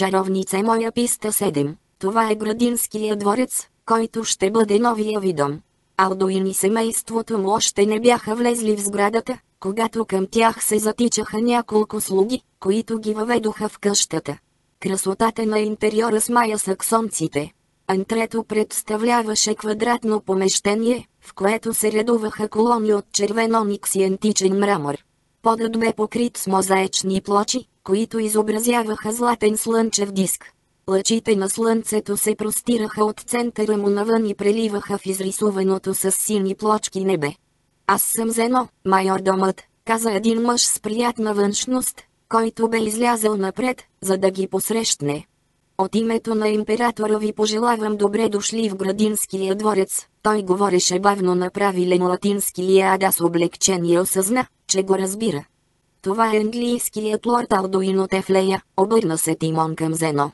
Чаровница моя писта 7. Това е градинския дворец, който ще бъде новия ви дом. Алдоин и семейството му още не бяха влезли в сградата, когато към тях се затичаха няколко слуги, които ги въведоха в къщата. Красотата на интериора смая саксонците. Антрето представляваше квадратно помещение, в което се редуваха колони от червен оникс и античен мрамор. Подът бе покрит с мозаечни плочи, които изобразяваха златен слънчев диск. Лъчите на слънцето се простираха от центъра му навън и преливаха в изрисуваното с сини плочки небе. Аз съм Зено, майор домът, каза един мъж с приятна външност, който бе излязъл напред, за да ги посрещне. От името на императора ви пожелавам добре дошли в градинския дворец. Той говореше бавно на правилен латински и Ада с облегчение осъзна, че го разбира. Това е английският лорд Алдуин от обърна се Тимон към Зено.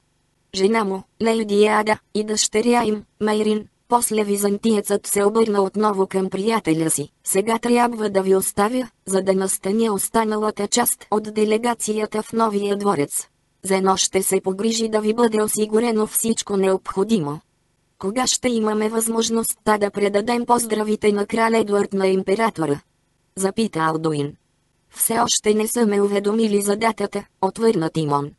Жена му, Лейди Ада, и дъщеря им, Майрин, после византиецът се обърна отново към приятеля си. Сега трябва да ви оставя, за да настаня останалата част от делегацията в новия дворец. Зено ще се погрижи да ви бъде осигурено всичко необходимо. Кога ще имаме възможността да предадем поздравите на крал Едуард на императора? Запита Алдуин. Все още не са ме уведомили за датата, отвърна Тимон.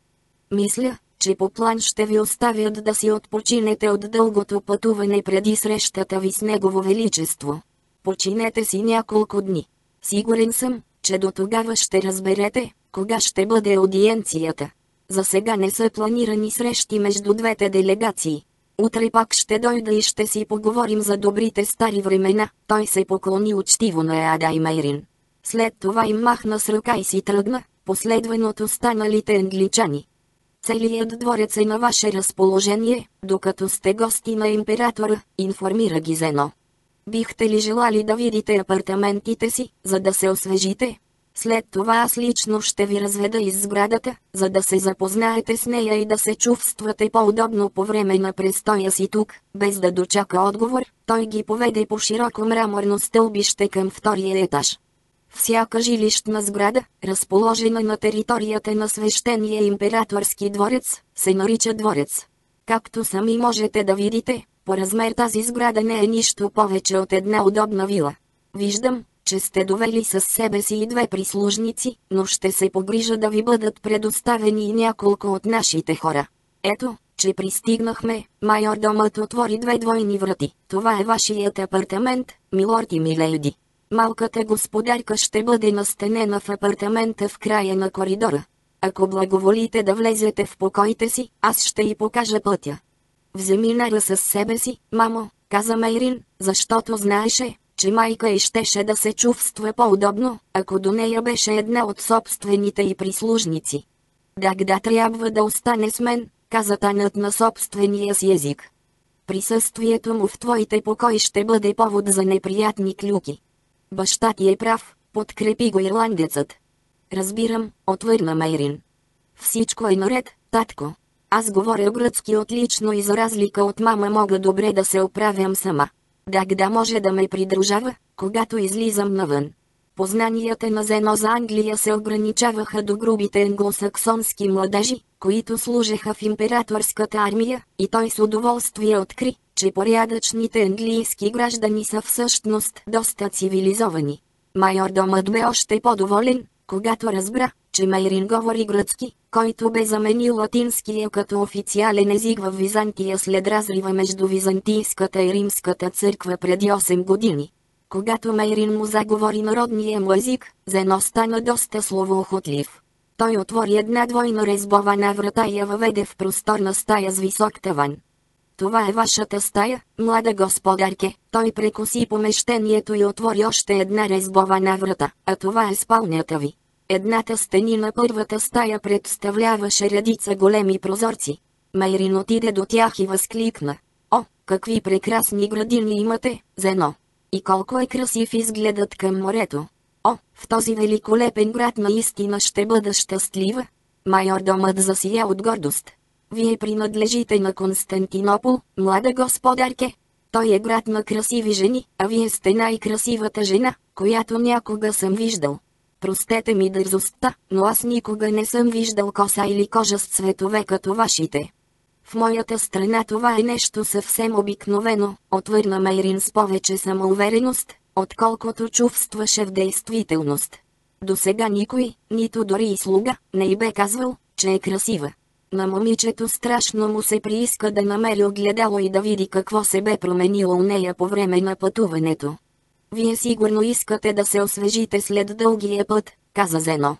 Мисля, че по план ще ви оставят да си отпочинете от дългото пътуване преди срещата ви с Негово Величество. Починете си няколко дни. Сигурен съм, че до тогава ще разберете, кога ще бъде аудиенцията. За сега не са планирани срещи между двете делегации. Утре пак ще дойда и ще си поговорим за добрите стари времена. Той се поклони учтиво на Ада и Мейрин. След това им махна с ръка и си тръгна, последван от останалите англичани. Целият дворец е на ваше разположение, докато сте гости на императора, информира ги Зено. Бихте ли желали да видите апартаментите си, за да се освежите? След това аз лично ще ви разведа из сградата, за да се запознаете с нея и да се чувствате по-удобно по време на престоя си тук, без да дочака отговор, той ги поведе по широко мраморно стълбище към втория етаж. Всяка жилищна сграда, разположена на територията на свещения императорски дворец, се нарича дворец. Както сами можете да видите, по размер тази сграда не е нищо повече от една удобна вила. Виждам, че сте довели с себе си и две прислужници, но ще се погрижа да ви бъдат предоставени и няколко от нашите хора. Ето, че пристигнахме, майор домът отвори две двойни врати. Това е вашият апартамент, милорд и милейди. Малката господарка ще бъде настанена в апартамента в края на коридора. Ако благоволите да влезете в покоите си, аз ще й покажа пътя. Вземи Нара с себе си, мамо, каза Мейрин, защото знаеше, че майка й щеше да се чувства по-удобно, ако до нея беше една от собствените й прислужници. Дагда трябва да остане с мен, каза танът на собствения си език. Присъствието му в твоите покои ще бъде повод за неприятни клюки. Баща ти е прав, подкрепи го ирландецът. Разбирам, отвърна Мейрин. Всичко е наред, татко. Аз говоря гръцки отлично и за разлика от мама мога добре да се оправям сама. Дагда може да ме придружава, когато излизам навън. Познанията на Зено за Англия се ограничаваха до грубите англосаксонски младежи, които служеха в императорската армия, и той с удоволствие откри, че порядъчните английски граждани са всъщност доста цивилизовани. Майор домът бе още по-доволен, когато разбра, че Майрин говори гръцки, който бе заменил латинския като официален език в Византия след разрива между Византийската и Римската църква преди 8 години. Когато Мейрин му заговори народния му език, Зено стана доста словоохотлив. Той отвори една двойна резбована врата и я въведе в просторна стая с висок таван. Това е вашата стая, млада господарке. Той прекоси помещението и отвори още една резбована врата, а това е спалнята ви. Едната стени на първата стая представляваше редица големи прозорци. Майрин отиде до тях и възкликна. О, какви прекрасни градини имате, Зено! И колко е красив изгледът към морето! О, в този великолепен град наистина ще бъда щастлива! Майор домът засия от гордост. Вие принадлежите на Константинопол, млада господарке. Той е град на красиви жени, а вие сте най-красивата жена, която някога съм виждал. Простете ми дързостта, но аз никога не съм виждал коса или кожа с цветове като вашите. В моята страна това е нещо съвсем обикновено, отвърна Мейрин с повече самоувереност, отколкото чувстваше в действителност. До сега никой, нито дори и слуга, не й бе казвал, че е красива. На момичето страшно му се прииска да намери огледало и да види какво се бе променило у нея по време на пътуването. Вие сигурно искате да се освежите след дългия път, каза Зено.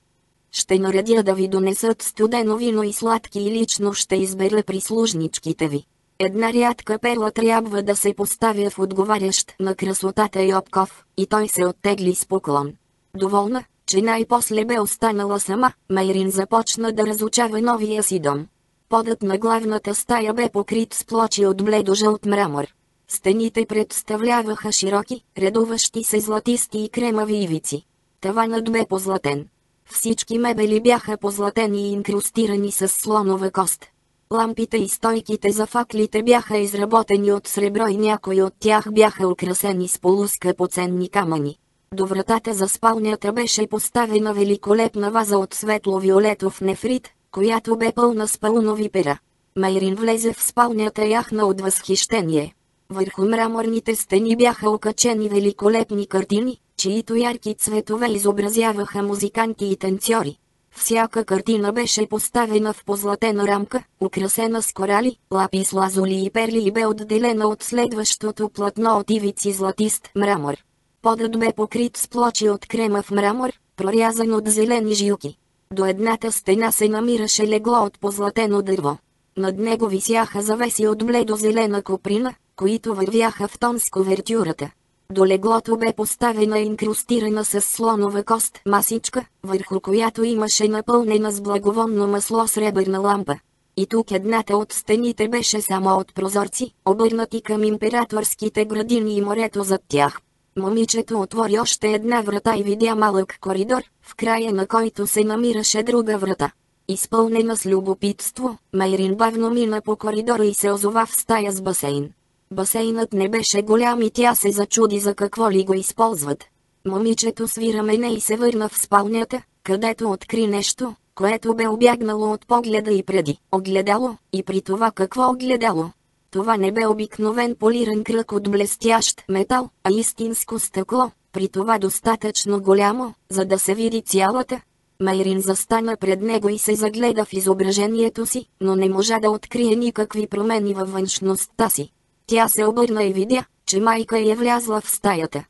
Ще наредя да ви донесат студено вино и сладки и лично ще избера прислужничките ви. Една рядка перла трябва да се поставя в отговарящ на красотата и обков, и той се оттегли с поклон. Доволна, че най-после бе останала сама, Мейрин започна да разучава новия си дом. Подът на главната стая бе покрит с плочи от бледо-жълт мрамор. Стените представляваха широки, редуващи се златисти и кремави ивици. Таванът бе позлатен. Всички мебели бяха позлатени и инкрустирани с слонова кост. Лампите и стойките за факлите бяха изработени от сребро и някои от тях бяха украсени с полускъпоценни камъни. До вратата за спалнята беше поставена великолепна ваза от светло-виолетов нефрит, която бе пълна с пълнови пера. Майрин влезе в спалнята яхна от възхищение. Върху мраморните стени бяха окачени великолепни картини, чието ярки цветове изобразяваха музиканти и танцори. Всяка картина беше поставена в позлатена рамка, украсена с корали, лапис лазоли и перли и бе отделена от следващото платно от ивици златист мрамор. Подът бе покрит с плочи от крема в мрамор, прорязан от зелени жилки. До едната стена се намираше легло от позлатено дърво. Над него висяха завеси от бледо-зелена коприна, които вървяха в тон с ковертюрата. До леглото бе поставена инкрустирана с слонова кост масичка, върху която имаше напълнена с благовонно масло сребърна лампа. И тук едната от стените беше само от прозорци, обърнати към императорските градини и морето зад тях. Момичето отвори още една врата и видя малък коридор, в края на който се намираше друга врата. Изпълнена с любопитство, Майрин бавно мина по коридора и се озова в стая с басейн. Басейнът не беше голям и тя се зачуди за какво ли го използват. Момичето свира мене и се върна в спалнята, където откри нещо, което бе обягнало от погледа и преди. Огледало, и при това какво огледало? Това не бе обикновен полиран кръг от блестящ метал, а истинско стъкло, при това достатъчно голямо, за да се види цялата. Майрин застана пред него и се загледа в изображението си, но не можа да открие никакви промени във външността си. Тя се обърна и видя, че майка е влязла в стаята.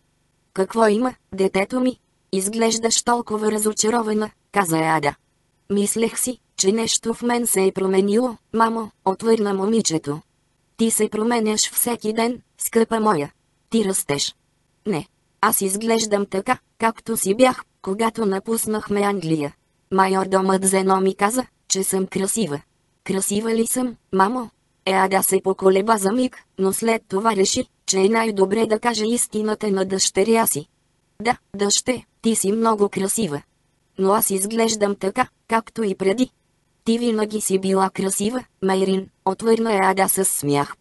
Какво има, детето ми? Изглеждаш толкова разочарована, каза Ада. Мислех си, че нещо в мен се е променило, мамо, отвърна момичето. Ти се променяш всеки ден, скъпа моя. Ти растеш. Не. Аз изглеждам така, както си бях, когато напуснахме Англия. Майор домът Зено ми каза, че съм красива. Красива ли съм, мамо? Еада се поколеба за миг, но след това реши, че е най-добре да каже истината на дъщеря си. Да, дъще, ти си много красива. Но аз изглеждам така, както и преди. Ти винаги си била красива, Майрин, отвърна Еада с смях.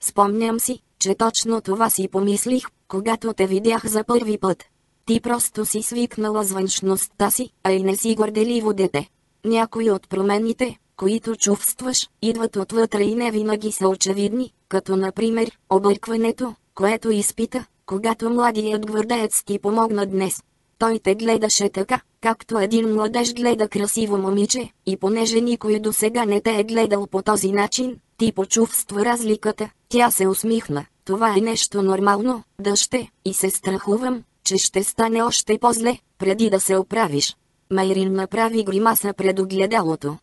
Спомням си, че точно това си помислих, когато те видях за първи път. Ти просто си свикнала с външността си, а и не си горделиво дете. Някои от промените, които чувстваш, идват отвътре и не винаги са очевидни, като например, объркването, което изпита, когато младият гвардеец ти помогна днес. Той те гледаше така, както един младеж гледа красиво момиче, и понеже никой до сега не те е гледал по този начин, ти почувства разликата, тя се усмихна. Това е нещо нормално, дъще, и се страхувам, че ще стане още по-зле, преди да се оправиш. Майрин направи гримаса пред огледалото.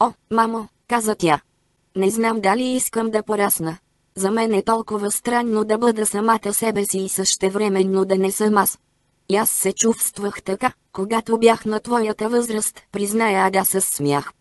О, мамо, каза тя. Не знам дали искам да порасна. За мен е толкова странно да бъда самата себе си и същевременно да не съм аз. И аз се чувствах така, когато бях на твоята възраст, призная Ада с смях.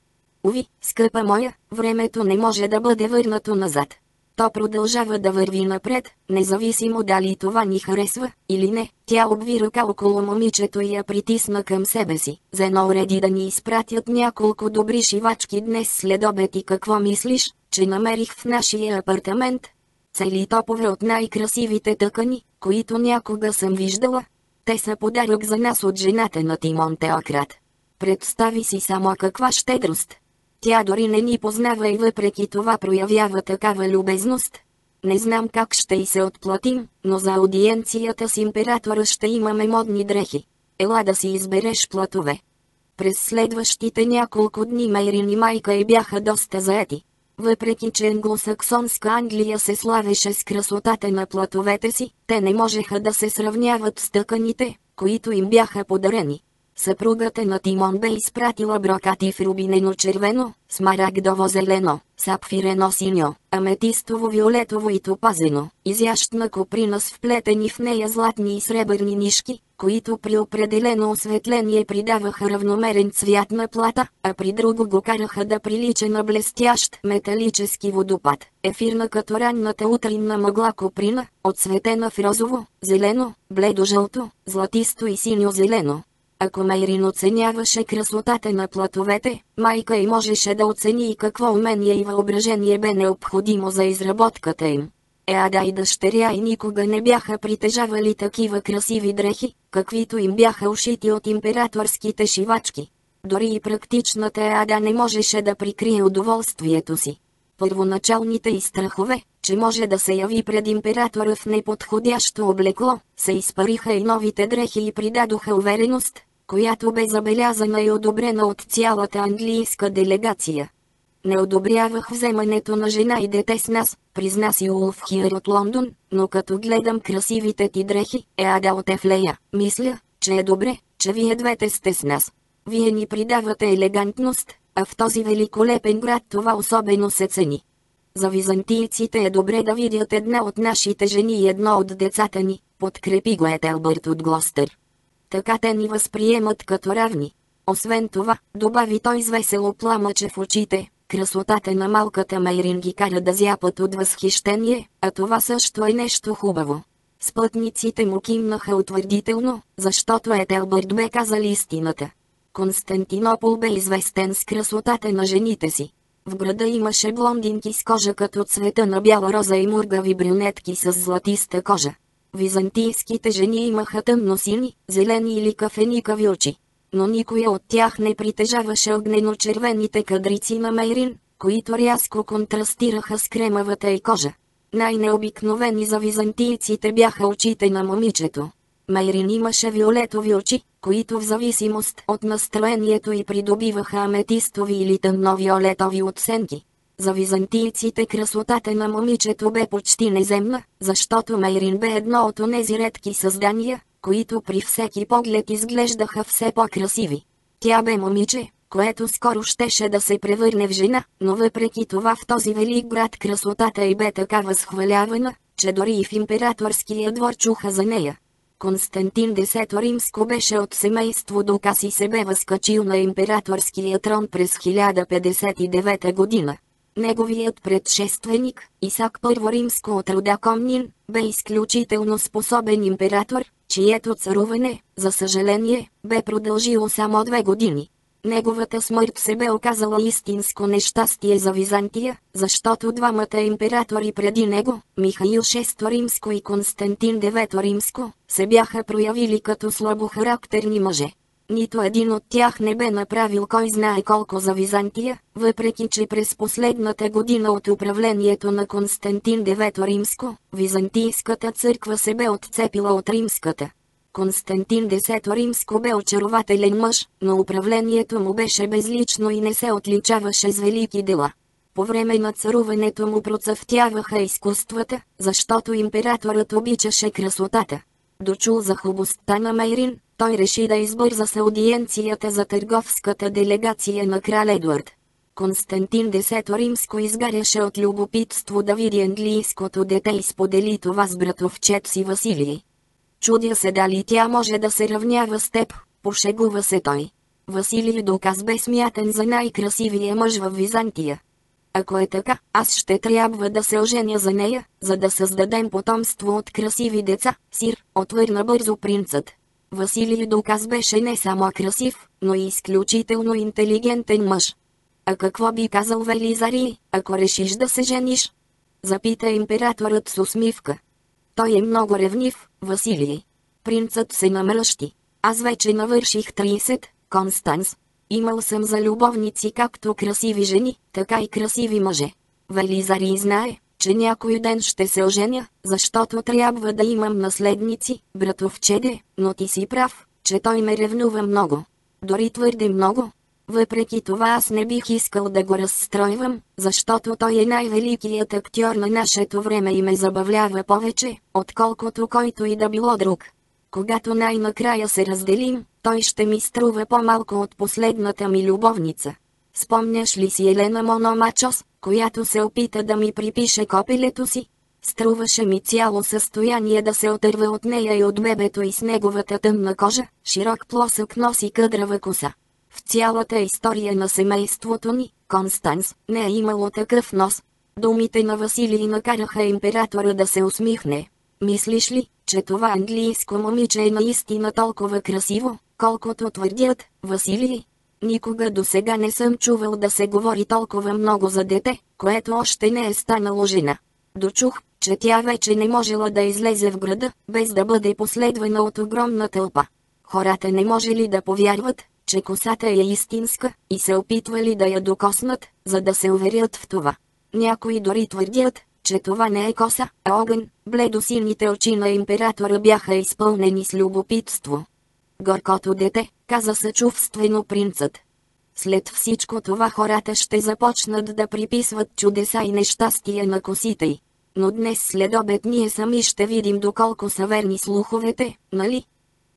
Уви, скъпа моя, времето не може да бъде върнато назад. То продължава да върви напред, независимо дали това ни харесва или не. Тя обви ръка около момичето и я притисна към себе си. За едно уреди да ни изпратят няколко добри шивачки днес след обед и какво мислиш, че намерих в нашия апартамент? Цели топове от най-красивите тъкани, които някога съм виждала. Те са подарък за нас от жената на Тимон Теократ. Представи си само каква щедрост. Тя дори не ни познава и въпреки това проявява такава любезност. Не знам как ще и се отплатим, но за аудиенцията с императора ще имаме модни дрехи. Ела да си избереш платове. През следващите няколко дни Мейрин и майка и бяха доста заети. Въпреки че англосаксонска Англия се славеше с красотата на платовете си, те не можеха да се сравняват с тъканите, които им бяха подарени. Съпругата на Тимон бе изпратила брокати в рубинено червено, смарагдово зелено, сапфирено синьо, аметистово виолетово и топазено, изящна коприна с вплетени в нея златни и сребърни нишки, които при определено осветление придаваха равномерен цвят на плата, а при друго го караха да прилича на блестящ металически водопад. Ефирна като ранната утринна мъгла коприна, отсветена в розово, зелено, бледо-жълто, златисто и синьо-зелено. Ако Мейрин оценяваше красотата на платовете, майка й можеше да оцени и какво умение и въображение бе необходимо за изработката им. Еада и дъщеря и никога не бяха притежавали такива красиви дрехи, каквито им бяха ушити от императорските шивачки. Дори и практичната Еада не можеше да прикрие удоволствието си. Първоначалните и страхове, че може да се яви пред императора в неподходящо облекло, се изпариха и новите дрехи и придадоха увереност, която бе забелязана и одобрена от цялата английска делегация. Не одобрявах вземането на жена и дете с нас, призна си Улф Хир от Лондон, но като гледам красивите ти дрехи, е ада от Ефлея, мисля, че е добре, че вие двете сте с нас. Вие ни придавате елегантност, а в този великолепен град това особено се цени. За византийците е добре да видят една от нашите жени и едно от децата ни, подкрепи го Етелбърт от Глостър. Така те ни възприемат като равни. Освен това, добави той с весело пламъче в очите, красотата на малката Мейрин ги кара да зяпат от възхищение, а това също е нещо хубаво. Спътниците му кимнаха утвърдително, защото Етелбърт бе казал истината. Константинопол бе известен с красотата на жените си. В града имаше блондинки с кожа като цвета на бяла роза и мургави брюнетки с златиста кожа. Византийските жени имаха тъмно-сини, зелени или кафеникави очи. Но никоя от тях не притежаваше огнено-червените кадрици на Мейрин, които рязко контрастираха с кремавата й кожа. Най-необикновени за византийците бяха очите на момичето. Мейрин имаше виолетови очи, които в зависимост от настроението й придобиваха аметистови или тъмно-виолетови оценки. За византийците красотата на момичето бе почти неземна, защото Мейрин бе едно от онези редки създания, които при всеки поглед изглеждаха все по-красиви. Тя бе момиче, което скоро щеше да се превърне в жена, но въпреки това в този велик град красотата й бе така възхвалявана, че дори и в императорския двор чуха за нея. Константин X Римско беше от семейство Докас и се бе възкачил на императорския трон през 1059 година. Неговият предшественик, Исак I Римско от рода Комнин, бе изключително способен император, чието царуване, за съжаление, бе продължило само две години. Неговата смърт се бе оказала истинско нещастие за Византия, защото двамата императори преди него, Михаил VI Римско и Константин IX Римско, се бяха проявили като слабохарактерни мъже. Нито един от тях не бе направил кой знае колко за Византия, въпреки че през последната година от управлението на Константин IX Римско, Византийската църква се бе отцепила от римската. Константин X Римско бе очарователен мъж, но управлението му беше безлично и не се отличаваше с велики дела. По време на царуването му процъфтяваха изкуствата, защото императорът обичаше красотата. Дочул за хубостта на Мейрин, той реши да избърза с аудиенцията за търговската делегация на крал Едуард. Константин X Римско изгаряше от любопитство да види английското дете и сподели това с братовчет си Василий. Чудя се дали тя може да се равнява с теб, пошегува се той. Василий Доказ бе смятен за най-красивия мъж в Византия. Ако е така, аз ще трябва да се оженя за нея, за да създадем потомство от красиви деца, сир, отвърна бързо принцът. Василий Доказ беше не само красив, но и изключително интелигентен мъж. А какво би казал Велизари, ако решиш да се жениш? Запита императорът с усмивка. Той е много ревнив, Василий. Принцът се намръщи. Аз вече навърших 30, Констанс. Имал съм за любовници както красиви жени, така и красиви мъже. Велизари знае, че някой ден ще се оженя, защото трябва да имам наследници, братовчеде, но ти си прав, че той ме ревнува много. Дори твърде много. Въпреки това аз не бих искал да го разстройвам, защото той е най-великият актьор на нашето време и ме забавлява повече, отколкото който и да било друг. Когато най-накрая се разделим, той ще ми струва по-малко от последната ми любовница. Спомняш ли си Елена Мономачос, която се опита да ми припише копилето си? Струваше ми цяло състояние да се отърва от нея и от бебето и с неговата тъмна кожа, широк плосък нос и къдрава коса. В цялата история на семейството ни, Констанс, не е имало такъв нос. Думите на Василий накараха императора да се усмихне. Мислиш ли, че това английско момиче е наистина толкова красиво, колкото твърдят, Василий? Никога до сега не съм чувал да се говори толкова много за дете, което още не е станало жена. Дочух, че тя вече не можела да излезе в града, без да бъде последвана от огромна тълпа. Хората не може ли да повярват, че косата е истинска, и се опитвали да я докоснат, за да се уверят в това. Някои дори твърдят, че това не е коса, а огън, бледосилните очи на императора бяха изпълнени с любопитство. Горкото дете, каза съчувствено принцът. След всичко това хората ще започнат да приписват чудеса и нещастия на косите й. Но днес след обед ние сами ще видим доколко са верни слуховете, нали?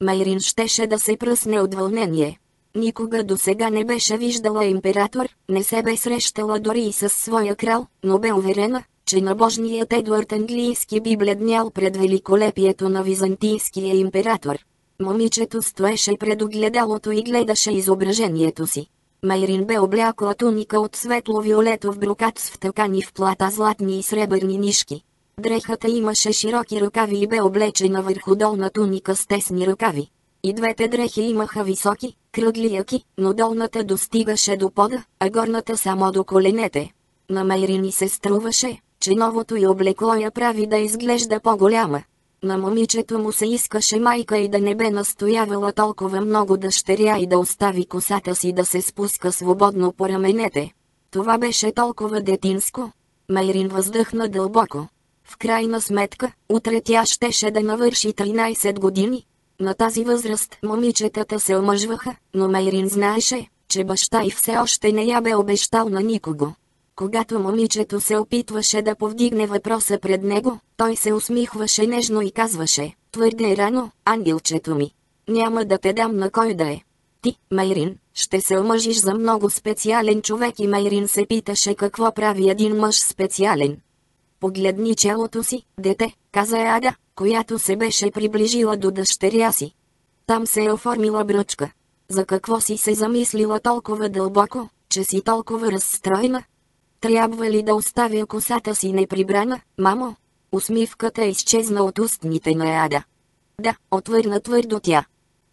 Майрин щеше да се пръсне от вълнение. Никога до сега не беше виждала император, не се бе срещала дори и с своя крал, но бе уверена, че набожният Едуард Английски би бледнял пред великолепието на византийския император. Момичето стоеше пред огледалото и гледаше изображението си. Майрин бе облякла туника от светло-виолетов брокат с втъкани в плата златни и сребърни нишки. Дрехата имаше широки ръкави и бе облечена върху долна туника с тесни ръкави. И двете дрехи имаха високи, кръгли яки, но долната достигаше до пода, а горната само до коленете. На Майрини се струваше, че новото й облекло я прави да изглежда по-голяма. На момичето му се искаше майка и да не бе настоявала толкова много дъщеря и да остави косата си да се спуска свободно по раменете. Това беше толкова детинско. Майрин въздъхна дълбоко. В крайна сметка, утре тя щеше да навърши 13 години. На тази възраст момичетата се омъжваха, но Майрин знаеше, че баща и все още не я бе обещал на никого. Когато момичето се опитваше да повдигне въпроса пред него, той се усмихваше нежно и казваше, твърде рано, ангелчето ми. Няма да те дам на кой да е. Ти, Майрин, ще се омъжиш за много специален човек и Майрин се питаше какво прави един мъж специален. Погледни челото си, дете, каза Ада, която се беше приближила до дъщеря си. Там се е оформила бръчка. За какво си се замислила толкова дълбоко, че си толкова разстроена? Трябва ли да оставя косата си неприбрана, мамо? Усмивката изчезна от устните на Ада. Да, отвърна твърдо тя.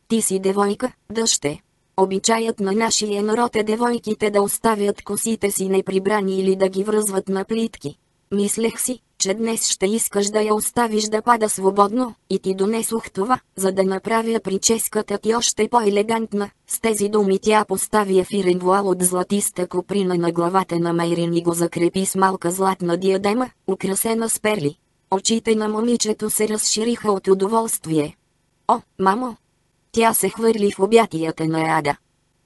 Ти си девойка, дъще. Обичаят на нашия народ е девойките да оставят косите си неприбрани или да ги връзват на плитки. Мислех си, че днес ще искаш да я оставиш да пада свободно, и ти донесох това, за да направя прическата ти още по-елегантна. С тези думи тя постави ефирен вуал от златиста коприна на главата на Майрин и го закрепи с малка златна диадема, украсена с перли. Очите на момичето се разшириха от удоволствие. О, мамо! Тя се хвърли в обятията на Ада.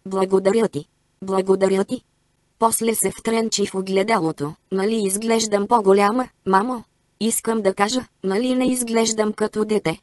Благодаря ти. Благодаря ти, после се втренчи в огледалото. Нали изглеждам по-голяма, мамо? Искам да кажа, нали не изглеждам като дете?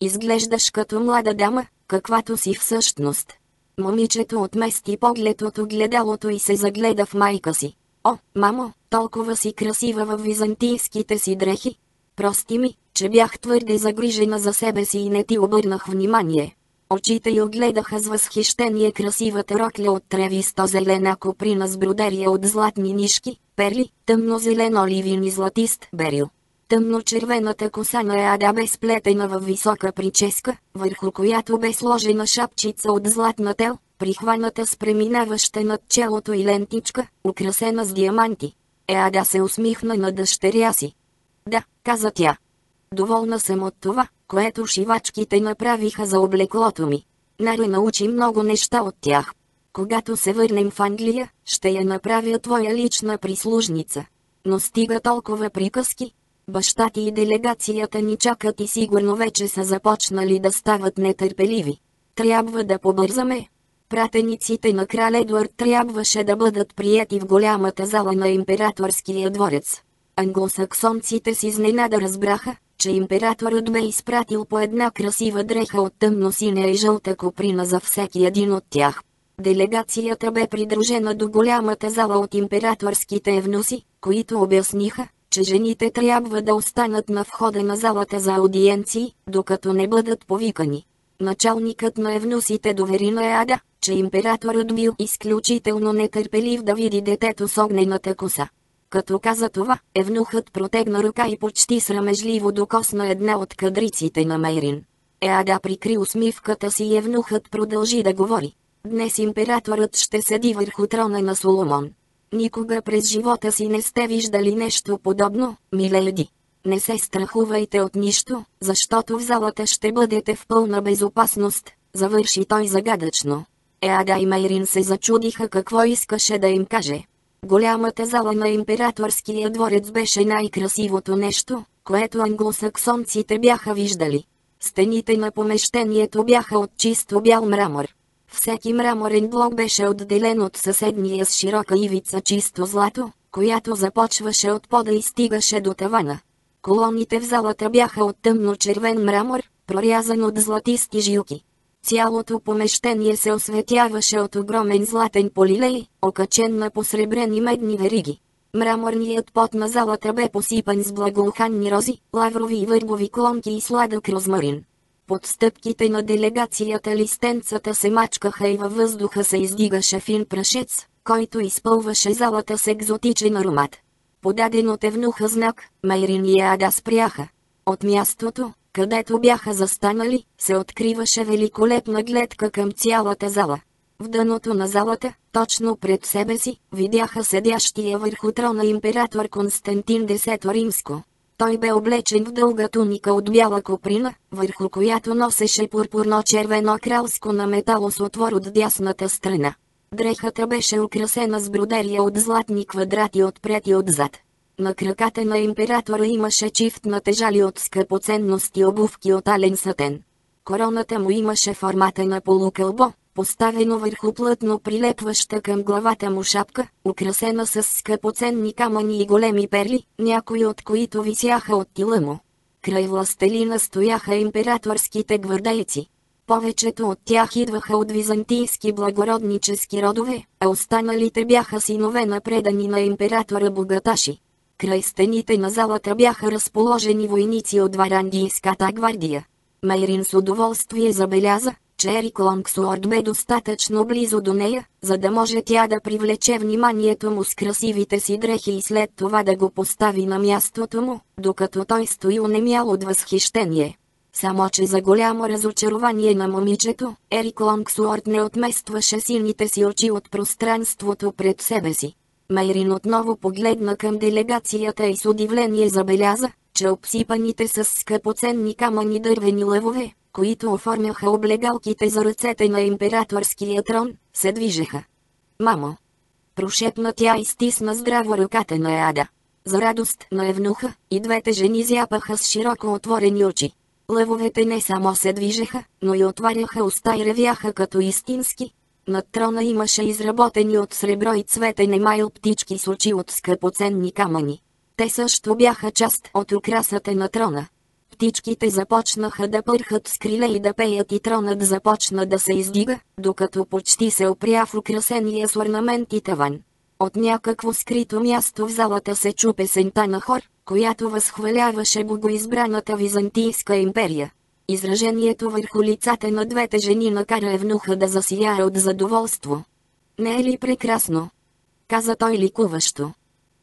Изглеждаш като млада дама, каквато си всъщност. Момичето отмести поглед от огледалото и се загледа в майка си. О, мамо, толкова си красива в византийските си дрехи. Прости ми, че бях твърде загрижена за себе си и не ти обърнах внимание. Очите й огледаха с възхищение красивата рокля от тревисто-зелена коприна с бродерия от златни нишки, перли, тъмно-зелен оливин и златист берил. Тъмно-червената коса на Ада бе сплетена във висока прическа, върху която бе сложена шапчица от златна тел, прихваната с преминаваща над челото и лентичка, украсена с диаманти. Еада се усмихна на дъщеря си. Да, каза тя. Доволна съм от това, което шивачките направиха за облеклото ми. Нари научи много неща от тях. Когато се върнем в Англия, ще я направя твоя лична прислужница. Но стига толкова приказки. Баща ти и делегацията ни чакат и сигурно вече са започнали да стават нетърпеливи. Трябва да побързаме. Пратениците на крал Едуард трябваше да бъдат прияти в голямата зала на императорския дворец. Англосаксонците с изненада разбраха, че императорът бе изпратил по една красива дреха от тъмно-синя и жълта коприна за всеки един от тях. Делегацията бе придружена до голямата зала от императорските евнуси, които обясниха, че жените трябва да останат на входа на залата за аудиенции, докато не бъдат повикани. Началникът на евнусите довери на Ада, че императорът бил изключително нетърпелив да види детето с огнената коса. Като каза това, евнухът протегна ръка и почти срамежливо докосна една от кадриците на Мейрин. Еада прикри усмивката си и евнухът продължи да говори. Днес императорът ще седи върху трона на Соломон. Никога през живота си не сте виждали нещо подобно, миледи. Не се страхувайте от нищо, защото в залата ще бъдете в пълна безопасност, завърши той загадъчно. Еада и Мейрин се зачудиха какво искаше да им каже. Голямата зала на императорския дворец беше най-красивото нещо, което англосаксонците бяха виждали. Стените на помещението бяха от чисто бял мрамор. Всеки мраморен блок беше отделен от съседния с широка ивица чисто злато, която започваше от пода и стигаше до тавана. Колоните в залата бяха от тъмно-червен мрамор, прорязан от златисти жилки. Цялото помещение се осветяваше от огромен златен полилей, окачен на посребрени медни вериги. Мраморният пот на залата бе посипан с благоуханни рози, лаврови и върбови клонки и сладък розмарин. Под стъпките на делегацията листенцата се мачкаха и във въздуха се издигаше фин прашец, който изпълваше залата с екзотичен аромат. Подаден от евнуха знак, Майрин и Ада спряха. От мястото, където бяха застанали, се откриваше великолепна гледка към цялата зала. В дъното на залата, точно пред себе си, видяха седящия върху трона император Константин X Римско. Той бе облечен в дълга туника от бяла коприна, върху която носеше пурпурно-червено кралско на метало с отвор от дясната страна. Дрехата беше украсена с бродерия от златни квадрати отпред и отзад. На краката на императора имаше чифт на тежали от скъпоценности обувки от ален сатен. Короната му имаше формата на полукълбо, поставено върху плътно прилепваща към главата му шапка, украсена с скъпоценни камъни и големи перли, някои от които висяха от тила му. Край властелина стояха императорските гвардейци. Повечето от тях идваха от византийски благороднически родове, а останалите бяха синове на предани на императора богаташи. Край стените на залата бяха разположени войници от Варандийската гвардия. Майрин с удоволствие забеляза, че Ерик Лонгсуорд бе достатъчно близо до нея, за да може тя да привлече вниманието му с красивите си дрехи и след това да го постави на мястото му, докато той стои унемял от възхищение. Само че за голямо разочарование на момичето, Ерик Лонгсуорд не отместваше силните си очи от пространството пред себе си. Майрин отново погледна към делегацията и с удивление забеляза, че обсипаните с скъпоценни камъни дървени лъвове, които оформяха облегалките за ръцете на императорския трон, се движеха. Мамо! Прошепна тя и стисна здраво ръката на Ада. За радост на евнуха, и двете жени зяпаха с широко отворени очи. Лъвовете не само се движеха, но и отваряха уста и ревяха като истински. Над трона имаше изработени от сребро и цветен емайл птички с очи от скъпоценни камъни. Те също бяха част от украсата на трона птичките започнаха да пърхат с криле и да пеят и тронът започна да се издига, докато почти се опря в украсения с орнаменти таван. От някакво скрито място в залата се чу песента на хор, която възхваляваше богоизбраната Византийска империя. Изражението върху лицата на двете жени накара Евнуха да засияе от задоволство. Не е ли прекрасно? Каза той ликуващо.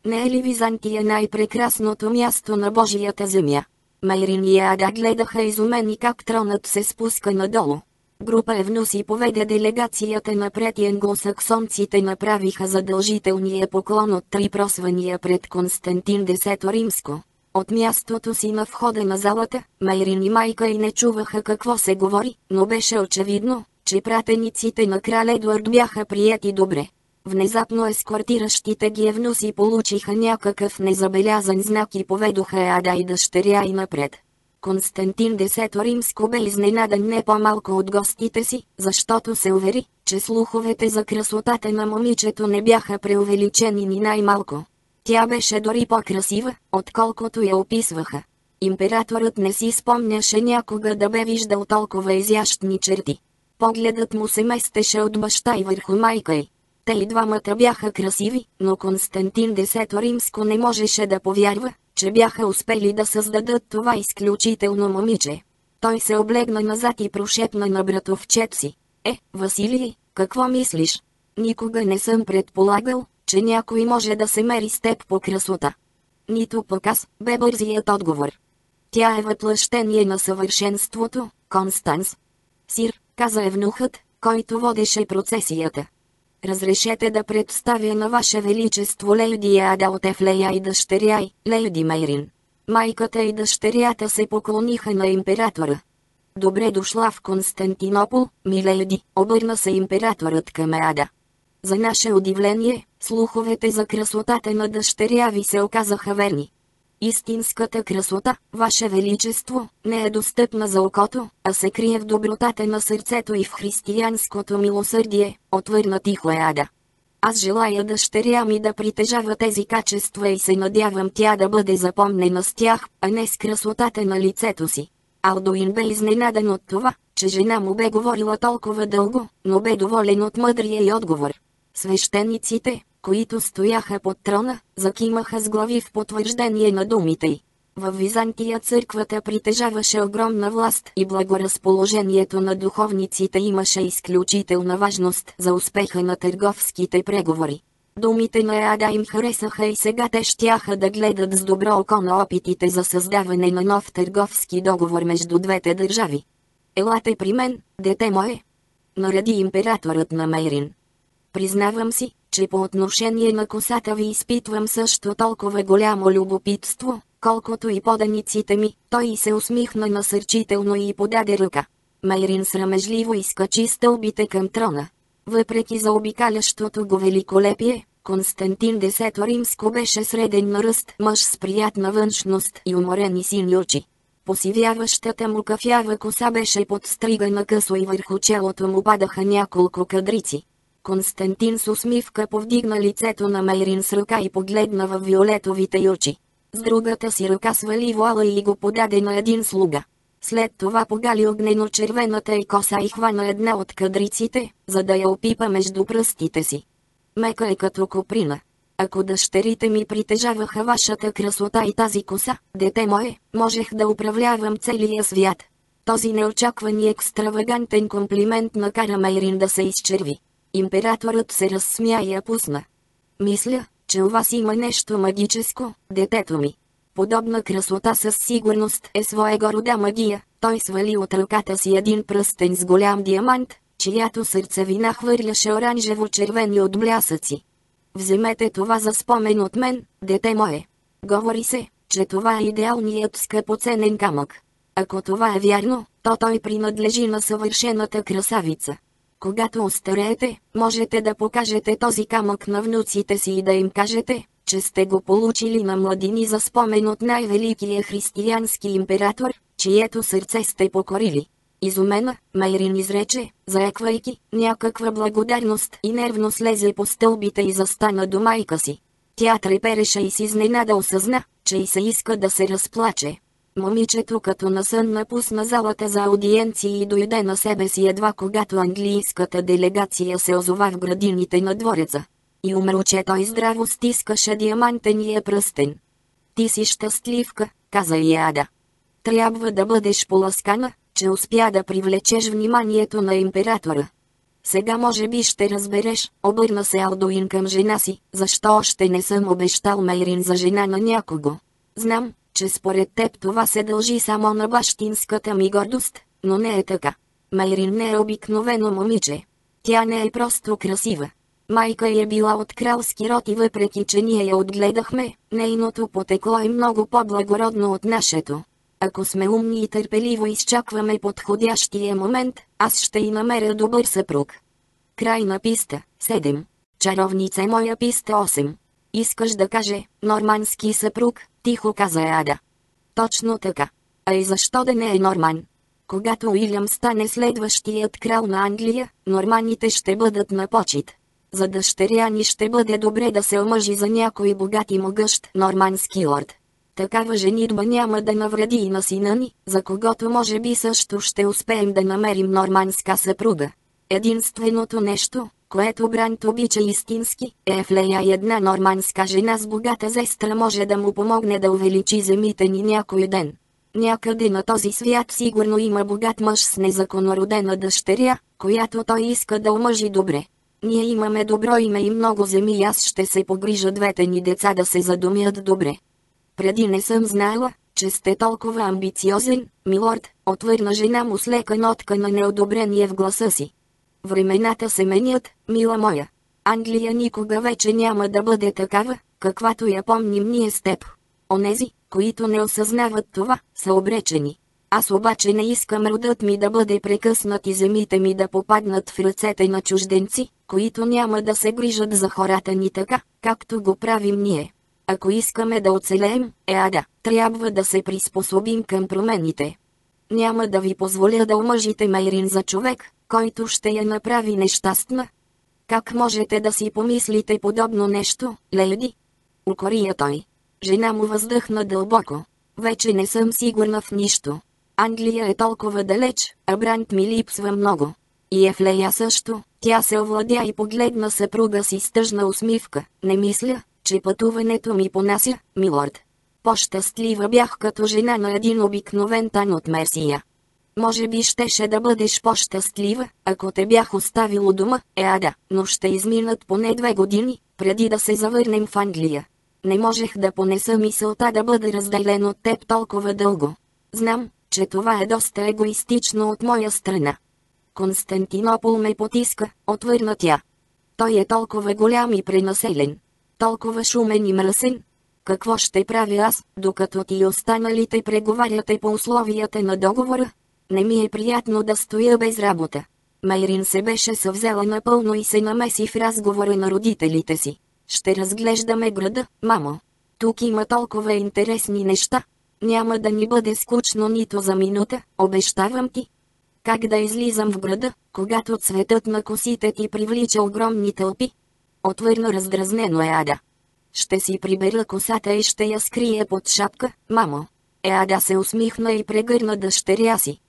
Не е ли Византия най-прекрасното място на Божията земя? Майрин и Ада гледаха изумени как тронът се спуска надолу. Група Евнуси поведе делегацията напред и англосаксонците направиха задължителния поклон от три просвания пред Константин X Римско. От мястото си на входа на залата, Майрин и майка и не чуваха какво се говори, но беше очевидно, че пратениците на крал Едуард бяха прияти добре. Внезапно есквартиращите ги евнуси получиха някакъв незабелязан знак и поведоха Ада и дъщеря и напред. Константин Десето Римско бе изненадан не по-малко от гостите си, защото се увери, че слуховете за красотата на момичето не бяха преувеличени ни най-малко. Тя беше дори по-красива, отколкото я описваха. Императорът не си спомняше някога да бе виждал толкова изящни черти. Погледът му се местеше от баща и върху майка й. Те и двамата бяха красиви, но Константин Десето Римско не можеше да повярва, че бяха успели да създадат това изключително момиче. Той се облегна назад и прошепна на братовчет си. Е, Василий, какво мислиш? Никога не съм предполагал, че някой може да се мери с теб по красота. Нито пък аз, бе бързият отговор. Тя е въплъщение на съвършенството, Констанс. Сир, каза евнухът, който водеше процесията. Разрешете да представя на Ваше Величество Лейди Ада от Ефлея и дъщеря й, Лейди Мейрин. Майката и дъщерята се поклониха на императора. Добре дошла в Константинопол, милейди, обърна се императорът към Ада. За наше удивление, слуховете за красотата на дъщеря ви се оказаха верни. Истинската красота, Ваше Величество, не е достъпна за окото, а се крие в добротата на сърцето и в християнското милосърдие, отвърна тихо Ада. Аз желая дъщеря ми да притежава тези качества и се надявам тя да бъде запомнена с тях, а не с красотата на лицето си. Алдуин бе изненадан от това, че жена му бе говорила толкова дълго, но бе доволен от мъдрия и отговор. Свещениците, които стояха под трона, закимаха с глави в потвърждение на думите й. В Византия църквата притежаваше огромна власт и благоразположението на духовниците имаше изключителна важност за успеха на търговските преговори. Думите на Ада им харесаха и сега те щяха да гледат с добро око на опитите за създаване на нов търговски договор между двете държави. Елате при мен, дете мое. Нареди императорът на Мейрин. Признавам си, че по отношение на косата ви изпитвам също толкова голямо любопитство, колкото и поданиците ми. Той се усмихна насърчително и подаде ръка. Майрин срамежливо изкачи стълбите към трона. Въпреки заобикалящото го великолепие, Константин Десето Римско беше среден на ръст мъж с приятна външност и уморени сини очи. Посивяващата му кафява коса беше подстригана късо и върху челото му падаха няколко кадрици. Константин с усмивка повдигна лицето на Мейрин с ръка и погледна в виолетовите очи. С другата си ръка свали вуала и го подаде на един слуга. След това погали огнено червената и коса и хвана една от кадриците, за да я опипа между пръстите си. Мека е като коприна. Ако дъщерите ми притежаваха вашата красота и тази коса, дете мое, можех да управлявам целия свят. Този неочакван и екстравагантен комплимент накара Мейрин да се изчерви. Императорът се разсмя и я пусна. Мисля, че у вас има нещо магическо, детето ми. Подобна красота със сигурност е своего рода магия. Той свали от ръката си един пръстен с голям диамант, чиято сърцевина хвърляше оранжево-червени отблясъци. Вземете това за спомен от мен, дете мое. Говори се, че това е идеалният скъпоценен камък. Ако това е вярно, то той принадлежи на съвършената красавица. Когато остареете, можете да покажете този камък на внуците си и да им кажете, че сте го получили на младини за спомен от най-великия християнски император, чието сърце сте покорили. Изумена, Майрин изрече, заеквайки някаква благодарност и нервно слезе по стълбите и застана до майка си. Тя трепереше и си изненада осъзна, че и се иска да се разплаче. Момичето като на сън напусна залата за аудиенции и дойде на себе си едва когато английската делегация се озова в градините на двореца. И умруче той здраво стискаше диамантения пръстен. Ти си щастливка, каза и Ада. Трябва да бъдеш поласкана, че успя да привлечеш вниманието на императора. Сега може би ще разбереш, обърна се Алдуин към жена си, защо още не съм обещал Мейрин за жена на някого. Знам, че според теб това се дължи само на бащинската ми гордост, но не е така. Майрин не е обикновено момиче. Тя не е просто красива. Майка е била от кралски род и въпреки че ние я отгледахме, нейното потекло е много по-благородно от нашето. Ако сме умни и търпеливо изчакваме подходящия момент, аз ще и намеря добър съпруг. Край на писта, 7. Чаровница моя писта 8. Искаш да каже, нормански съпруг, тихо каза Ада. Точно така. А и защо да не е Норман? Когато Уилям стане следващият крал на Англия, норманите ще бъдат на почет. За дъщеря ни ще бъде добре да се омъжи за някой богат и могъщ нормански лорд. Такава женитба няма да навреди и на сина ни, за когото може би също ще успеем да намерим норманска съпруга. Единственото нещо, което Брант обича истински, е Флея и една норманска жена с богата зестра може да му помогне да увеличи земите ни някой ден. Някъде на този свят сигурно има богат мъж с незаконородена дъщеря, която той иска да омъжи добре. Ние имаме добро име и много земи и аз ще се погрижа двете ни деца да се задумят добре. Преди не съм знала, че сте толкова амбициозен, милорд, отвърна жена му с лека нотка на неодобрение в гласа си. Времената се менят, мила моя. Англия никога вече няма да бъде такава, каквато я помним ние с теб. Онези, които не осъзнават това, са обречени. Аз обаче не искам родът ми да бъде прекъснат и земите ми да попаднат в ръцете на чужденци, които няма да се грижат за хората ни така, както го правим ние. Ако искаме да оцелеем, е ада, трябва да се приспособим към промените. Няма да ви позволя да омъжите Мейрин за човек, който ще я направи нещастна. Как можете да си помислите подобно нещо, леди? Укория той. Жена му въздъхна дълбоко. Вече не съм сигурна в нищо. Англия е толкова далеч, а Брант ми липсва много. И Ефлея също, тя се овладя и погледна съпруга си с тъжна усмивка. Не мисля, че пътуването ми понася, милорд. По-щастлива бях като жена на един обикновен тан от Мерсия. Може би щеше да бъдеш по-щастлива, ако те бях оставил у дома, Еада, но ще изминат поне две години, преди да се завърнем в Англия. Не можех да понеса мисълта да бъда разделен от теб толкова дълго. Знам, че това е доста егоистично от моя страна. Константинопол ме потиска, отвърна тя. Той е толкова голям и пренаселен. Толкова шумен и мръсен. Какво ще правя аз, докато ти останалите преговаряте по условията на договора? Не ми е приятно да стоя без работа. Майрин се беше съвзела напълно и се намеси в разговора на родителите си. Ще разглеждаме града, мамо. Тук има толкова интересни неща. Няма да ни бъде скучно нито за минута, обещавам ти. Как да излизам в града, когато цветът на косите ти привлича огромни тълпи? Отвърна раздразнено Еада. Ще си прибера косата и ще я скрия под шапка, мамо. Еада се усмихна и прегърна дъщеря си.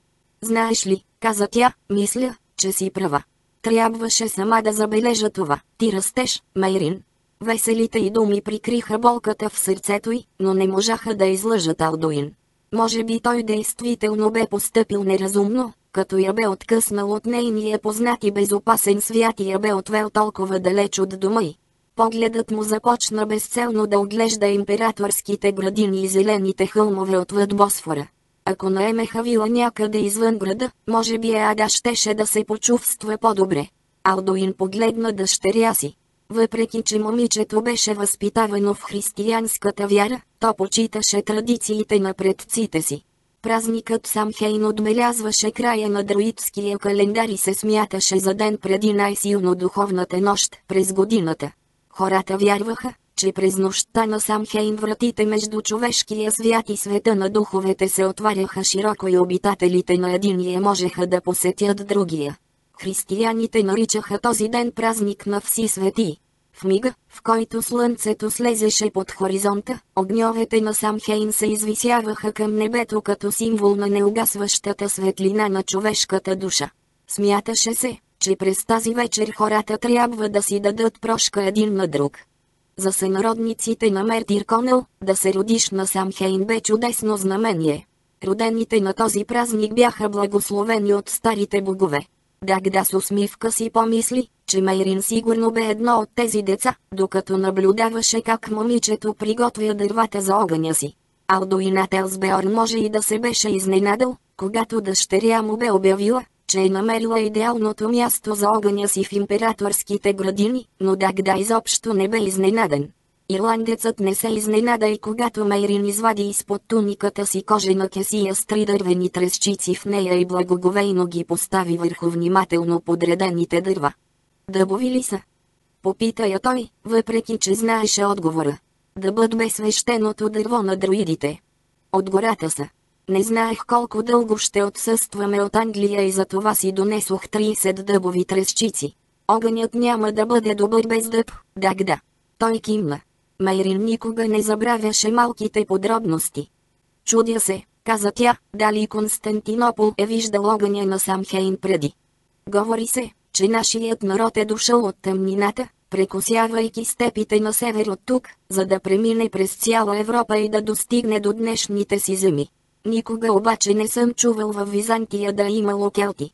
Знаеш ли, каза тя, мисля, че си права. Трябваше сама да забележа това. Ти растеш, Майрин. Веселите й думи прикриха болката в сърцето й, но не можаха да излъжат Алдуин. Може би той действително бе постъпил неразумно, като я бе откъснал от нейния познат и безопасен свят и я бе отвел толкова далеч от дома й. Погледът му започна безцелно да оглежда императорските градини и зелените хълмове отвъд Босфора. Ако наемеха вила някъде извън града, може би Еада щеше да се почувства по-добре. Алдуин погледна дъщеря си. Въпреки че момичето беше възпитавано в християнската вяра, то почиташе традициите на предците си. Празникът Самхейн отбелязваше края на друидския календар и се смяташе за ден преди най-силно духовната нощ през годината. Хората вярваха, че през нощта на Самхейн вратите между човешкия свят и света на духовете се отваряха широко и обитателите на единия можеха да посетят другия. Християните наричаха този ден празник на вси свети. В мига, в който слънцето слезеше под хоризонта, огньовете на Самхейн се извисяваха към небето като символ на неугасващата светлина на човешката душа. Смяташе се, че през тази вечер хората трябва да си дадат прошка един на друг. За сънародниците на Мертир Конел, да се родиш на Самхейн бе чудесно знамение. Родените на този празник бяха благословени от старите богове. Дагда с усмивка си помисли, че Майрин сигурно бе едно от тези деца, докато наблюдаваше как момичето приготвя дървата за огъня си. Алдуинат Елсбеор може и да се беше изненадал, когато дъщеря му бе обявила, че е намерила идеалното място за огъня си в императорските градини, но Дагда изобщо не бе изненаден. Ирландецът не се изненада и когато Мейрин извади изпод туниката си кожена кесия с три дървени трещици в нея и благоговейно ги постави върху внимателно подредените дърва. Дъбови ли са? Попита я той, въпреки че знаеше отговора. Дъбът бе свещеното дърво на друидите. От гората са. Не знаех колко дълго ще отсъстваме от Англия и за това си донесох 30 дъбови трещици. Огънят няма да бъде добър без дъб, даг да. Той кимна. Майрин никога не забравяше малките подробности. Чудя се, каза тя, дали Константинопол е виждал огъня на Самхейн преди. Говори се, че нашият народ е дошъл от тъмнината, прекосявайки степите на север от тук, за да премине през цяла Европа и да достигне до днешните си земи. Никога обаче не съм чувал в Византия да е имало келти.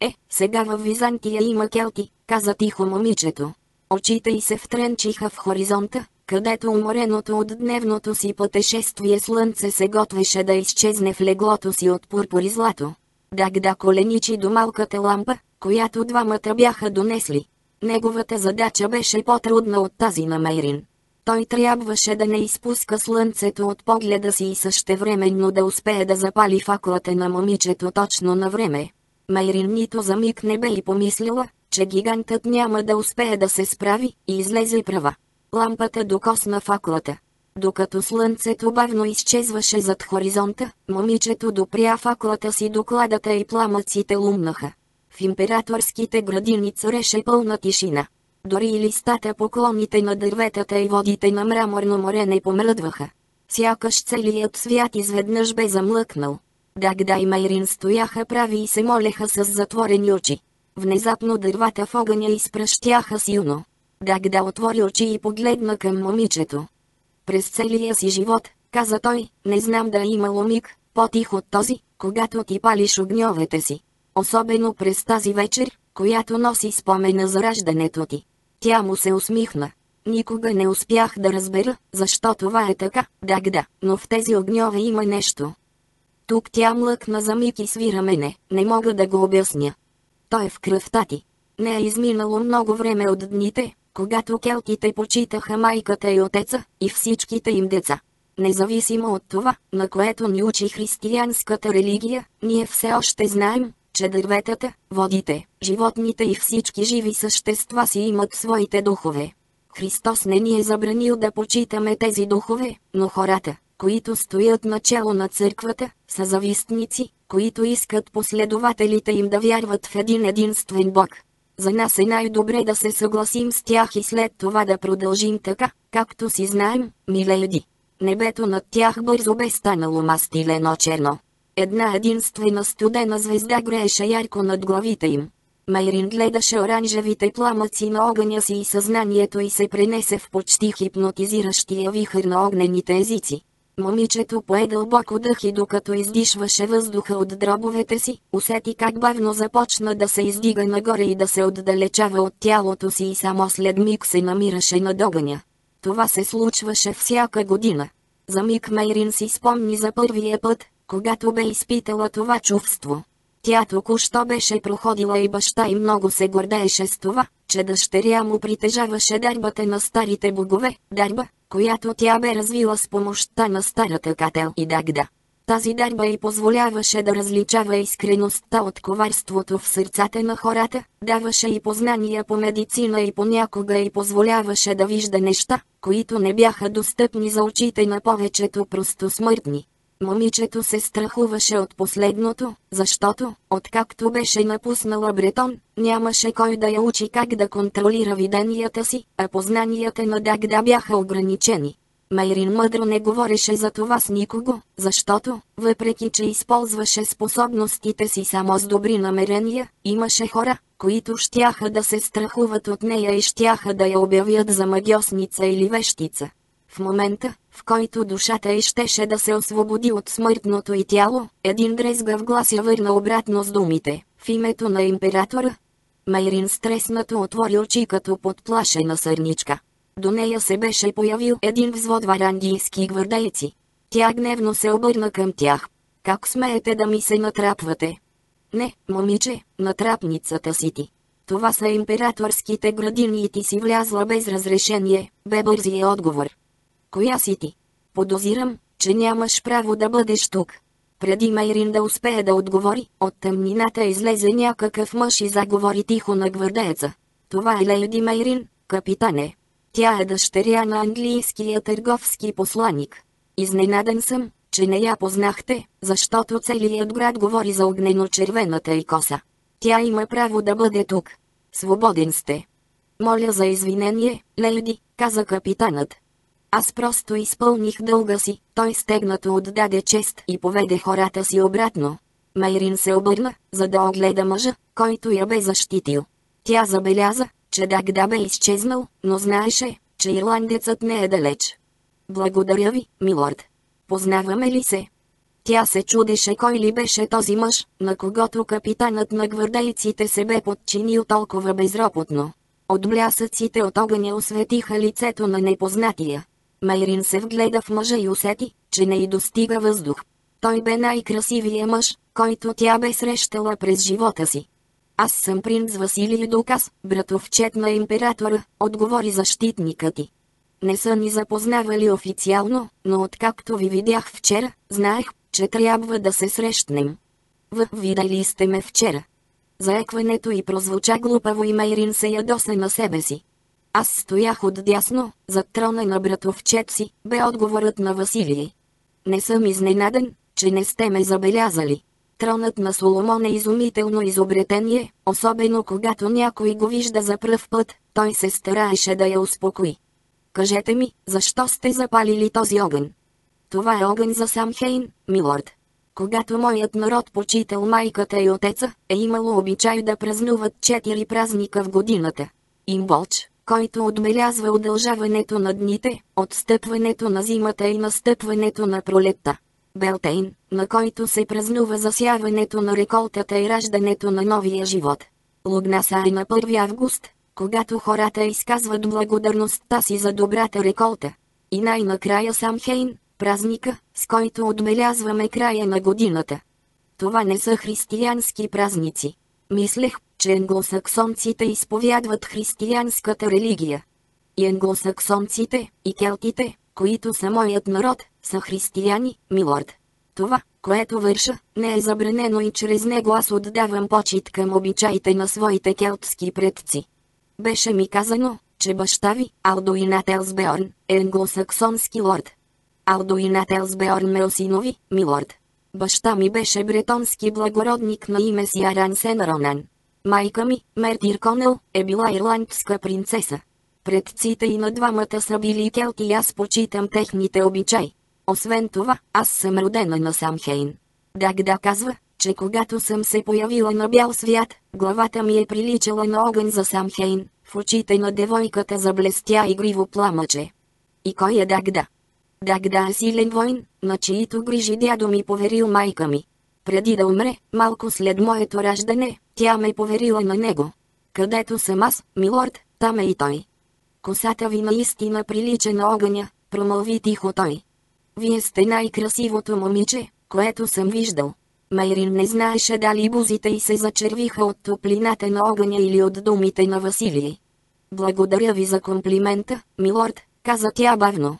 Е, сега в Византия има келти, каза тихо момичето. Очите й се втренчиха в хоризонта, където умореното от дневното си пътешествие слънце се готвеше да изчезне в леглото си от пурпур и злато. Дагда коленичи до малката лампа, която двамата бяха донесли. Неговата задача беше по-трудна от тази на Мейрин. Той трябваше да не изпуска слънцето от погледа си и същевременно да успее да запали факлата на момичето точно на време. Майрин нито за миг не бе и помислила, че гигантът няма да успее да се справи и излезе права. Лампата докосна факлата. Докато слънцето бавно изчезваше зад хоризонта, момичето допря факлата си до кладата и пламъците лумнаха. В императорските градини цареше пълна тишина. Дори и листата поклоните на дърветата и водите на мраморно море не помръдваха. Сякаш целият свят изведнъж бе замлъкнал. Дагда и Майрин стояха прави и се молеха с затворени очи. Внезапно дървата в огъня изпръщяха силно. Дагда отвори очи и погледна към момичето. През целия си живот, каза той, не знам да е имало миг, по-тих от този, когато ти палиш огньовете си. Особено през тази вечер, която носи спомена за раждането ти. Тя му се усмихна. Никога не успях да разбера, защо това е така, Дагда, но в тези огньове има нещо. Тук тя млъкна за миг и свира мене, не мога да го обясня. Той е в кръвта ти. Не е изминало много време от дните, когато келтите почитаха майката и отеца, и всичките им деца. Независимо от това, на което ни учи християнската религия, ние все още знаем, че дърветата, водите, животните и всички живи същества си имат своите духове. Христос не ни е забранил да почитаме тези духове, но хората, които стоят начало на църквата, са завистници, които искат последователите им да вярват в един единствен Бог. За нас е най-добре да се съгласим с тях и след това да продължим така, както си знаем, миледи. Небето над тях бързо бе станало мастилено черно. Една единствена студена звезда грееше ярко над главите им. Майрин гледаше оранжевите пламъци на огъня си и съзнанието й се пренесе в почти хипнотизиращия вихър на огнените езици. Момичето пое дълбоко дъх и докато издишваше въздуха от дробовете си, усети как бавно започна да се издига нагоре и да се отдалечава от тялото си и само след миг се намираше над огъня. Това се случваше всяка година. За миг Мейрин си спомни за първия път, когато бе изпитала това чувство. Тя току-що беше проходила и баща и много се гордееше с това, че дъщеря му притежаваше дарбата на старите богове, дарба, която тя бе развила с помощта на старата кател и дагда. Тази дарба й позволяваше да различава искреността от коварството в сърцата на хората, даваше и познания по медицина и понякога й позволяваше да вижда неща, които не бяха достъпни за очите на повечето просто смъртни. Момичето се страхуваше от последното, защото, откакто беше напуснала Бретон, нямаше кой да я учи как да контролира виденията си, а познанията на Дагда бяха ограничени. Майрин мъдро не говореше за това с никого, защото, въпреки че използваше способностите си само с добри намерения, имаше хора, които щяха да се страхуват от нея и щяха да я обявят за магиосница или вещица. В момента, в който душата й щеше да се освободи от смъртното й тяло, един дрезгав глас я върна обратно с думите, в името на императора. Майрин стреснато отвори очи като подплашена сърничка. До нея се беше появил един взвод варандийски гвардейци. Тя гневно се обърна към тях. Как смеете да ми се натрапвате? Не, момиче, на трапницата си ти. Това са императорските градини и ти си влязла без разрешение, бе бързия отговор. Коя си ти? Подозирам, че нямаш право да бъдеш тук. Преди Майрин да успее да отговори, от тъмнината излезе някакъв мъж и заговори тихо на гвардееца. Това е Лейди Майрин, капитане. Тя е дъщеря на английския търговски посланик. Изненаден съм, че не я познахте, защото целият град говори за огнено-червената и коса. Тя има право да бъде тук. Свободен сте. Моля за извинение, леди, каза капитанът. Аз просто изпълних дълга си, той стегнато отдаде чест и поведе хората си обратно. Майрин се обърна, за да огледа мъжа, който я бе защитил. Тя забеляза, че Дагда бе изчезнал, но знаеше, че ирландецът не е далеч. Благодаря ви, милорд. Познаваме ли се? Тя се чудеше кой ли беше този мъж, на когото капитанът на гвардейците се бе подчинил толкова безропотно. От блясъците от огъня осветиха лицето на непознатия. Майрин се вгледа в мъжа и усети, че не й достига въздух. Той бе най-красивия мъж, който тя бе срещала през живота си. Аз съм принц Василий Дукас, братовчет на императора, отговори защитникът ти. Не са ни запознавали официално, но откакто ви видях вчера, знаех, че трябва да се срещнем. В видали сте ме вчера. Заекването и прозвуча глупаво и Мейрин се ядоса на себе си. Аз стоях отдясно, зад трона на братовчет си, бе отговорът на Василий. Не съм изненаден, че не сте ме забелязали. Тронът на Соломон е изумително изобретение, особено когато някой го вижда за пръв път, той се стараеше да я успокои. Кажете ми, защо сте запалили този огън? Това е огън за Самхейн, милорд. Когато моят народ почитал майката и отеца, е имало обичай да празнуват четири празника в годината. Имболч, който отбелязва удължаването на дните, отстъпването на зимата и настъпването на пролетта. Белтейн, на който се празнува засяването на реколтата и раждането на новия живот. Лугнаса е на 1 август, когато хората изказват благодарността си за добрата реколта. И най-накрая Самхейн, празника, с който отбелязваме края на годината. Това не са християнски празници. Мислех, че англосаксонците изповядват християнската религия. И англосаксонците, и келтите, които са моят народ, са християни, милорд. Това, което върша, не е забранено и чрез него аз отдавам почет към обичаите на своите келтски предци. Беше ми казано, че баща ви, Алдуин Ателсбеорн, е англосаксонски лорд. Алдуин Ателсбеорн ме осинови, милорд. Баща ми беше бретонски благородник на име си Арансен Ронан. Майка ми, Мертир Конел, е била ирландска принцеса. Предците и на двамата са били келти и аз почитам техните обичаи. Освен това, аз съм родена на Самхейн. Дагда казва, че когато съм се появила на бял свят, главата ми е приличала на огън за Самхейн, в очите на девойката заблестя игриво пламъче. И кой е Дагда? Дагда е силен войн, на чието грижи дядо ми поверил майка ми. Преди да умре, малко след моето раждане, тя ме поверила на него. Където съм аз, милорд, там е и той. Косата ви наистина прилича на огъня, промълви тихо той. Вие сте най-красивото момиче, което съм виждал. Майрин не знаеше дали бузите й се зачервиха от топлината на огъня или от думите на Василий. Благодаря ви за комплимента, милорд, каза тя бавно.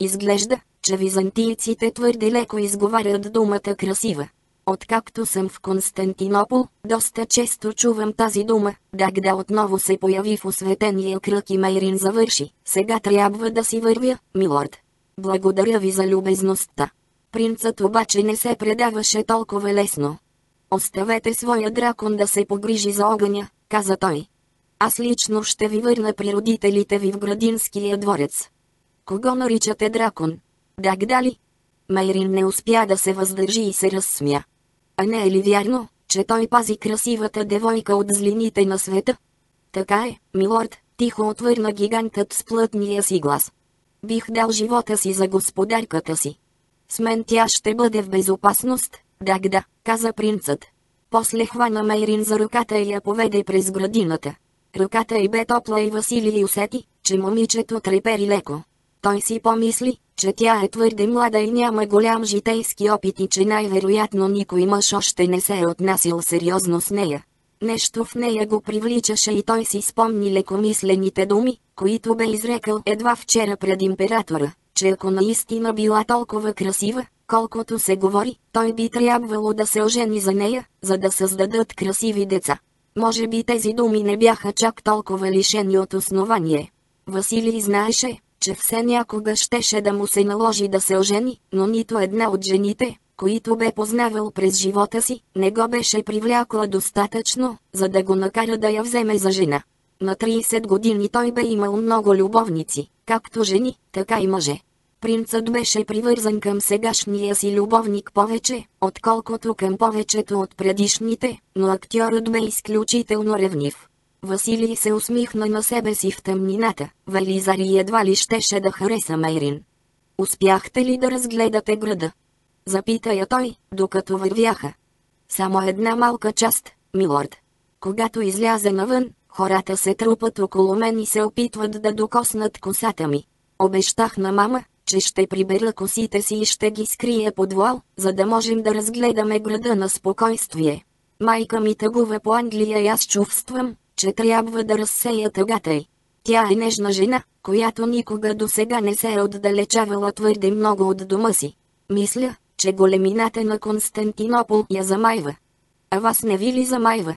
Изглежда, че византийците твърде леко изговарят думата красива. Откакто съм в Константинопол, доста често чувам тази дума, Дагда отново се появи в осветения кръг и Майрин завърши. Сега трябва да си вървя, милорд. Благодаря ви за любезността. Принцът обаче не се предаваше толкова лесно. Оставете своя дракон да се погрижи за огъня, каза той. Аз лично ще ви върна при родителите ви в градинския дворец. Кого наричате дракон? Дагдали? Майрин не успя да се въздържи и се разсмя. А не е ли вярно, че той пази красивата девойка от злините на света? Така е, милорд, тихо отвърна гигантът с плътния си глас. Бих дал живота си за господарката си. С мен тя ще бъде в безопасност, да, каза принцът. После хвана Мейрин за ръката и я поведе през градината. Ръката й бе топла и Василий усети, че момичето трепери леко. Той си помисли, че тя е твърде млада и няма голям житейски опит и че най-вероятно никой мъж още не се е отнасил сериозно с нея. Нещо в нея го привличаше и той си спомни лекомислените думи, които бе изрекал едва вчера пред императора, че ако наистина била толкова красива, колкото се говори, той би трябвало да се ожени за нея, за да създадат красиви деца. Може би тези думи не бяха чак толкова лишени от основание. Василий знаеше, че все някога щеше да му се наложи да се ожени, но нито една от жените, които бе познавал през живота си, не го беше привлякла достатъчно, за да го накара да я вземе за жена. На 30 години той бе имал много любовници, както жени, така и мъже. Принцът беше привързан към сегашния си любовник повече, отколкото към повечето от предишните, но актьорът бе изключително ревнив. Василий се усмихна на себе си в тъмнината, Велизари едва ли щеше да хареса Мейрин. Успяхте ли да разгледате града? Запита я той, докато вървяха. Само една малка част, милорд. Когато изляза навън, хората се трупат около мен и се опитват да докоснат косата ми. Обещах на мама, че ще прибера косите си и ще ги скрия под вол, за да можем да разгледаме града на спокойствие. Майка ми тъгува по Англия и аз чувствам, че трябва да разсея тъгата й. Тя е нежна жена, която никога до сега не се е отдалечавала твърде много от дома си. Мисля, че големината на Константинопол я замайва. А вас не ви ли замайва?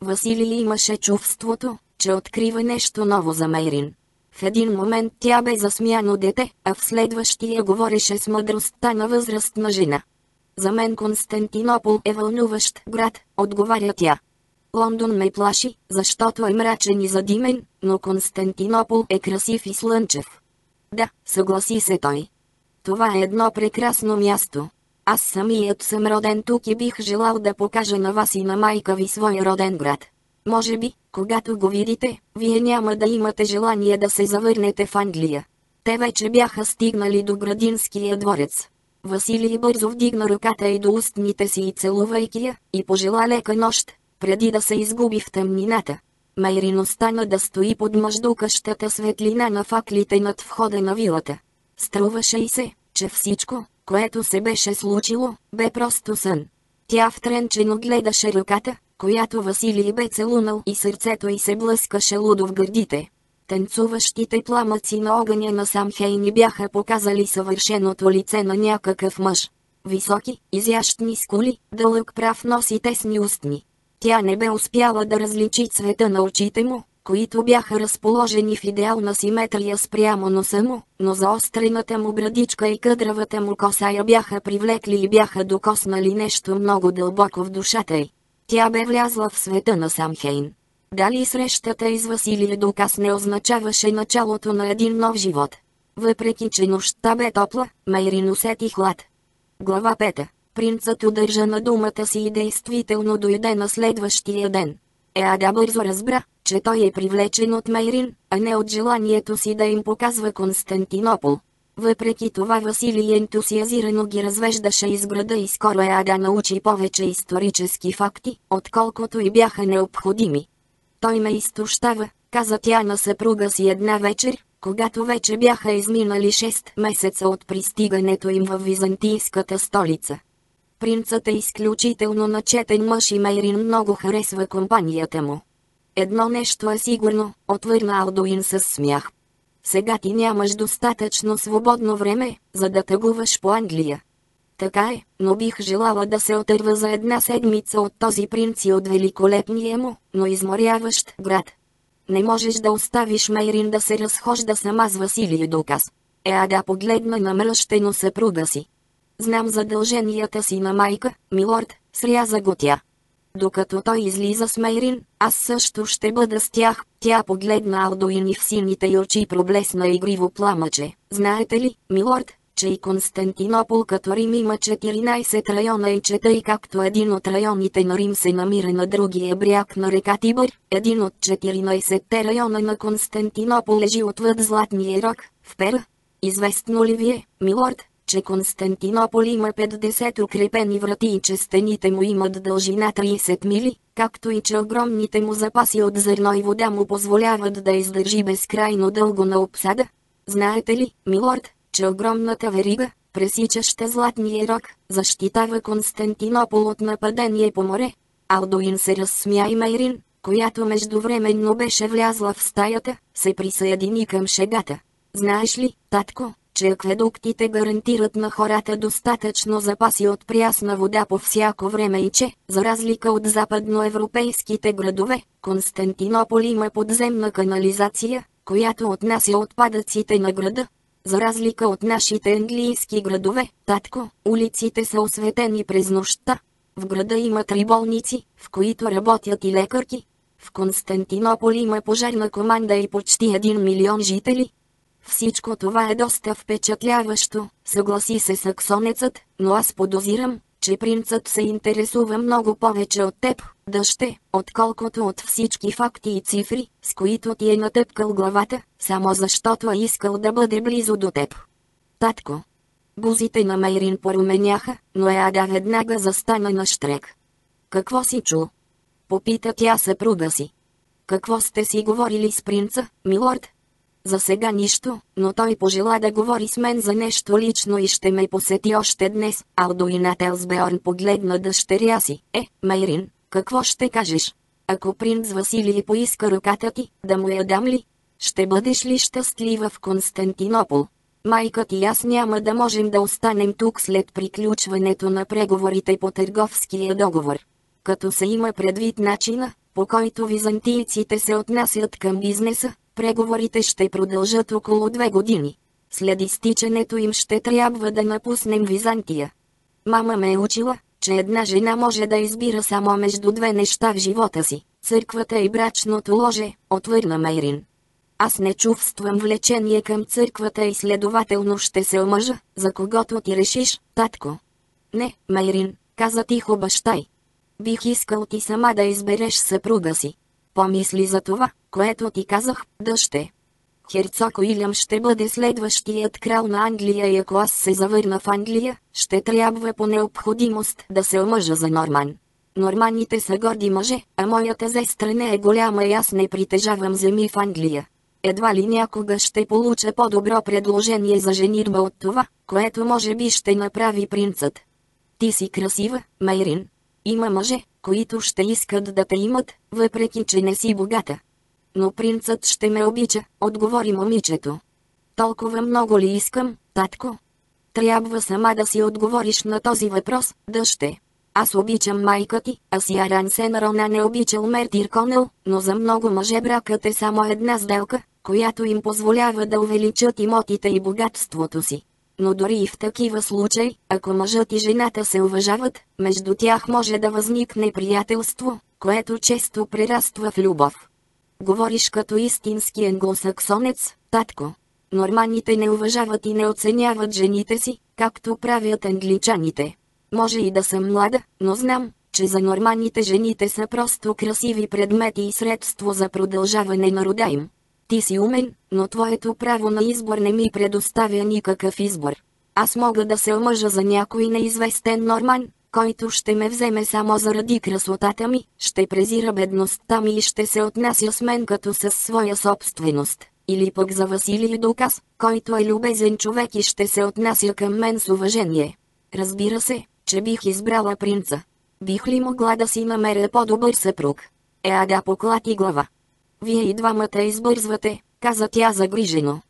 Василий имаше чувството, че открива нещо ново за Мейрин. В един момент тя бе засмяно дете, а в следващия говореше с мъдростта на възрастна жена. За мен Константинопол е вълнуващ град, отговаря тя. Лондон ме плаши, защото е мрачен и задимен, но Константинопол е красив и слънчев. Да, съгласи се той. Това е едно прекрасно място. Аз самият съм роден тук и бих желал да покажа на вас и на майка ви своя роден град. Може би, когато го видите, вие няма да имате желание да се завърнете в Англия. Те вече бяха стигнали до градинския дворец. Василий бързо вдигна ръката и до устните си и целувайки я, и пожела лека нощ, преди да се изгуби в тъмнината. Майрин остана да стои под мъждукащата светлина на факлите над входа на вилата. Струваше и се, че всичко, което се беше случило, бе просто сън. Тя втренчено гледаше ръката, която Василий бе целунал и сърцето й се блъскаше лудо в гърдите. Танцуващите пламъци на огъня на Самхейни бяха показали съвършеното лице на някакъв мъж. Високи, изящни скули, дълъг прав нос и тесни устни. Тя не бе успяла да различи цвета на очите му, които бяха разположени в идеална симетрия спрямо носа му, но заострената му брадичка и къдравата му коса я бяха привлекли и бяха докоснали нещо много дълбоко в душата й. Тя бе влязла в света на Самхейн. Дали срещата из Василия Докас не означаваше началото на един нов живот. Въпреки че нощта бе топла, Мейрин усети хлад. Глава 5. Принцът удържа на думата си и действително дойде на следващия ден. Еада бързо разбра, че той е привлечен от Мейрин, а не от желанието си да им показва Константинопол. Въпреки това Василий ентусиазирано ги развеждаше из града и скоро Еада научи повече исторически факти, отколкото и бяха необходими. Той ме изтощава, каза тя на съпруга си една вечер, когато вече бяха изминали 6 месеца от пристигането им в византийската столица. Принцът е изключително начетен мъж и Мейрин много харесва компанията му. Едно нещо е сигурно, отвърна Алдуин с смях. Сега ти нямаш достатъчно свободно време, за да тъгуваш по Англия. Така е, но бих желала да се отърва за една седмица от този принц и от великолепния му, но изморяващ град. Не можеш да оставиш Мейрин да се разхожда сама с Василий Дукас. Еада погледна на мръщено съпруга си. Знам задълженията си на майка, милорд, сряза го тя. Докато той излиза с Мейрин, аз също ще бъда с тях. Тя погледна Алдуин и в сините й очи проблесна игриво пламъче. Знаете ли, милорд, че и Константинопол като Рим има 14 района и че тъй както един от районите на Рим се намира на другия бряг на река Тибър, един от 14-те района на Константинопол лежи отвъд Златния рок, в Пера. Известно ли ви е, милорд, че Константинопол има 50 укрепени врати и че стените му имат дължина 30 мили, както и че огромните му запаси от зърно и вода му позволяват да издържи безкрайно дълго на обсада. Знаете ли, милорд, че огромната верига, пресичаща Златния рок, защитава Константинопол от нападение по море? Алдуин се разсмя и Мейрин, която междувременно беше влязла в стаята, се присъедини към шегата. Знаеш ли, татко, че акведуктите гарантират на хората достатъчно запаси от прясна вода по всяко време и че, за разлика от западноевропейските градове, Константинопол има подземна канализация, която отнася отпадъците на града. За разлика от нашите английски градове, татко, улиците са осветени през нощта. В града има три болници, в които работят и лекарки. В Константинопол има пожарна команда и почти 1 милион жители, всичко това е доста впечатляващо, съгласи се саксонецът, но аз подозирам, че принцът се интересува много повече от теб, дъще, отколкото от всички факти и цифри, с които ти е натъпкал главата, само защото е искал да бъде близо до теб. Татко. Бузите на Мейрин поруменяха, но Еада веднага застана на штрек. Какво си чул? Попита тя съпруга си. Какво сте си говорили с принца, милорд? За сега нищо, но той пожела да говори с мен за нещо лично и ще ме посети още днес. Алдуина Телсбеорн погледна дъщеря си. Е, Майрин, какво ще кажеш? Ако принц Василий поиска ръката ти, да му я дам ли? Ще бъдеш ли щастлива в Константинопол? Майкът и аз няма да можем да останем тук след приключването на преговорите по търговския договор. Като се има предвид начина, по който византийците се отнасят към бизнеса, Преговорите ще продължат около две години. След изтичането им ще трябва да напуснем Византия. Мама ме е учила, че една жена може да избира само между две неща в живота си – църквата и брачното ложе, отвърна Мейрин. Аз не чувствам влечение към църквата и следователно ще се омъжа, за когото ти решиш, татко. Не, Мейрин, каза тихо бащай. Бих искал ти сама да избереш съпруга си. Помисли за това, което ти казах, дъще. Херцог Уилям ще бъде следващият крал на Англия и ако аз се завърна в Англия, ще трябва по необходимост да се омъжа за Норман. Норманите са горди мъже, а моята зестра не е голяма и аз не притежавам земи в Англия. Едва ли някога ще получа по-добро предложение за женитба от това, което може би ще направи принцът. Ти си красива, Майрин. Има мъже, които ще искат да те имат, въпреки че не си богата. Но принцът ще ме обича, отговори момичето. Толкова много ли искам, татко? Трябва сама да си отговориш на този въпрос, дъще. Аз обичам майка ти, а си Аран Сенарона не обичал Мертир Конел, но за много мъже бракът е само една сделка, която им позволява да увеличат имотите и богатството си. Но дори и в такива случаи, ако мъжът и жената се уважават, между тях може да възникне приятелство, което често прераства в любов. Говориш като истински англосаксонец, татко. Норманите не уважават и не оценяват жените си, както правят англичаните. Може и да съм млада, но знам, че за норманите жените са просто красиви предмети и средство за продължаване на рода им. Ти си умен, но твоето право на избор не ми предоставя никакъв избор. Аз мога да се омъжа за някой неизвестен норман, който ще ме вземе само заради красотата ми, ще презира бедността ми и ще се отнася с мен като с своя собственост. Или пък за Василий Доказ, който е любезен човек и ще се отнася към мен с уважение. Разбира се, че бих избрала принца. Бих ли могла да си намеря по-добър съпруг? Еада поклати глава. Вие и двамата избързвате, каза тя загрижено.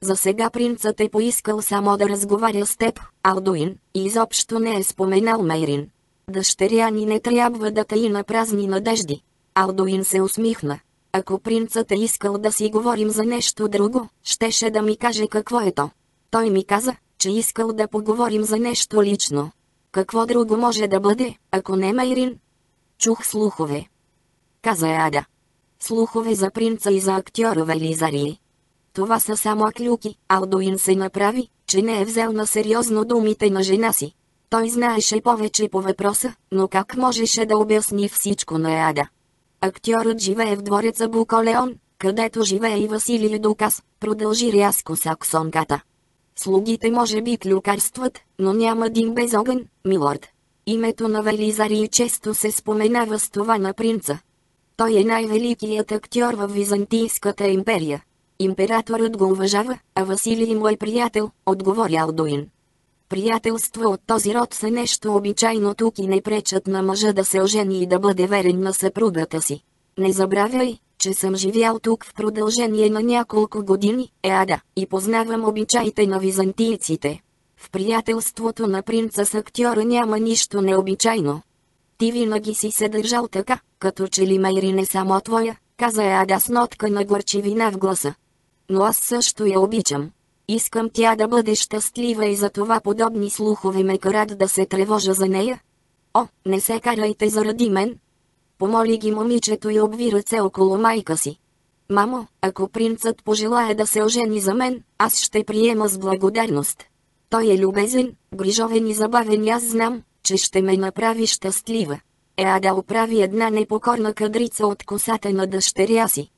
За сега принцът е поискал само да разговаря с теб, Алдуин, и изобщо не е споменал Мейрин. Дъщеря ни не трябва да таи на празни надежди. Алдуин се усмихна. Ако принцът е искал да си говорим за нещо друго, щеше да ми каже какво е то. Той ми каза, че искал да поговорим за нещо лично. Какво друго може да бъде, ако не Мейрин? Чух слухове. Каза Ада. Слухове за принца и за актьора Велизарии. Това са само клюки. Алдуин се направи, че не е взел на сериозно думите на жена си. Той знаеше повече по въпроса, но как можеше да обясни всичко на Ада? Актьорът живее в двореца Буколеон, където живее и Василий Дукас, продължи рязко саксонката. Слугите може би клюкарстват, но няма дим без огън, милорд. Името на Велизарий често се споменава с това на принца. Той е най-великият актьор в Византийската империя. Императорът го уважава, а Василий му е приятел, отговори Алдуин. Приятелства от този род са нещо обичайно тук и не пречат на мъжа да се ожени и да бъде верен на съпругата си. Не забравяй, че съм живял тук в продължение на няколко години, Еада, и познавам обичаите на византийците. В приятелството на принца с актьора няма нищо необичайно. Ти винаги си се държал така, като че ли Майри не само твоя, каза Еада с нотка на горчивина в гласа. Но аз също я обичам. Искам тя да бъде щастлива и за това подобни слухове ме карат да се тревожа за нея. О, не се карайте заради мен. Помоли ги момичето и обви ръце около майка си. Мамо, ако принцът пожелая да се ожени за мен, аз ще приема с благодарност. Той е любезен, грижовен и забавен и аз знам, че ще ме направи щастлива. Еа да оправи една непокорна кадрица от косата на дъщеря си.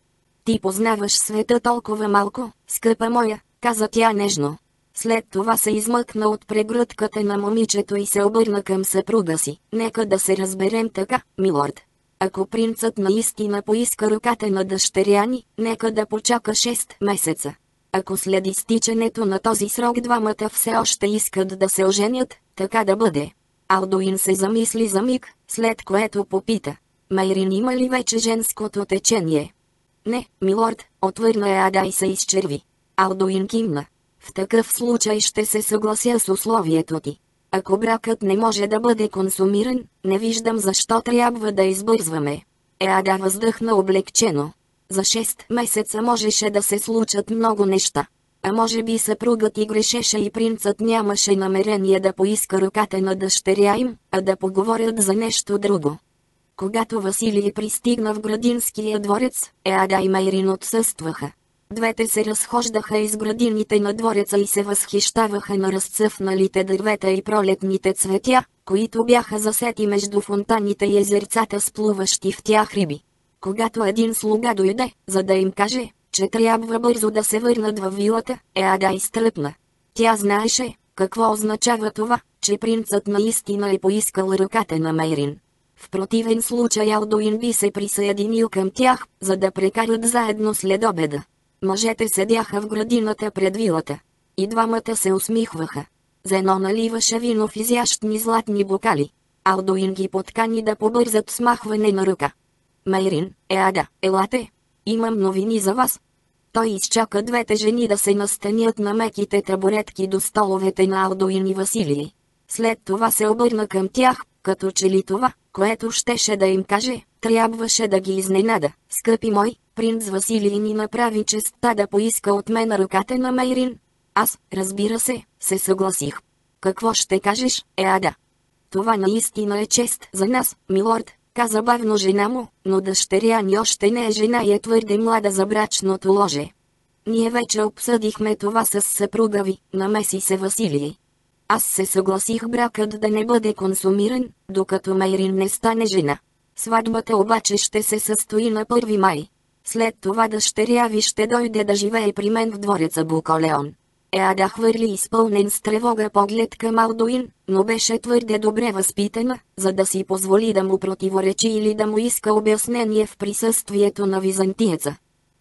Ти познаваш света толкова малко, скъпа моя, каза тя нежно. След това се измъкна от прегръдката на момичето и се обърна към съпруга си. Нека да се разберем така, милорд. Ако принцът наистина поиска ръката на дъщеря ни, нека да почака 6 месеца. Ако след изтичането на този срок двамата все още искат да се оженят, така да бъде. Алдуин се замисли за миг, след което попита. Майрин има ли вече женското течение? Не, милорд, отвърна Ада и се изчерви. Алдуин кимна. В такъв случай ще се съглася с условието ти. Ако бракът не може да бъде консумиран, не виждам защо трябва да избързваме. Еада въздъхна облегчено. За 6 месеца можеше да се случат много неща. А може би съпругът и грешеше и принцът нямаше намерение да поиска ръката на дъщеря им, а да поговорят за нещо друго. Когато Василий пристигна в градинския дворец, Еада и Майрин отсъстваха. Двете се разхождаха из градините на двореца и се възхищаваха на разцъфналите дървета и пролетните цветя, които бяха засети между фонтаните и езерцата с плуващи в тях риби. Когато един слуга дойде, за да им каже, че трябва бързо да се върнат във вилата, Еада изтръпна. Тя знаеше, какво означава това, че принцът наистина е поискал ръката на Мейрин. В противен случай Алдуин би се присъединил към тях, за да прекарат заедно след обеда. Мъжете седяха в градината пред вилата. И двамата се усмихваха. Зено наливаше вино в изящни златни бокали. Алдуин ги подкани да побързат смахване на ръка. Майрин, Еада, елате. Имам новини за вас. Той изчака двете жени да се настанят на меките табуретки до столовете на Алдуин и Василий. След това се обърна към тях, като че ли това, което щеше да им каже, трябваше да ги изненада. Скъпи мой, принц Василий ни направи честа да поиска от мен ръката на Мейрин. Аз, разбира се, се съгласих. Какво ще кажеш, Еада? Това наистина е чест за нас, милорд, каза бавно жена му, но дъщеря ни още не е жена и е твърде млада за брачното ложе. Ние вече обсъдихме това с съпруга ви, намеси се Василий. Аз се съгласих бракът да не бъде консумиран, докато Мейрин не стане жена. Сватбата обаче ще се състои на 1 май. След това дъщеря ви ще дойде да живее при мен в двореца Буколеон. Еада хвърли изпълнен с тревога поглед към Алдуин, но беше твърде добре възпитана, за да си позволи да му противоречи или да му иска обяснение в присъствието на византиеца.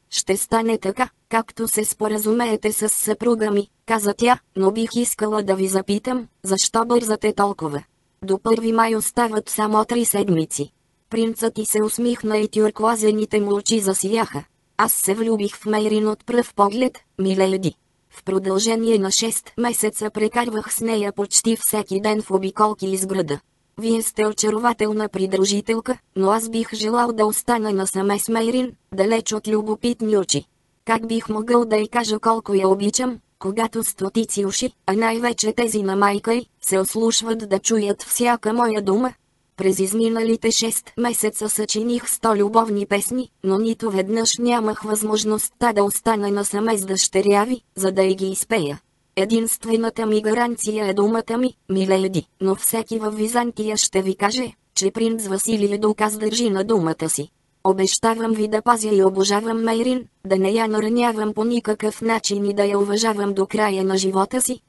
Ще стане така, както се споразумеете с съпруга ми, каза тя, но бих искала да ви запитам, защо бързате толкова. До 1 май остават само три седмици. Принцът ти се усмихна и тюркуазените му очи засияха. Аз се влюбих в Мейрин от пръв поглед, миледи. В продължение на 6 месеца прекарвах с нея почти всеки ден в обиколки из града. Вие сте очарователна придружителка, но аз бих желал да остана насаме с Мейрин, далеч от любопитни очи. Как бих могъл да й кажа колко я обичам, когато стотици уши, а най-вече тези на майка й, се ослушват да чуят всяка моя дума, през изминалите 6 месеца съчиних 100 любовни песни, но нито веднъж нямах възможността да остана насаме с дъщеря ви, за да й ги изпея. Единствената ми гаранция е думата ми, миледи, но всеки във Византия ще ви каже, че принц Василий Дуказ държи на думата си. Обещавам ви да пазя и обожавам Мейрин, да не я наранявам по никакъв начин и да я уважавам до края на живота си.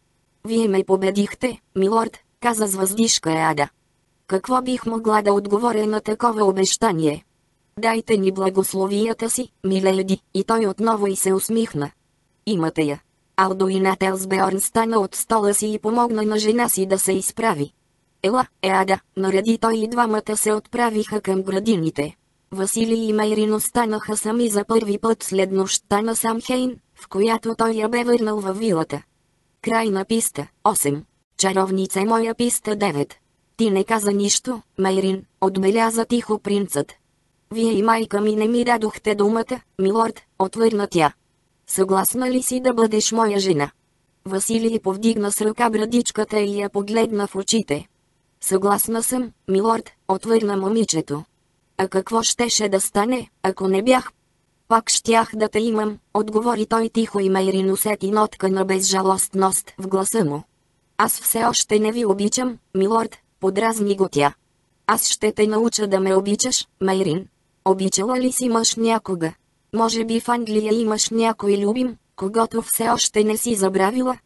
Вие ме победихте, милорд, каза с въздишка Ада. Какво бих могла да отговоря на такова обещание? Дайте ни благословията си, миледи, и той отново и се усмихна. Имате я. Алдоинат Елсбеорн стана от стола си и помогна на жена си да се изправи. Ела, Еада, нареди той и двамата се отправиха към градините. Василий и Мейрин останаха сами за първи път след нощта на Самхейн, в която той я бе върнал във вилата. Край на писта, 8. Чаровница моя писта 9. Ти не каза нищо, Мейрин, отбеляза тихо принцът. Вие и майка ми не ми дадохте думата, милорд, отвърна тя. Съгласна ли си да бъдеш моя жена? Василий повдигна с ръка брадичката и я погледна в очите. Съгласна съм, милорд, отвърна момичето. А какво щеше да стане, ако не бях? Пак щях да те имам, отговори той тихо и Мейрин усети нотка на безжалостност в гласа му. Аз все още не ви обичам, милорд, подразни го тя. Аз ще те науча да ме обичаш, Мейрин. Обичала ли си мъж някога? Може би в Англия имаш някой любим, когато все още не си забравила?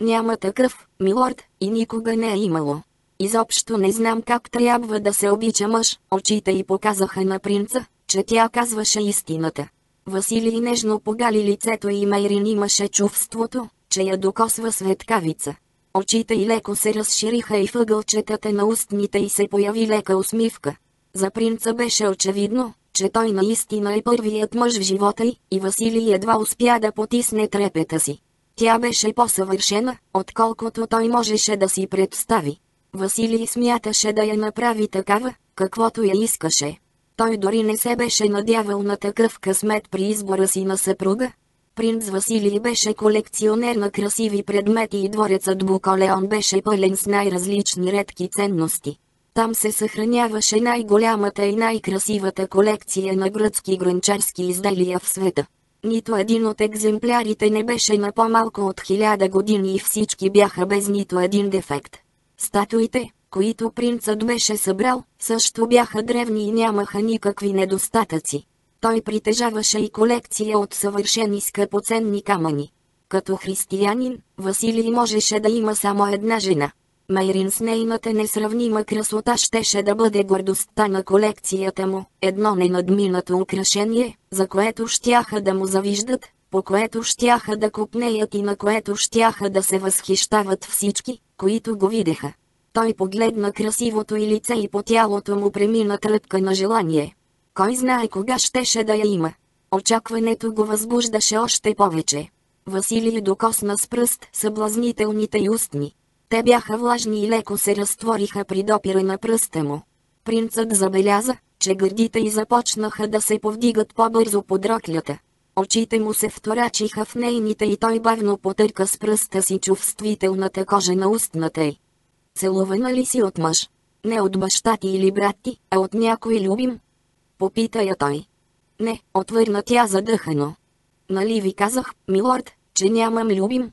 Няма такъв, милорд, и никога не е имало. Изобщо не знам как трябва да се обича мъж, очите й показаха на принца, че тя казваше истината. Василий нежно погали лицето и Мейрин имаше чувството, че я докосва светкавица. Очите й леко се разшириха и въгълчетата на устните й се появи лека усмивка. За принца беше очевидно, че той наистина е първият мъж в живота й, и Василий едва успя да потисне трепета си. Тя беше по-съвършена, отколкото той можеше да си представи. Василий смяташе да я направи такава, каквото я искаше. Той дори не се беше надявал на такъв късмет при избора си на съпруга. Принц Василий беше колекционер на красиви предмети и дворецът Буколеон беше пълен с най-различни редки ценности. Там се съхраняваше най-голямата и най-красивата колекция на гръцки гранчарски изделия в света. Нито един от екземплярите не беше на по-малко от хиляда години и всички бяха без нито един дефект. Статуите, които принцът беше събрал, също бяха древни и нямаха никакви недостатъци. Той притежаваше и колекция от съвършени скъпоценни камъни. Като християнин, Василий можеше да има само една жена. Майрин с нейната несравнима красота щеше да бъде гордостта на колекцията му, едно ненадминато украшение, за което щяха да му завиждат, по което щяха да купнеят и на което щяха да се възхищават всички, които го видеха. Той погледна красивото и лице и по тялото му премина тръпка на желание. Кой знае кога щеше да я има. Очакването го възбуждаше още повече. Василий докосна с пръст съблазнителните й устни. Те бяха влажни и леко се разтвориха при допира на пръста му. Принцът забеляза, че гърдите й започнаха да се повдигат по-бързо под роклята. Очите му се вторачиха в нейните и той бавно потърка с пръста си чувствителната кожа на устната й. Целувана ли си от мъж? Не от баща ти или брат ти, а от някой любим? Попита я той. Не, отвърна тя задъхано. Нали ви казах, милорд, че нямам любим?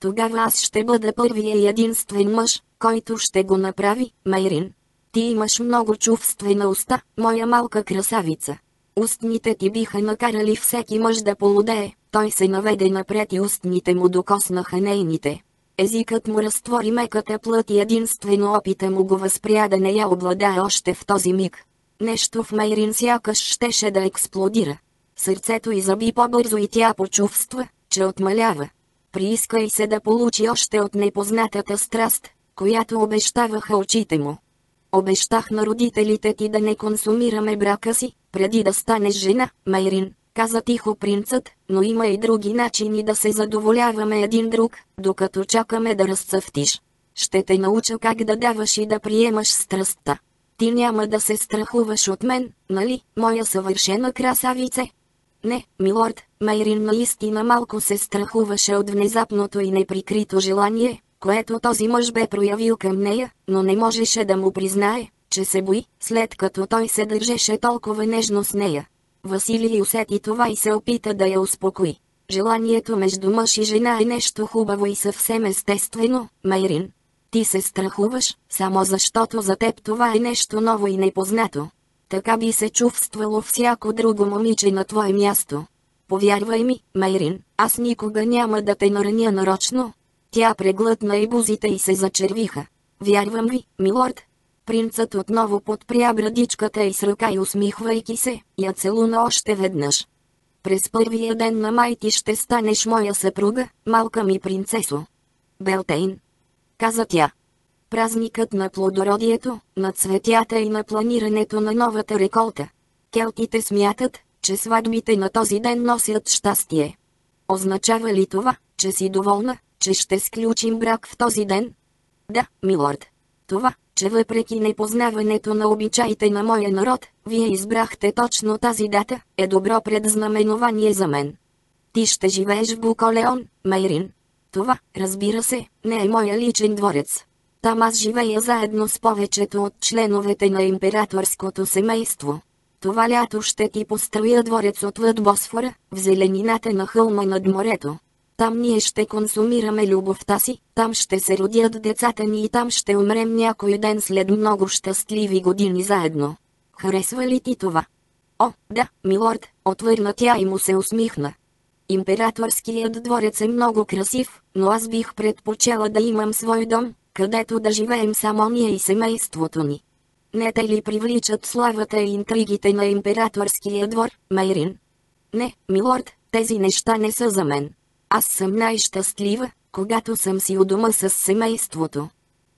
Тогава аз ще бъда първия и единствен мъж, който ще го направи, Майрин. Ти имаш много чувствена уста, моя малка красавица. Устните ти биха накарали всеки мъж да полудее, той се наведе напред и устните му докоснаха нейните. Езикът му разтвори меката плът и единствено опита му го възпря да не я обладае още в този миг. Нещо в Мейрин сякаш щеше да експлодира. Сърцето й заби по-бързо и тя почувства, че отмалява. Прииска и се да получи още от непознатата страст, която обещаваха очите му. Обещах на родителите ти да не консумираме брака си, преди да станеш жена, Майрин, каза тихо принцът, но има и други начини да се задоволяваме един друг, докато чакаме да разцъфтиш. Ще те науча как да даваш и да приемаш страстта. Ти няма да се страхуваш от мен, нали, моя съвършена красавице? Не, милорд, Майрин наистина малко се страхуваше от внезапното и неприкрито желание, което този мъж бе проявил към нея, но не можеше да му признае, че се бои, след като той се държеше толкова нежно с нея. Василий усети това и се опита да я успокои. Желанието между мъж и жена е нещо хубаво и съвсем естествено, Майрин. Ти се страхуваш, само защото за теб това е нещо ново и непознато. Така би се чувствало всяко друго момиче на твое място. Повярвай ми, Майрин, аз никога няма да те нараня нарочно. Тя преглътна и бузите и се зачервиха. Вярвам ви, милорд. Принцът отново подпря брадичката и с ръка и усмихвайки се, я целуна още веднъж. През първия ден на май ти ще станеш моя съпруга, малка ми принцесо. Белтейн. Каза тя. Празникът на плодородието, на цветята и на планирането на новата реколта. Келтите смятат, че сватбите на този ден носят щастие. Означава ли това, че си доволна, че ще сключим брак в този ден? Да, милорд. Това, че въпреки непознаването на обичаите на моя народ, вие избрахте точно тази дата, е добро предзнаменование за мен. Ти ще живееш в Буколеон, Майрин. Това, разбира се, не е моя личен дворец. Там аз живея заедно с повечето от членовете на императорското семейство. Това лято ще ти построя дворец отвъд Босфора, в зеленината на хълма над морето. Там ние ще консумираме любовта си, там ще се родят децата ни и там ще умрем някой ден след много щастливи години заедно. Харесва ли ти това? О, да, милорд, отвърна тя и му се усмихна. Императорският дворец е много красив, но аз бих предпочела да имам свой дом, където да живеем само ние и семейството ни. Не те ли привличат славата и интригите на императорския двор, Майрин? Не, милорд, тези неща не са за мен. Аз съм най-щастлива, когато съм си у дома с семейството.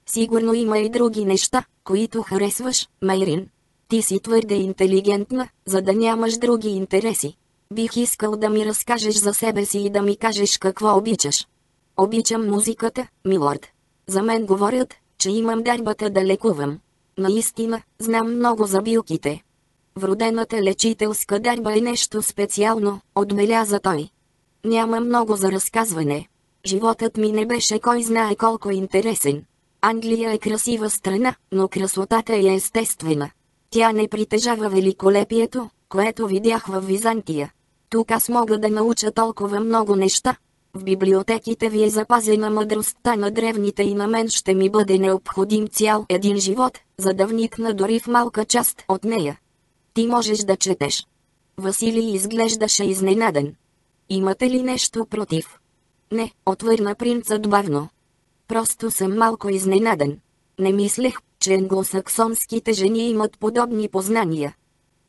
Сигурно има и други неща, които харесваш, Майрин. Ти си твърде интелигентна, за да нямаш други интереси. Бих искал да ми разкажеш за себе си и да ми кажеш какво обичаш. Обичам музиката, милорд. За мен говорят, че имам дарбата да лекувам. Наистина, знам много за билките. Вродената лечителска дарба е нещо специално, отбеляза той. Няма много за разказване. Животът ми не беше кой знае колко интересен. Англия е красива страна, но красотата е естествена. Тя не притежава великолепието, което видях в Византия. Тук аз мога да науча толкова много неща. В библиотеките ви е запазена мъдростта на древните и на мен ще ми бъде необходим цял един живот, за да вникна дори в малка част от нея. Ти можеш да четеш. Василий изглеждаше изненаден. Имате ли нещо против? Не, отвърна принцът бавно. Просто съм малко изненаден. Не мислех, че англосаксонските жени имат подобни познания.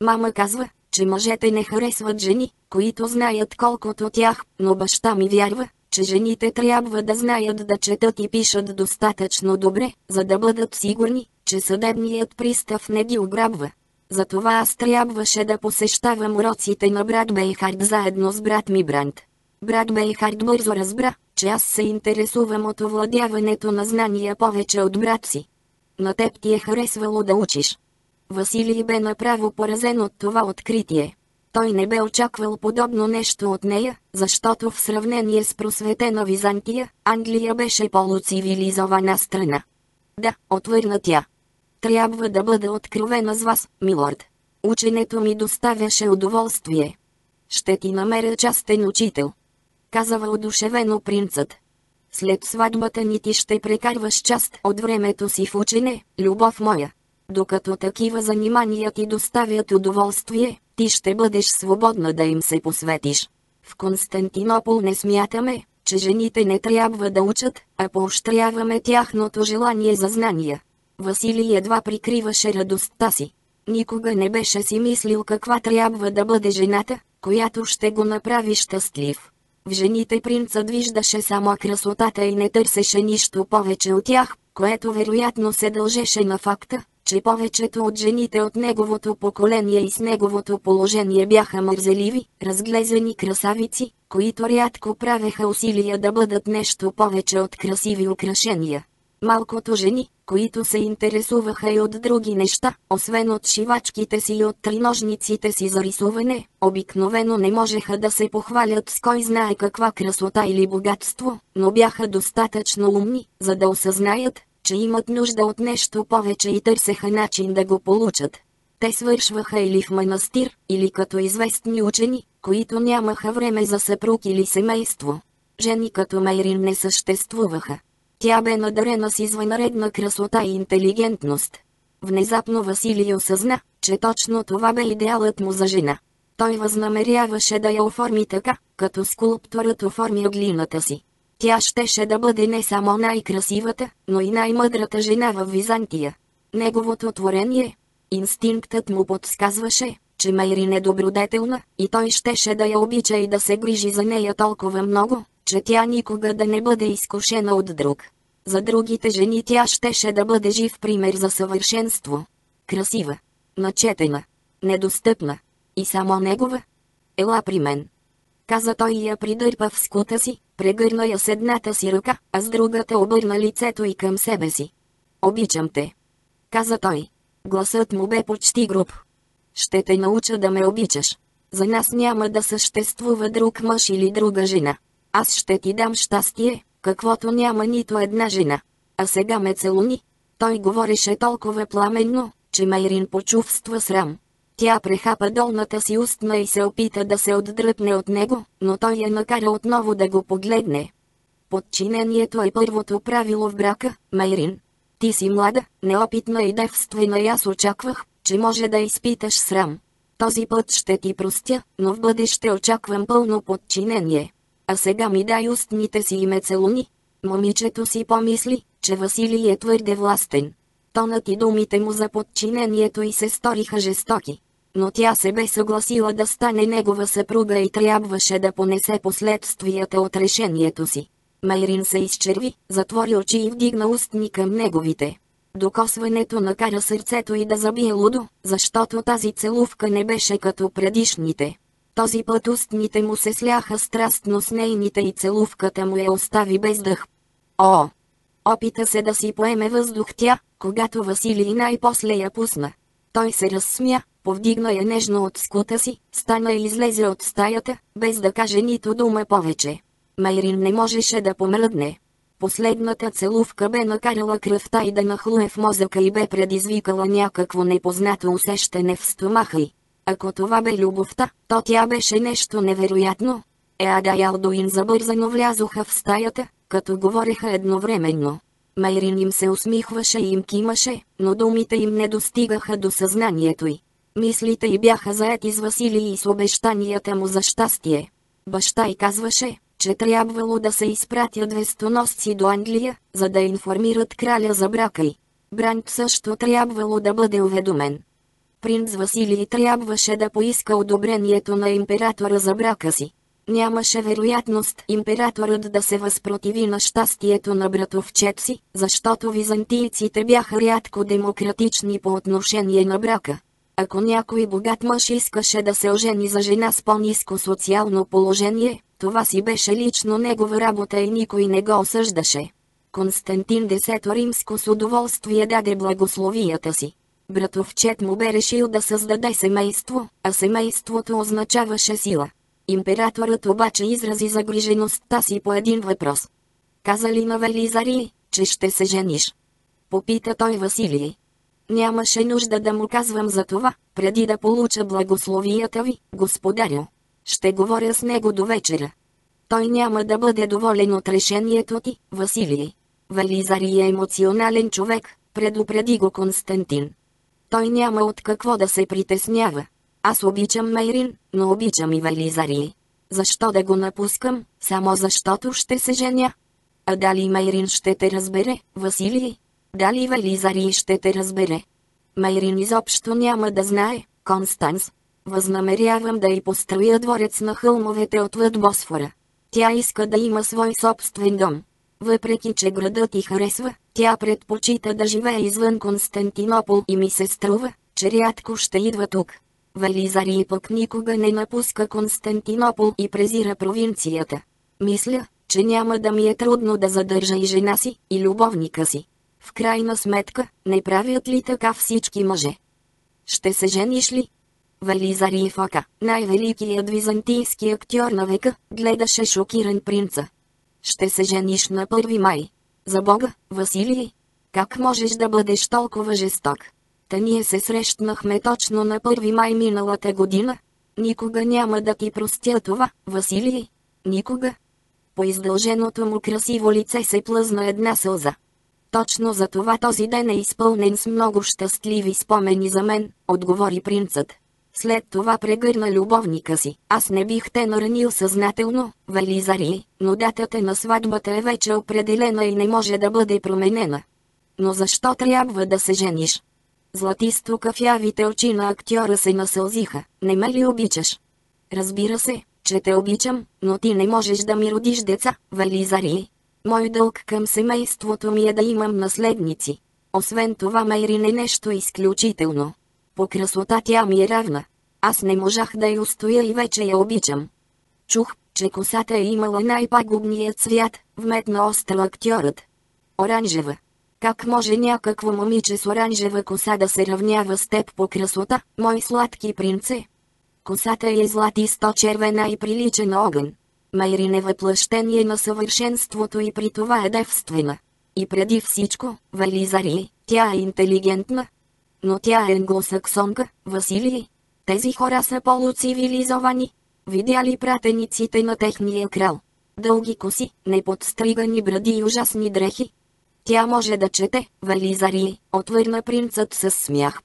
Мама казва, че мъжете не харесват жени, които знаят колкото тях, но баща ми вярва, че жените трябва да знаят да четат и пишат достатъчно добре, за да бъдат сигурни, че съдебният пристав не ги ограбва. Затова аз трябваше да посещавам уроците на брат Бейхард заедно с брат ми Бранд. Брат Бейхард бързо разбра, че аз се интересувам от овладяването на знания повече от брат си. На теб ти е харесвало да учиш. Василий бе направо поразен от това откритие. Той не бе очаквал подобно нещо от нея, защото в сравнение с просветена Византия, Англия беше полуцивилизована страна. Да, отвърна тя. Трябва да бъда откровена с вас, милорд. Ученето ми доставяше удоволствие. Ще ти намеря частен учител. Каза въодушевено принцът. След сватбата ни ти ще прекарваш част от времето си в учене, любов моя. Докато такива занимания ти доставят удоволствие, ти ще бъдеш свободна да им се посветиш. В Константинопол не смятаме, че жените не трябва да учат, а поощряваме тяхното желание за знания. Василий едва прикриваше радостта си. Никога не беше си мислил каква трябва да бъде жената, която ще го направи щастлив. В жените принцът виждаше само красотата и не търсеше нищо повече от тях, което вероятно се дължеше на факта, че повечето от жените от неговото поколение и с неговото положение бяха мързеливи, разглезени красавици, които рядко правеха усилия да бъдат нещо повече от красиви украшения. Малкото жени, които се интересуваха и от други неща, освен от шивачките си и от триножниците си за рисуване, обикновено не можеха да се похвалят с кой знае каква красота или богатство, но бяха достатъчно умни, за да осъзнаят, че имат нужда от нещо повече и търсеха начин да го получат. Те свършваха или в манастир, или като известни учени, които нямаха време за съпруг или семейство. Жени като Мейрин не съществуваха. Тя бе надарена с извънредна красота и интелигентност. Внезапно Василий осъзна, че точно това бе идеалът му за жена. Той възнамеряваше да я оформи така, като скулптурът оформя глината си. Тя щеше да бъде не само най-красивата, но и най-мъдрата жена в Византия. неговото творение. Инстинктът му подсказваше, че Майрин е добродетелна, и той щеше да я обича и да се грижи за нея толкова много, че тя никога да не бъде изкушена от друг. За другите жени тя щеше да бъде жив пример за съвършенство. Красива, начетена, недостъпна. И само негова. Ела при мен. Каза той и я придърпа в скута си, прегърна я с едната си ръка, а с другата обърна лицето и към себе си. Обичам те. Каза той. Гласът му бе почти груб. Ще те науча да ме обичаш. За нас няма да съществува друг мъж или друга жена. Аз ще ти дам щастие, каквото няма нито една жена. А сега ме целуни. Той говореше толкова пламенно, че Майрин почувства срам. Тя прехапа долната си устна и се опита да се отдръпне от него, но той я накара отново да го погледне. Подчинението е първото правило в брака, Майрин. Ти си млада, неопитна и девствена и аз очаквах, че може да изпиташ срам. Този път ще ти простя, но в бъдеще очаквам пълно подчинение. А сега ми дай устните си и ме целуни. Момичето си помисли, че Василий е твърде властен. Тонът и думите му за подчинението и се сториха жестоки. Но тя се бе съгласила да стане негова съпруга и трябваше да понесе последствията от решението си. Майрин се изчерви, затвори очи и вдигна устни към неговите. Докосването накара сърцето и да забие лудо, защото тази целувка не беше като предишните. Този път устните му се сляха страстно с нейните и целувката му я остави без дъх. О! Опита се да си поеме въздух тя, когато Василий най-после я пусна. Той се разсмя, повдигна я нежно от скута си, стана и излезе от стаята, без да каже нито дума повече. Майрин не можеше да помръдне. Последната целувка бе накарала кръвта и да нахлуе в мозъка и бе предизвикала някакво непознато усещане в стомаха й. Ако това бе любовта, то тя беше нещо невероятно. Еада и Алдуин забързано влязоха в стаята, като говореха едновременно. Майрин им се усмихваше и им кимаше, но думите им не достигаха до съзнанието й. Мислите й бяха заети с Василий и с обещанията му за щастие. Баща й казваше, че трябвало да се изпратят вестоносци до Англия, за да информират краля за брака й. Брант също трябвало да бъде уведомен. Принц Василий трябваше да поиска одобрението на императора за брака си. Нямаше вероятност императорът да се възпротиви на щастието на братовчет си, защото византийците бяха рядко демократични по отношение на брака. Ако някой богат мъж искаше да се ожени за жена с по-низко социално положение, това си беше лично негова работа и никой не го осъждаше. Константин X римско с удоволствие даде благословията си. Братовчет му бе решил да създаде семейство, а семейството означаваше сила. Императорът обаче изрази загрижеността си по един въпрос. Каза ли на Велизари, че ще се жениш? Попита той Василий. Нямаше нужда да му казвам за това, преди да получа благословията ви, господарю. Ще говоря с него до вечера. Той няма да бъде доволен от решението ти, Василий. Велизари е емоционален човек, предупреди го Константин. Той няма от какво да се притеснява. Аз обичам Мейрин, но обичам и Велизари. Защо да го напускам, само защото ще се женя? А дали Мейрин ще те разбере, Василий? Дали Велизари ще те разбере? Мейрин изобщо няма да знае, Констанс. Възнамерявам да й построя дворец на хълмовете отвъд Босфора. Тя иска да има свой собствен дом. Въпреки че градът ти харесва, тя предпочита да живее извън Константинопол и ми се струва, че рядко ще идва тук. Велизари пък никога не напуска Константинопол и презира провинцията. Мисля, че няма да ми е трудно да задържа и жена си, и любовника си. В крайна сметка, не правят ли така всички мъже? Ще се жениш ли? Велизари Фока, най-великият византийски актьор на века, гледаше шокиран принца. Ще се жениш на 1 май. За Бога, Василий, как можеш да бъдеш толкова жесток? Та ние се срещнахме точно на 1 май миналата година. Никога няма да ти простя това, Василий. Никога. По издълженото му красиво лице се плъзна една сълза. Точно за това този ден е изпълнен с много щастливи спомени за мен, отговори принцът. След това прегърна любовника си. Аз не бих те наранил съзнателно, Велизари, но датата на сватбата е вече определена и не може да бъде променена. Но защо трябва да се жениш? Златисто кафявите очи на актьора се насълзиха. Не ме ли обичаш? Разбира се, че те обичам, но ти не можеш да ми родиш деца, Велизари. Мой дълг към семейството ми е да имам наследници. Освен това Мейрин е нещо изключително. По красота тя ми е равна. Аз не можах да я устоя и вече я обичам. Чух, че косата е имала най-пагубният цвят, вметна остро актьорът. Оранжева. Как може някакво момиче с оранжева коса да се равнява с теб по красота, мой сладки принце? Косата е златисто червена и прилича на огън. Майрин е въплъщение на съвършенството и при това е девствена. И преди всичко, Велизари, тя е интелигентна. Но тя е англосаксонка, Василий. Тези хора са полуцивилизовани. Видя ли пратениците на техния крал? Дълги коси, неподстригани бради и ужасни дрехи. Тя може да чете, Велизари, отвърна принцът с смях.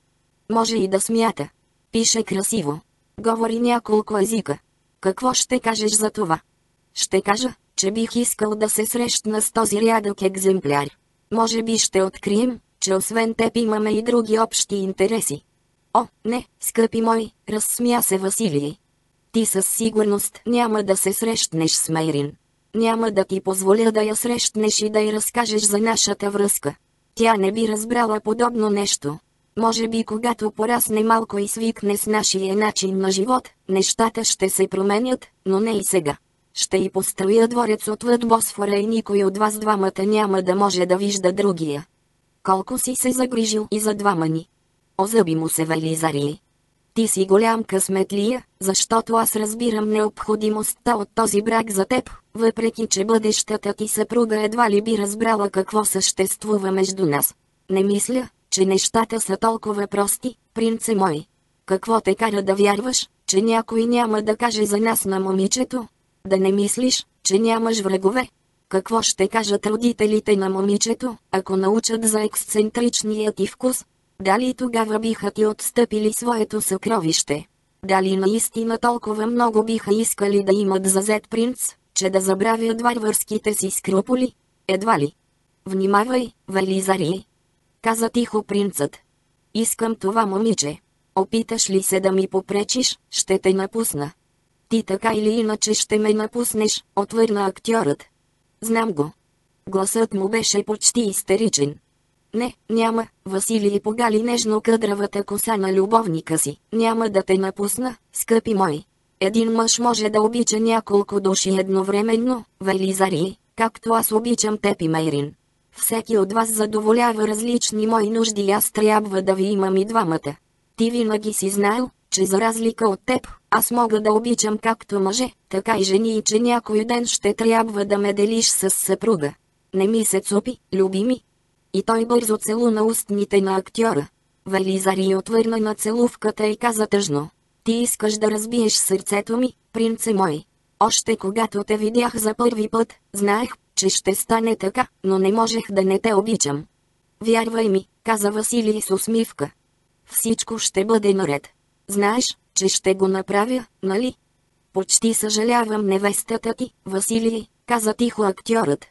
Може и да смята. Пише красиво. Говори няколко езика. Какво ще кажеш за това? Ще кажа, че бих искал да се срещна с този рядък екземпляр. Може би ще открием, че освен теб имаме и други общи интереси. О, не, скъпи мой, разсмя се Василий. Ти със сигурност няма да се срещнеш с Мейрин. Няма да ти позволя да я срещнеш и да й разкажеш за нашата връзка. Тя не би разбрала подобно нещо. Може би когато порасне малко и свикне с нашия начин на живот, нещата ще се променят, но не и сега. Ще и построя дворец отвъд Босфора и никой от вас двамата няма да може да вижда другия. Колко си се загрижил и за двама ни. Озъби му се Велизарии. Ти си голям късметлия, защото аз разбирам необходимостта от този брак за теб, въпреки че бъдещата ти съпруга едва ли би разбрала какво съществува между нас. Не мисля, че нещата са толкова прости, принце мой. Какво те кара да вярваш, че някой няма да каже за нас на момичето? Да не мислиш, че нямаш врагове? Какво ще кажат родителите на момичето, ако научат за ексцентричния ти вкус? Дали тогава биха ти отстъпили своето съкровище? Дали наистина толкова много биха искали да имат за зет принц, че да забравят варварските си скруполи? Едва ли? Внимавай, Велизари, каза тихо принцът. Искам това момиче. Опиташ ли се да ми попречиш, ще те напусна. Ти така или иначе ще ме напуснеш, отвърна актьорът. Знам го. Гласът му беше почти истеричен. Не, няма, Василий погали нежно къдравата коса на любовника си. Няма да те напусна, скъпи мой. Един мъж може да обича няколко души едновременно, Велизари, както аз обичам теб и Мейрин. Всеки от вас задоволява различни мои нужди и аз трябва да ви имам и двамата. Ти винаги си знаел, че за разлика от теб, аз мога да обичам както мъже, така и жени и че някой ден ще трябва да ме делиш с съпруга. Не ми се цупи, любими. И той бързо целуна устните на актьора. Велизари отвърна на целувката и каза тъжно. Ти искаш да разбиеш сърцето ми, принце мой. Още когато те видях за първи път, знаех, че ще стане така, но не можех да не те обичам. Вярвай ми, каза Василий с усмивка. Всичко ще бъде наред. Знаеш, че ще го направя, нали? Почти съжалявам невестата ти, Василий, каза тихо актьорът.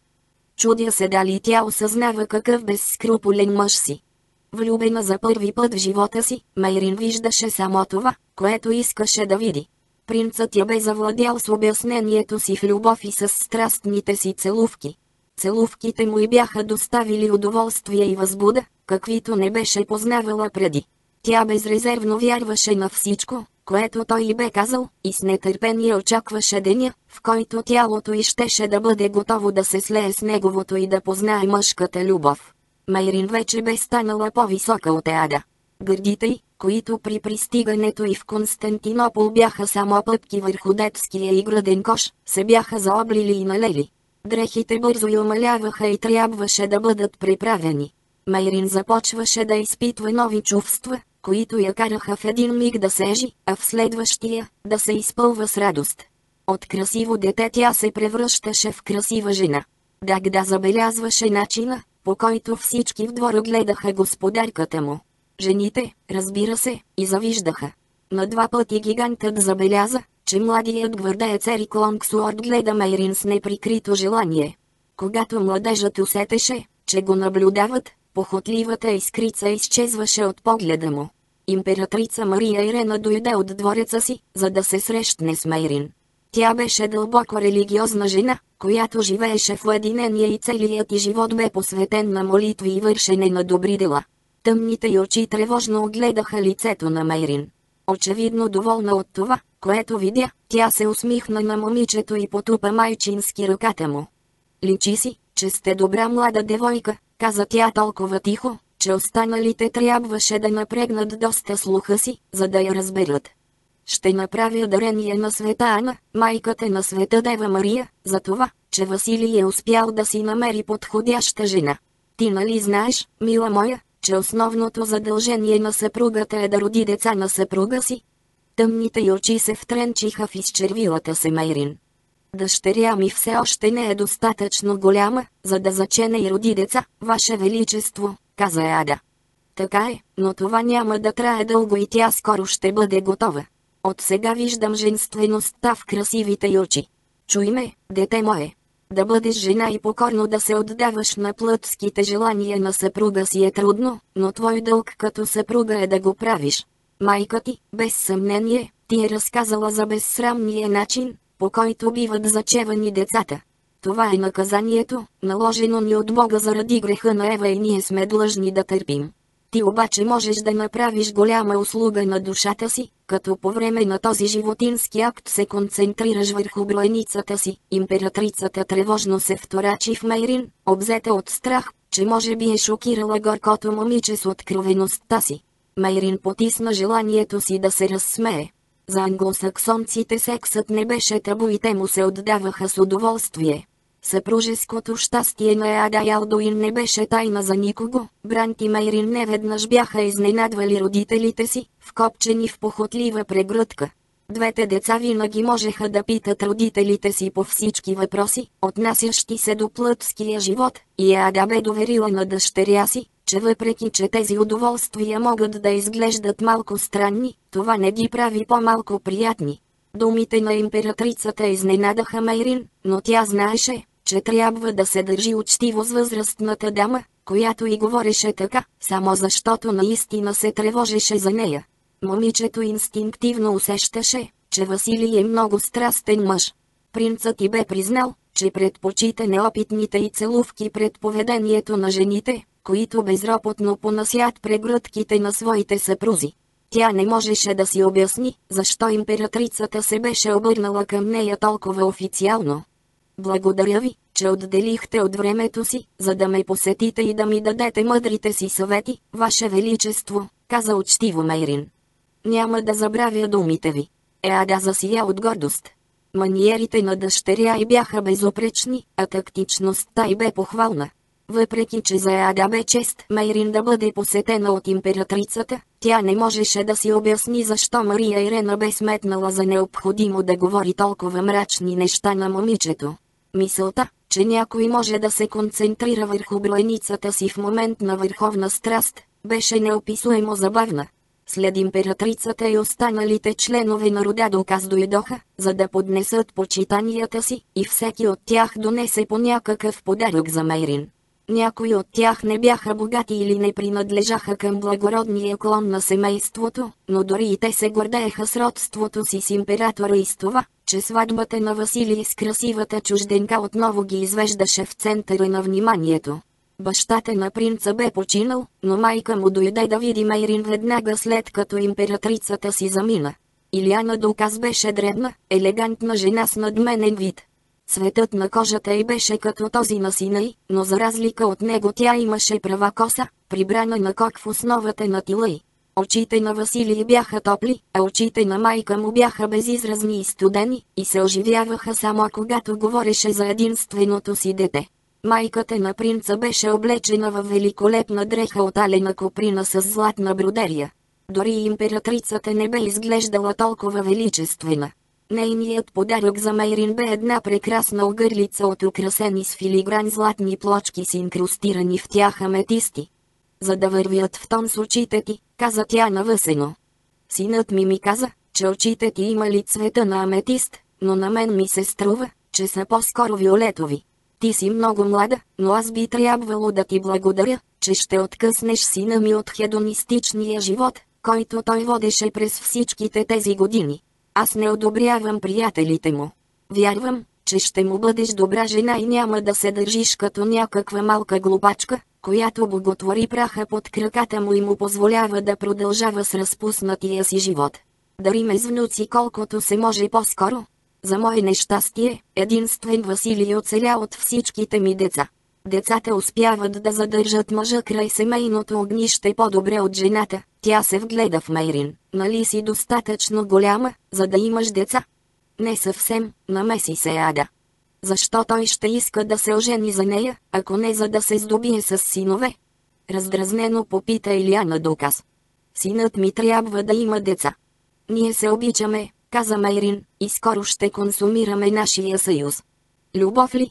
Чудя се дали тя осъзнава какъв безскрупулен мъж си. Влюбена за първи път в живота си, Мейрин виждаше само това, което искаше да види. Принцът я бе завладял с обяснението си в любов и с страстните си целувки. Целувките му и бяха доставили удоволствие и възбуда, каквито не беше познавала преди. Тя безрезервно вярваше на всичко, което той й бе казал, и с нетърпение очакваше деня, в който тялото й щеше да бъде готово да се слее с неговото и да познае мъжката любов. Майрин вече бе станала по-висока от Еада. Гърдите й, които при пристигането и в Константинопол бяха само пъпки върху детския и граден кош, се бяха заоблили и налели. Дрехите бързо й омаляваха и трябваше да бъдат приправени. Майрин започваше да изпитва нови чувства, които я караха в един миг да сежи, а в следващия – да се изпълва с радост. От красиво дете тя се превръщаше в красива жена. Дагда забелязваше начина, по който всички в двора гледаха господарката му. Жените, разбира се, и завиждаха. На два пъти гигантът забеляза, че младият гвардеец Ерик Лонгсуорд гледа Мейрин с неприкрито желание. Когато младежът усетеше, че го наблюдават, Похотливата искрица изчезваше от погледа му. Императрица Мария Ирена дойде от двореца си, за да се срещне с Мейрин. Тя беше дълбоко религиозна жена, която живееше в уединение и целият ти живот бе посветен на молитви и вършене на добри дела. Тъмните й очи тревожно огледаха лицето на Мейрин. Очевидно доволна от това, което видя, тя се усмихна на момичето и потупа майчински ръката му. Личи си, че сте добра млада девойка, каза тя толкова тихо, че останалите трябваше да напрегнат доста слуха си, за да я разберат. Ще направя дарение на света Ана, майката на света Дева Мария, за това, че Василий е успял да си намери подходяща жена. Ти нали знаеш, мила моя, че основното задължение на съпругата е да роди деца на съпруга си? Тъмните й очи се втренчиха в изчервилата се Мейрин. Дъщеря ми все още не е достатъчно голяма, за да зачене и роди деца, Ваше Величество, каза Ада. Така е, но това няма да трае дълго и тя скоро ще бъде готова. От сега виждам женствеността в красивите й очи. Чуй ме, дете мое. Да бъдеш жена и покорно да се отдаваш на плътските желания на съпруга си е трудно, но твой дълг като съпруга е да го правиш. Майка ти, без съмнение, ти е разказала за безсрамния начин, по който биват зачевани децата. Това е наказанието, наложено ни от Бога заради греха на Ева и ние сме длъжни да търпим. Ти обаче можеш да направиш голяма услуга на душата си, като по време на този животински акт се концентрираш върху броеницата си. Императрицата тревожно се вторачи в Мейрин, обзета от страх, че може би е шокирала горкото момиче с откровеността си. Мейрин потисна желанието си да се разсмее. За англосаксонците сексът не беше табу и те му се отдаваха с удоволствие. Съпружеското щастие на Ада Ялдуин не беше тайна за никого. Брант и Мейрин неведнъж бяха изненадвали родителите си, вкопчени в похотлива прегръдка. Двете деца винаги можеха да питат родителите си по всички въпроси, отнасящи се до плътския живот, и Ада бе доверила на дъщеря си, че въпреки че тези удоволствия могат да изглеждат малко странни, това не ги прави по-малко приятни. Думите на императрицата изненадаха Мейрин, но тя знаеше, че трябва да се държи учтиво с възрастната дама, която и говореше така, само защото наистина се тревожеше за нея. Момичето инстинктивно усещаше, че Василий е много страстен мъж. Принцът и бе признал, че предпочита неопитните и целувки пред поведението на жените, които безропотно понасят прегръдките на своите съпрузи. Тя не можеше да си обясни, защо императрицата се беше обърнала към нея толкова официално. Благодаря ви, че отделихте от времето си, за да ме посетите и да ми дадете мъдрите си съвети, Ваше Величество, каза учтиво Мейрин. Няма да забравя думите ви. Еада засия от гордост. Маниерите на дъщеря й бяха безопречни, а тактичността й бе похвална. Въпреки че за Еада бе чест Мейрин да бъде посетена от императрицата, тя не можеше да си обясни защо Мария Ирена бе сметнала за необходимо да говори толкова мрачни неща на момичето. Мисълта, че някой може да се концентрира върху броеницата си в момент на върховна страст, беше неописуемо забавна. След императрицата и останалите членове на рода доказ дойдоха, за да поднесат почитанията си, и всеки от тях донесе по някакъв подарък за Мейрин. Някои от тях не бяха богати или не принадлежаха към благородния клон на семейството, но дори и те се гордееха с родството си с императора и с това, че сватбата на Василий с красивата чужденка отново ги извеждаше в центъра на вниманието. Бащата на принца бе починал, но майка му дойде да види Мейрин веднага след като императрицата си замина. Илиана Доказ беше дребна, елегантна жена с надменен вид. Светът на кожата й беше като този на сина й, но за разлика от него тя имаше права коса, прибрана на кок в основата на тила й. Очите на Василий бяха топли, а очите на майка му бяха безизразни и студени, и се оживяваха само когато говореше за единственото си дете. Майката на принца беше облечена в великолепна дреха от алена коприна с златна бродерия. Дори императрицата не бе изглеждала толкова величествена. Нейният подарък за Мейрин бе една прекрасна огърлица от украсени с филигран златни плочки с инкрустирани в тях аметисти. За да вървят в тон с очите ти, каза тя навъсено. Синът ми ми каза, че очите ти имали цвета на аметист, но на мен ми се струва, че са по-скоро виолетови. Ти си много млада, но аз би трябвало да ти благодаря, че ще откъснеш сина ми от хедонистичния живот, който той водеше през всичките тези години. Аз не одобрявам приятелите му. Вярвам, че ще му бъдеш добра жена и няма да се държиш като някаква малка глупачка, която боготвори праха под краката му и му позволява да продължава с разпуснатия си живот. Дари ме с внуци колкото се може по-скоро. За мое нещастие, единствен Василий оцеля от всичките ми деца. Децата успяват да задържат мъжа край семейното огнище по-добре от жената. Тя се вгледа в Мейрин. Нали си достатъчно голяма, за да имаш деца? Не съвсем, намеси се Ада. Защо той ще иска да се ожени за нея, ако не за да се здобие с синове? Раздразнено попита Илияна Дукас. Синът ми трябва да има деца. Ние се обичаме, каза Мейрин, и скоро ще консумираме нашия съюз. Любов ли?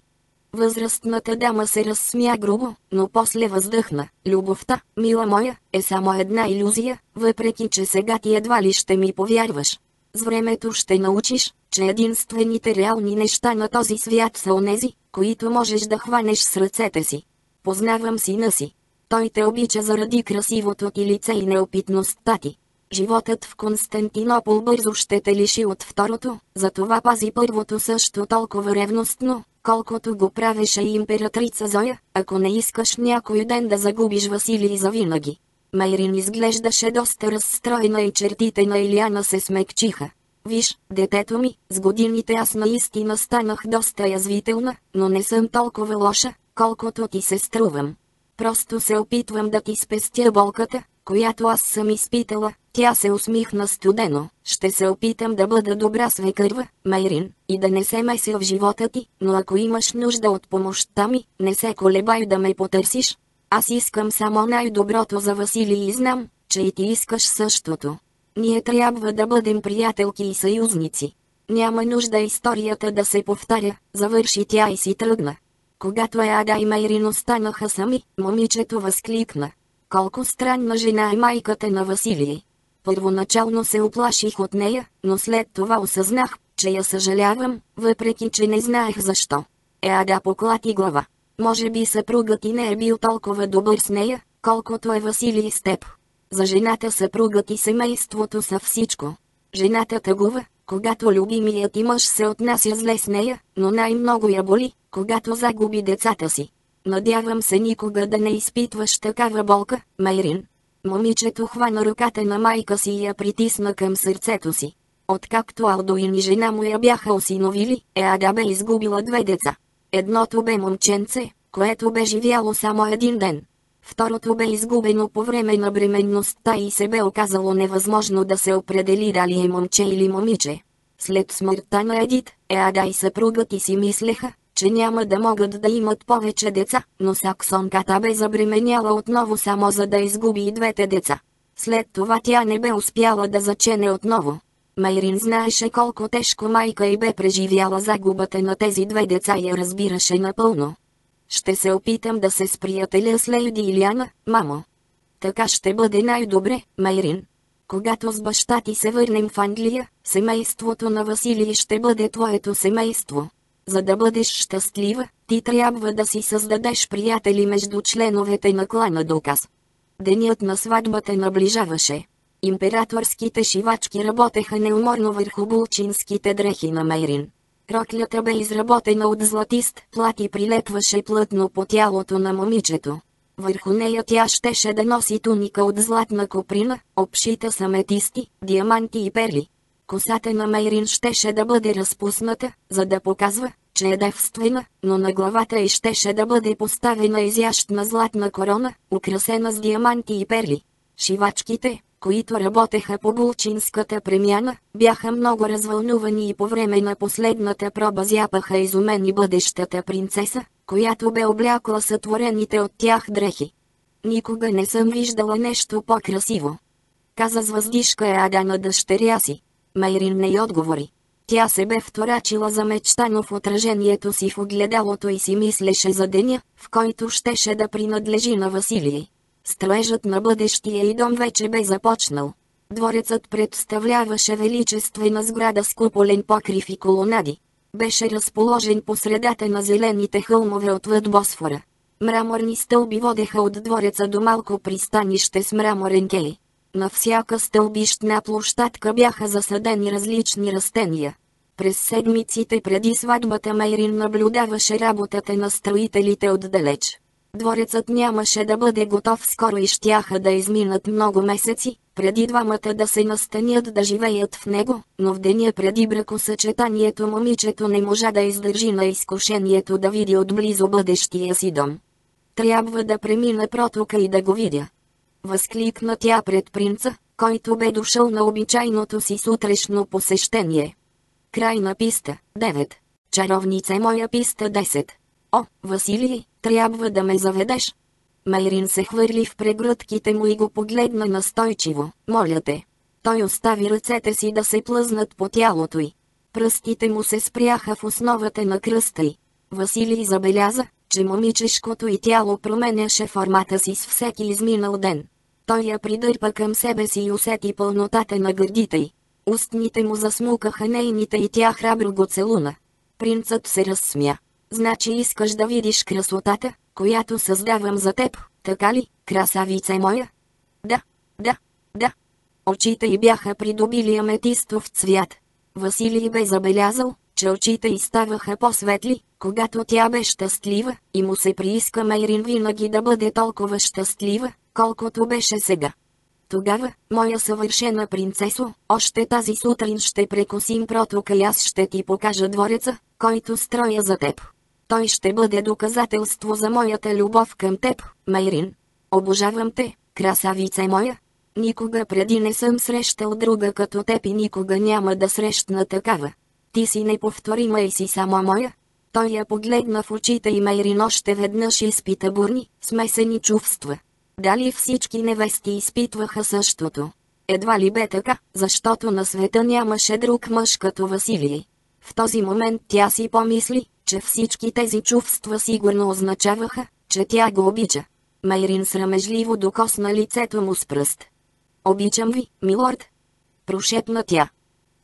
Възрастната дама се разсмя грубо, но после въздъхна. Любовта, мила моя, е само една иллюзия, въпреки че сега ти едва ли ще ми повярваш. С времето ще научиш, че единствените реални неща на този свят са онези, които можеш да хванеш с ръцете си. Познавам сина си. Той те обича заради красивото ти лице и неопитността ти. Животът в Константинопол бързо ще те лиши от второто, затова пази първото също толкова ревностно, колкото го правеше и императрица Зоя, ако не искаш някой ден да загубиш Василий завинаги. Майрин изглеждаше доста разстроена и чертите на Илиана се смекчиха. Виж, детето ми, с годините аз наистина станах доста язвителна, но не съм толкова лоша, колкото ти се струвам. Просто се опитвам да ти спестя болката, която аз съм изпитала. Тя се усмихна студено. Ще се опитам да бъда добра свекърва, Майрин, и да не се меся в живота ти, но ако имаш нужда от помощта ми, не се колебай да ме потърсиш. Аз искам само най-доброто за Василий и знам, че и ти искаш същото. Ние трябва да бъдем приятелки и съюзници. Няма нужда историята да се повтаря, завърши тя и си тръгна. Когато Еада и Майрин останаха сами, момичето възкликна. Колко странна жена е майката на Василий. Първоначално се оплаших от нея, но след това осъзнах, че я съжалявам, въпреки че не знаех защо. Еада поклати глава. Може би съпругът и не е бил толкова добър с нея, колкото е Василий с теб. За жената съпругът и семейството са всичко. Жената тъгува, когато любимият и мъж се отнася зле с нея, но най-много я боли, когато загуби децата си. Надявам се никога да не изпитваш такава болка, Майрин. Момичето хвана ръката на майка си и я притисна към сърцето си. Откакто Алдоин и жена му я бяха осиновили, Еада бе изгубила две деца. Едното бе момченце, което бе живяло само един ден. Второто бе изгубено по време на бременността и се бе оказало невъзможно да се определи дали е момче или момиче. След смъртта на Едит, Еада и съпругът и си мислеха, че няма да могат да имат повече деца, но саксонката бе забременяла отново само за да изгуби и двете деца. След това тя не бе успяла да зачене отново. Майрин знаеше колко тежко майка и бе преживяла загубата на тези две деца и я разбираше напълно. Ще се опитам да се сприятеля с Лейди Иляна, мамо. Така ще бъде най-добре, Майрин. Когато с баща ти се върнем в Англия, семейството на Василий ще бъде твоето семейство. За да бъдеш щастлива, ти трябва да си създадеш приятели между членовете на клана Доказ. Денят на сватбата наближаваше. Императорските шивачки работеха неуморно върху булчинските дрехи на Мейрин. Роклята бе изработена от златист плат и прилепваше плътно по тялото на момичето. Върху нея тя щеше да носи туника от златна коприна, обшита с аметисти, диаманти и перли. Косата на Мейрин щеше да бъде разпусната, за да показва, че е девствена, но на главата й щеше да бъде поставена изящна златна корона, украсена с диаманти и перли. Шивачките, които работеха по булчинската премяна, бяха много развълнувани и по време на последната проба зяпаха изумени бъдещата принцеса, която бе облякла сътворените от тях дрехи. Никога не съм виждала нещо по-красиво. Каза с въздишка Ада на дъщеря си. Майрин не й отговори. Тя се бе вторачила замечтано в отражението си в огледалото и си мислеше за деня, в който щеше да принадлежи на Василий. Строежът на бъдещия и дом вече бе започнал. Дворецът представляваше величествена сграда с куполен покрив и колонади. Беше разположен по средата на зелените хълмове отвъд Босфора. Мраморни стълби водеха от двореца до малко пристанище с мраморен кей. На всяка стълбищна площадка бяха засадени различни растения. През седмиците преди сватбата Мейрин наблюдаваше работата на строителите отдалеч. Дворецът нямаше да бъде готов скоро и щяха да изминат много месеци, преди двамата да се настанят да живеят в него, но в деня преди бракосъчетанието момичето не можа да издържи на изкушението да види отблизо бъдещия си дом. Трябва да премина протока и да го видя. Възкликна тя пред принца, който бе дошъл на обичайното си сутрешно посещение. Край на писта, 9. Чаровница моя писта 10. О, Василий, трябва да ме заведеш. Майрин се хвърли в прегръдките му и го погледна настойчиво. Моля те. Той остави ръцете си да се плъзнат по тялото й. Пръстите му се спряха в основата на кръста й. Василий забеляза, че момичешкото и тяло променяше формата си с всеки изминал ден. Той я придърпа към себе си и усети пълнотата на гърдите й. Устните му засмукаха нейните и тя храбро го целуна. Принцът се разсмя. Значи искаш да видиш красотата, която създавам за теб, така ли, красавице моя? Да, да, да. Очите й бяха придобили аметистов цвят. Василий бе забелязал, че очите й ставаха по-светли, когато тя бе щастлива, и му се прииска Мейрин винаги да бъде толкова щастлива, колкото беше сега. Тогава, моя съвършена принцесо, още тази сутрин ще прекосим протока и аз ще ти покажа двореца, който строя за теб. Той ще бъде доказателство за моята любов към теб, Майрин. Обожавам те, красавице моя. Никога преди не съм срещал друга като теб и никога няма да срещна такава. Ти си неповторима и си само моя. Той я погледна в очите и Майрин още веднъж изпита бурни, смесени чувства. Дали всички невести изпитваха същото? Едва ли бе така, защото на света нямаше друг мъж като Василий. В този момент тя си помисли, че всички тези чувства сигурно означаваха, че тя го обича. Майрин срамежливо докосна лицето му с пръст. Обичам ви, милорд. Прошепна тя.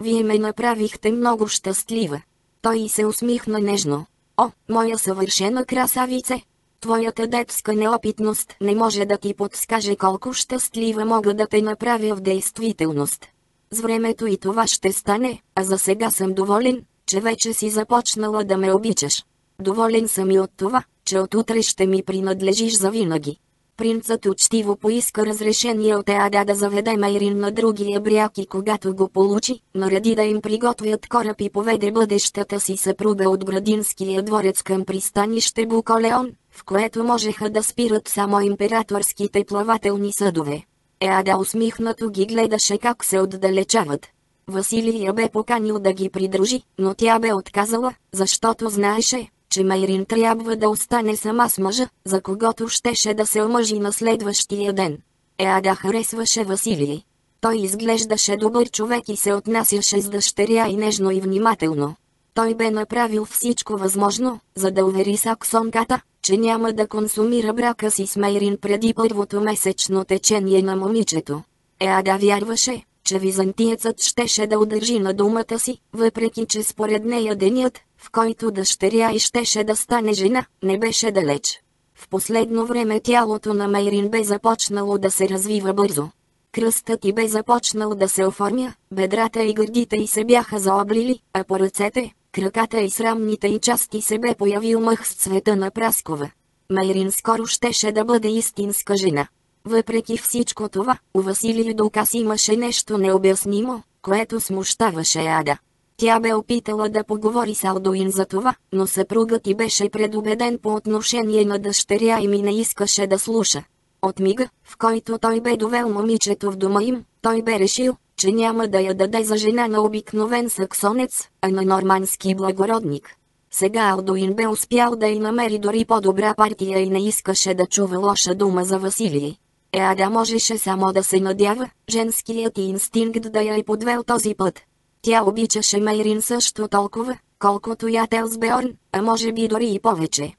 Вие ме направихте много щастлива. Той се усмихна нежно. О, моя съвършена красавице! Твоята детска неопитност не може да ти подскаже колко щастлива мога да те направя в действителност. С времето и това ще стане, а за сега съм доволен, че вече си започнала да ме обичаш. Доволен съм и от това, че от утре ще ми принадлежиш завинаги. Принцът учтиво поиска разрешение от Еада да заведе Майрин на другия бряг и когато го получи, нареди да им приготвят кораб и поведе бъдещата си съпруга от градинския дворец към пристанище Буколеон, в което можеха да спират само императорските плавателни съдове. Еада усмихнато ги гледаше как се отдалечават. Василий я бе поканил да ги придружи, но тя бе отказала, защото знаеше, че Майрин трябва да остане сама с мъжа, за когото щеше да се омъжи на следващия ден. Еада харесваше Василий. Той изглеждаше добър човек и се отнасяше с дъщеря и нежно и внимателно. Той бе направил всичко възможно, за да увери Саксонката, че няма да консумира брака си с Мейрин преди първото месечно течение на момичето. Еада вярваше, че византиецът щеше да удържи на думата си, въпреки че според нея денят, в който дъщеря и щеше да стане жена, не беше далеч. В последно време тялото на Мейрин бе започнало да се развива бързо. Кръстът й бе започнал да се оформя, бедрата и гърдите й се бяха заоблили, а по ръцете, краката и срамните й части се бе появил мъх с цвета на праскова. Мейрин скоро щеше да бъде истинска жена. Въпреки всичко това, у Василий Докас имаше нещо необяснимо, което смущаваше Ада. Тя бе опитала да поговори с Алдуин за това, но съпругът ти беше предубеден по отношение на дъщеря и ми не искаше да слуша. От мига, в който той бе довел момичето в дома им, той бе решил, че няма да я даде за жена на обикновен саксонец, а на нормански благородник. Сега Алдуин бе успял да й намери дори по-добра партия и не искаше да чува лоша дума за Василий. Еада можеше само да се надява, женският инстинкт да я е подвел този път. Тя обичаше Мейрин също толкова, колкото я Телсбеорн, а може би дори и повече.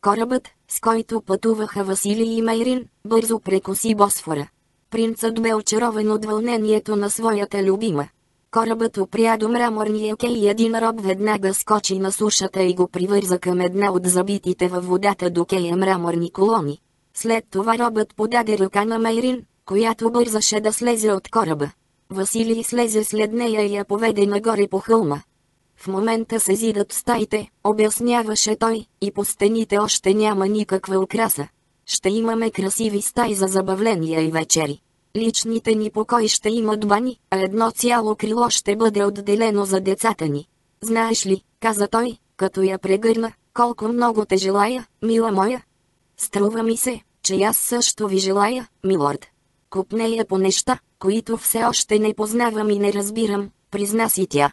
Корабът, с който пътуваха Василий и Мейрин, бързо прекоси Босфора. Принцът бе очарован от вълнението на своята любима. Корабът опря до мраморния кей и един роб веднага скочи на сушата и го привърза към една от забитите във водата до кея мраморни колони. След това робът подаде ръка на Майрин, която бързаше да слезе от кораба. Василий слезе след нея и я поведе нагоре по хълма. В момента се зидат стаите, обясняваше той, и по стените още няма никаква украса. Ще имаме красиви стаи за забавления и вечери. Личните ни покои ще имат бани, а едно цяло крило ще бъде отделено за децата ни. Знаеш ли, каза той, като я прегърна, колко много те желая, мила моя. Струва ми се, че аз също ви желая, милорд. Купнея по неща, които все още не познавам и не разбирам, призна си тя.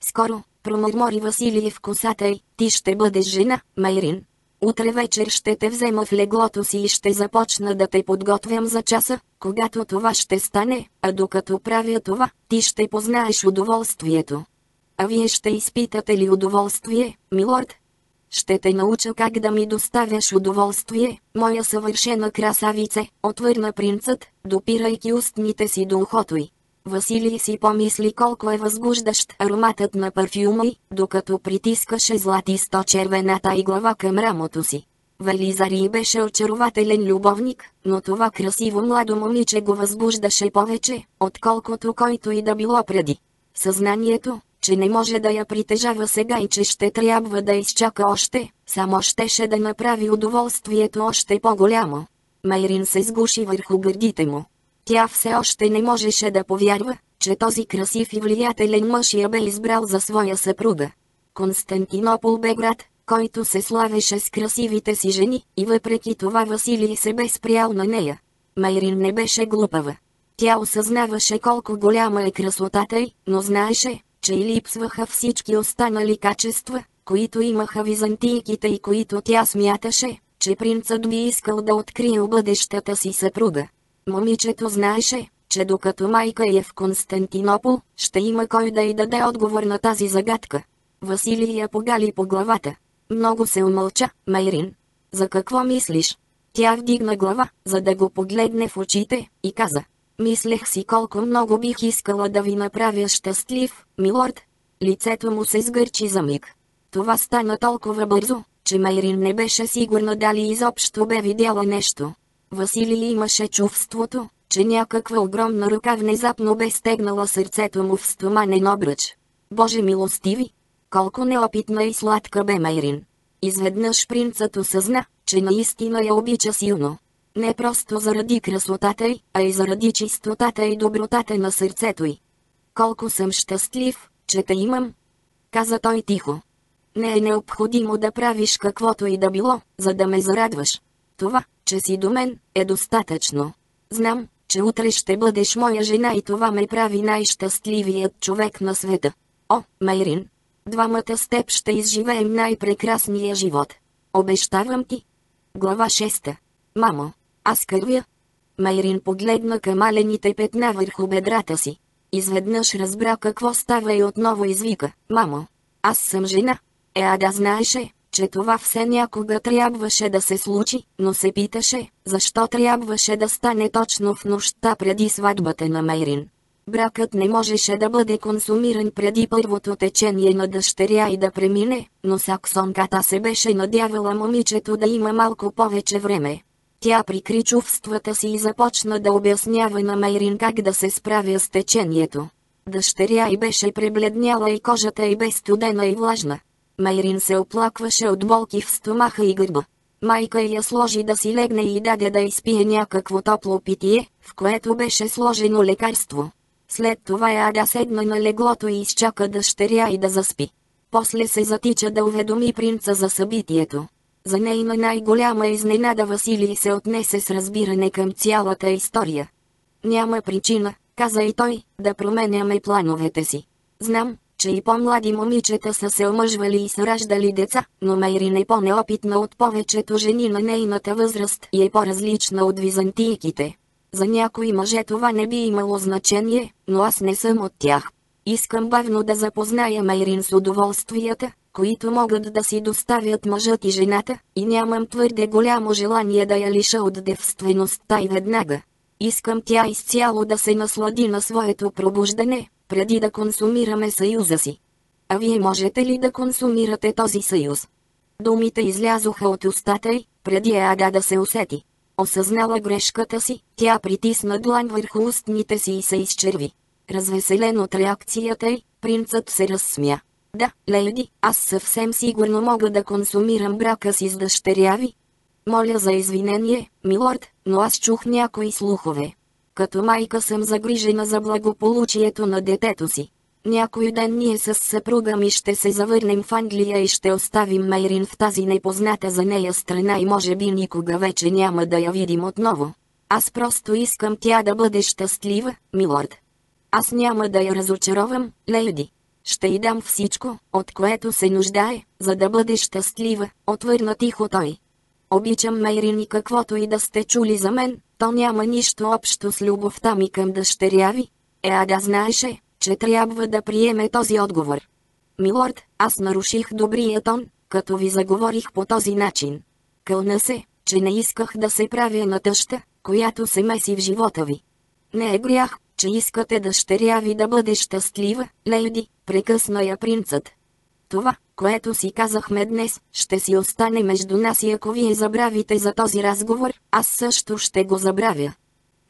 Скоро, промърмори Василий в косата й, ти ще бъдеш жена, Майрин. Утре вечер ще те взема в леглото си и ще започна да те подготвям за часа, когато това ще стане, а докато правя това, ти ще познаеш удоволствието. А вие ще изпитате ли удоволствие, милорд? Ще те науча как да ми доставяш удоволствие, моя съвършена красавице, отвърна принцът, допирайки устните си до ухото й. Василий си помисли колко е възбуждащ ароматът на парфюма й, докато притискаше златисто червената и глава към рамото си. Велизари беше очарователен любовник, но това красиво младо момиче го възбуждаше повече, отколкото който и да било преди. Съзнанието, че не може да я притежава сега и че ще трябва да изчака още, само щеше да направи удоволствието още по-голямо. Майрин се сгуши върху гърдите му. Тя все още не можеше да повярва, че този красив и влиятелен мъж я бе избрал за своя съпруга. Константинопол бе град, който се славеше с красивите си жени, и въпреки това Василий се бе спрял на нея. Майрин не беше глупава. Тя осъзнаваше колко голяма е красотата й, но знаеше, че и липсваха всички останали качества, които имаха византийките и които тя смяташе, че принцът би искал да открие бъдещата си съпруга. Момичето знаеше, че докато майка е в Константинопол, ще има кой да й даде отговор на тази загадка. Василий я погали по главата. Много се умълча, Майрин. За какво мислиш? Тя вдигна глава, за да го погледне в очите, и каза. Мислех си колко много бих искала да ви направя щастлив, милорд. Лицето му се сгърчи за миг. Това стана толкова бързо, че Майрин не беше сигурна дали изобщо бе видяла нещо. Василий имаше чувството, че някаква огромна ръка внезапно бе стегнала сърцето му в стоманен обръч. Боже милостиви! Колко неопитна и сладка бе Майрин. Изведнъж принцът осъзна, че наистина я обича силно. Не просто заради красотата й, а и заради чистотата и добротата на сърцето й. Колко съм щастлив, че те имам, каза той тихо. Не е необходимо да правиш каквото и да било, за да ме зарадваш. Това, че си до мен, е достатъчно. Знам, че утре ще бъдеш моя жена и това ме прави най-щастливият човек на света. О, Майрин! Двамата с теб ще изживеем най-прекрасния живот. Обещавам ти. Глава 6. Мамо, аз кървя. Майрин погледна към малените петна върху бедрата си. Изведнъж разбра какво става и отново извика. Мамо, аз съм жена. Е, а да знаеше, че това все някога трябваше да се случи, но се питаше, защо трябваше да стане точно в нощта преди сватбата на Мейрин. Бракът не можеше да бъде консумиран преди първото течение на дъщеря и да премине, но саксонката се беше надявала момичето да има малко повече време. Тя прикри чувствата си и започна да обяснява на Мейрин как да се справя с течението. Дъщеря й беше пребледняла и кожата й бе студена и влажна. Майрин се оплакваше от болки в стомаха и гърба. Майка я сложи да си легне и даде да изпие някакво топло питие, в което беше сложено лекарство. След това Яда седна на леглото и изчака дъщеря и да заспи. После се затича да уведоми принца за събитието. За нейна най-голяма изненада Василий се отнесе с разбиране към цялата история. Няма причина, каза и той, да променяме плановете си. Знам, че и по-млади момичета са се омъжвали и са раждали деца, но Мейрин е по-неопитна от повечето жени на нейната възраст и е по-различна от византийките. За някои мъже това не би имало значение, но аз не съм от тях. Искам бавно да запозная Мейрин с удоволствията, които могат да си доставят мъжът и жената, и нямам твърде голямо желание да я лиша от девствеността и веднага. Искам тя изцяло да се наслади на своето пробуждане, преди да консумираме съюза си. А вие можете ли да консумирате този съюз? Думите излязоха от устата й, преди Ада да се усети. Осъзнала грешката си, тя притисна длан върху устните си и се изчерви. Развеселен от реакцията й, принцът се разсмя. Да, леди, аз съвсем сигурно мога да консумирам брака си с дъщеря ви. Моля за извинение, милорд, но аз чух някои слухове. Като майка съм загрижена за благополучието на детето си. Някой ден ние с съпруга ми ще се завърнем в Англия и ще оставим Мейрин в тази непозната за нея страна и може би никога вече няма да я видим отново. Аз просто искам тя да бъде щастлива, милорд. Аз няма да я разочаровам, леди. Ще й дам всичко, от което се нуждае, за да бъде щастлива, отвърна тихо той. Обичам Мейрин и каквото и да сте чули за мен, то няма нищо общо с любовта ми към дъщеря ви. Е, да знаеше, че трябва да приеме този отговор. Милорд, аз наруших добрия тон, като ви заговорих по този начин. Кълна се, че не исках да се правя на тъща, която се меси в живота ви. Не е грях, че искате дъщеря ви да бъде щастлива, леди, прекъсна я принцът. Това, което си казахме днес, ще си остане между нас и ако вие забравите за този разговор, аз също ще го забравя.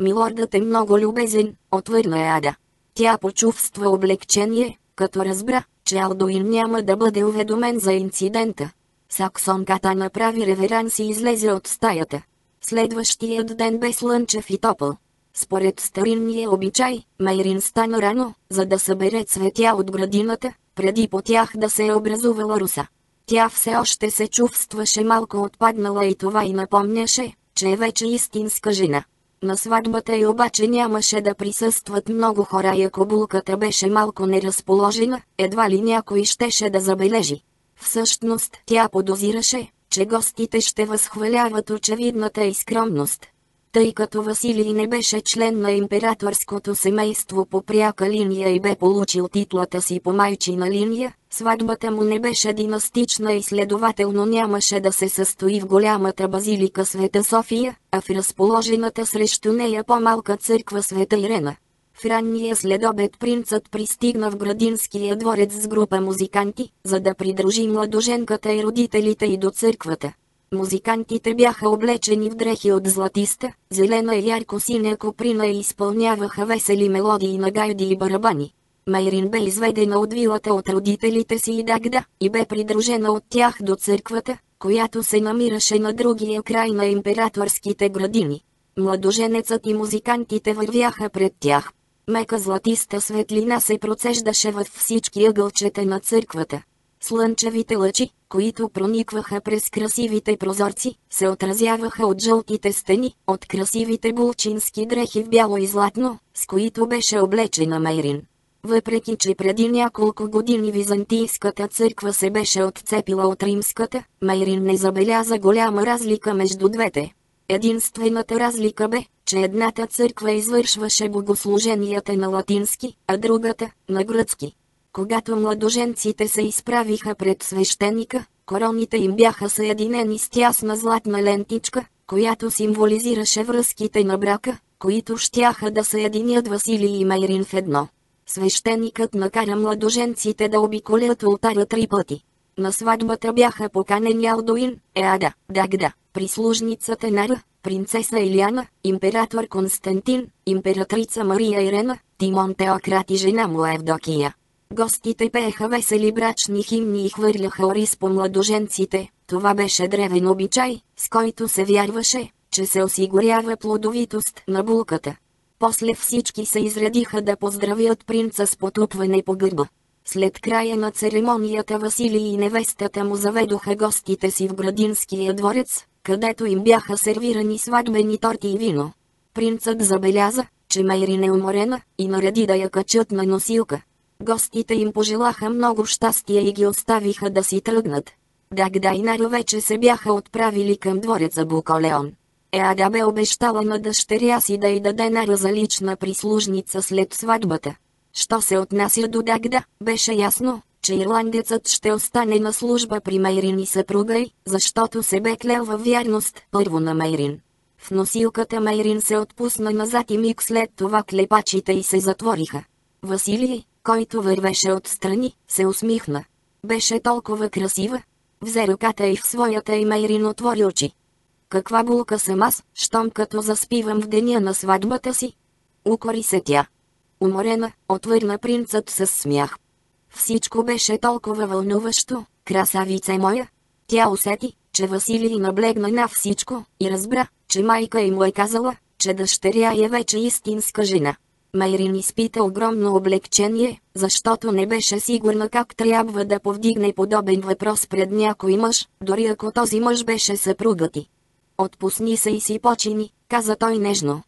Милордът е много любезен, отвърна Ада. Тя почувства облегчение, като разбра, че Алдуин няма да бъде уведомен за инцидента. Саксонката направи реверанс и излезе от стаята. Следващият ден бе слънчев и топъл. Според старинния обичай, Майрин стана рано, за да събере цветя от градината, преди по тях да се е образувала руса. Тя все още се чувстваше малко отпаднала и това и напомняше, че е вече истинска жена. На сватбата й обаче нямаше да присъстват много хора и ако булката беше малко неразположена, едва ли някой щеше да забележи. Всъщност тя подозираше, че гостите ще възхваляват очевидната и скромност. Тъй като Василий не беше член на императорското семейство по пряка линия и бе получил титлата си по майчина линия, сватбата му не беше династична и следователно нямаше да се състои в голямата базилика Света София, а в разположената срещу нея по-малка църква Света Ирена. В ранния следобед принцът пристигна в градинския дворец с група музиканти, за да придружи младоженката и родителите й до църквата. Музикантите бяха облечени в дрехи от златиста, зелена и ярко-синя коприна и изпълняваха весели мелодии на гайди и барабани. Майрин бе изведена от вилата от родителите си и Дагда, и бе придружена от тях до църквата, която се намираше на другия край на императорските градини. Младоженецът и музикантите вървяха пред тях. Мека златиста светлина се процеждаше във всички ъгълчета на църквата. Слънчевите лъчи, които проникваха през красивите прозорци, се отразяваха от жълтите стени, от красивите булчински дрехи в бяло и златно, с които беше облечена Мейрин. Въпреки че преди няколко години Византийската църква се беше отцепила от римската, Мейрин не забеляза голяма разлика между двете. Единствената разлика бе, че едната църква извършваше богослуженията на латински, а другата – на гръцки. Когато младоженците се изправиха пред свещеника, короните им бяха съединени с тясна златна лентичка, която символизираше връзките на брака, които щяха да съединят Василий и Майрин в едно. Свещеникът накара младоженците да обиколят ултара три пъти. На сватбата бяха поканени Алдуин, Еада, Дагда, прислужницата Нара, принцеса Илиана, император Константин, императрица Мария Ирена, Тимон Теократ и жена му Евдокия. Гостите пееха весели брачни химни и хвърляха ориз по младоженците. Това беше древен обичай, с който се вярваше, че се осигурява плодовитост на булката. После всички се изредиха да поздравят принца с потупване по гърба. След края на церемонията Василий и невестата му заведоха гостите си в градинския дворец, където им бяха сервирани сватбени торти и вино. Принцът забеляза, че Майрин е уморена, и нареди да я качат на носилка. Гостите им пожелаха много щастие и ги оставиха да си тръгнат. Дагда и Наро вече се бяха отправили към двореца Буколеон. Еада бе обещала на дъщеря си да й даде Наро за лична прислужница след сватбата. Що се отнася до Дагда, беше ясно, че ирландецът ще остане на служба при Мейрин и съпруга й, защото се бе клел вярност първо на Мейрин. В носилката Мейрин се отпусна назад и миг след това клепачите й се затвориха. Василий, който вървеше отстрани, се усмихна. Беше толкова красива. Взе ръката и в своята и Мейрин отвори очи. Каква булка съм аз, щом като заспивам в деня на сватбата си? Укори се тя. Уморена, отвърна принцът с смях. Всичко беше толкова вълнуващо, красавице моя. Тя усети, че Василий наблегна на всичко и разбра, че майка й му е казала, че дъщеря е вече истинска жена. Майрин изпита огромно облегчение, защото не беше сигурна как трябва да повдигне подобен въпрос пред някой мъж, дори ако този мъж беше съпруга ти. Отпусни се и си почини, каза той нежно.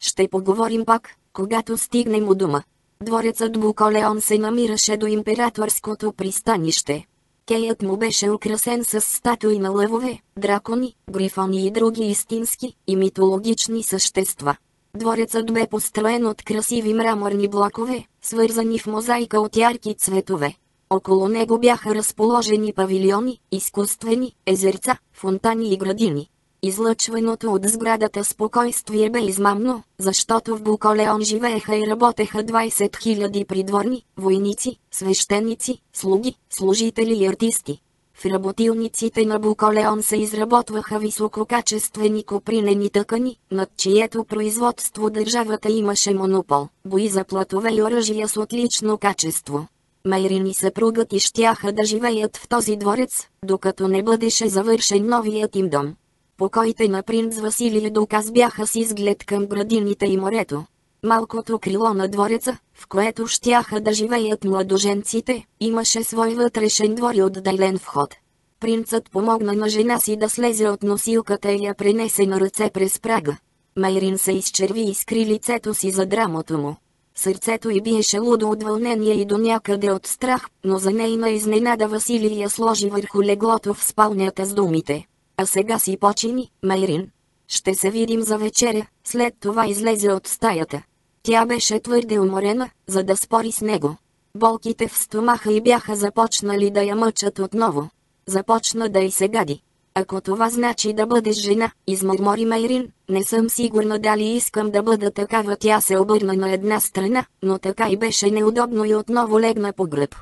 Ще поговорим пак, когато стигнем у дома. Дворецът Буколеон се намираше до императорското пристанище. Кеят му беше украсен с статуи на лъвове, дракони, грифони и други истински и митологични същества. Дворецът бе построен от красиви мраморни блокове, свързани в мозайка от ярки цветове. Около него бяха разположени павилиони, изкуствени, езерца, фонтани и градини. Излъчваното от сградата спокойствие бе измамно, защото в Буколеон живееха и работеха 20 000 придворни, войници, свещеници, слуги, служители и артисти. В работилниците на Буколеон се изработваха висококачествени копринени тъкани, над чието производство държавата имаше монопол, бои за платове и оръжия с отлично качество. Майрин и съпругът и щяха да живеят в този дворец, докато не бъдеше завършен новият им дом. Покоите на принц Василий Дукас бяха с изглед към градините и морето. Малкото крило на двореца, в което щяха да живеят младоженците, имаше свой вътрешен двор и отделен вход. Принцът помогна на жена си да слезе от носилката и я пренесе на ръце през прага. Майрин се изчерви и скри лицето си за драмото му. Сърцето й биеше лудо от вълнение и до някъде от страх, но за нейна изненада Василий я сложи върху леглото в спалнята с думите. А сега си почини, Майрин. Ще се видим за вечеря, след това излезе от стаята. Тя беше твърде уморена, за да спори с него. Болките в стомаха й бяха започнали да я мъчат отново. Започна да й се гади. Ако това значи да бъдеш жена, измърмори Майрин, не съм сигурна дали искам да бъда такава. Тя се обърна на една страна, но така и беше неудобно и отново легна по гръб.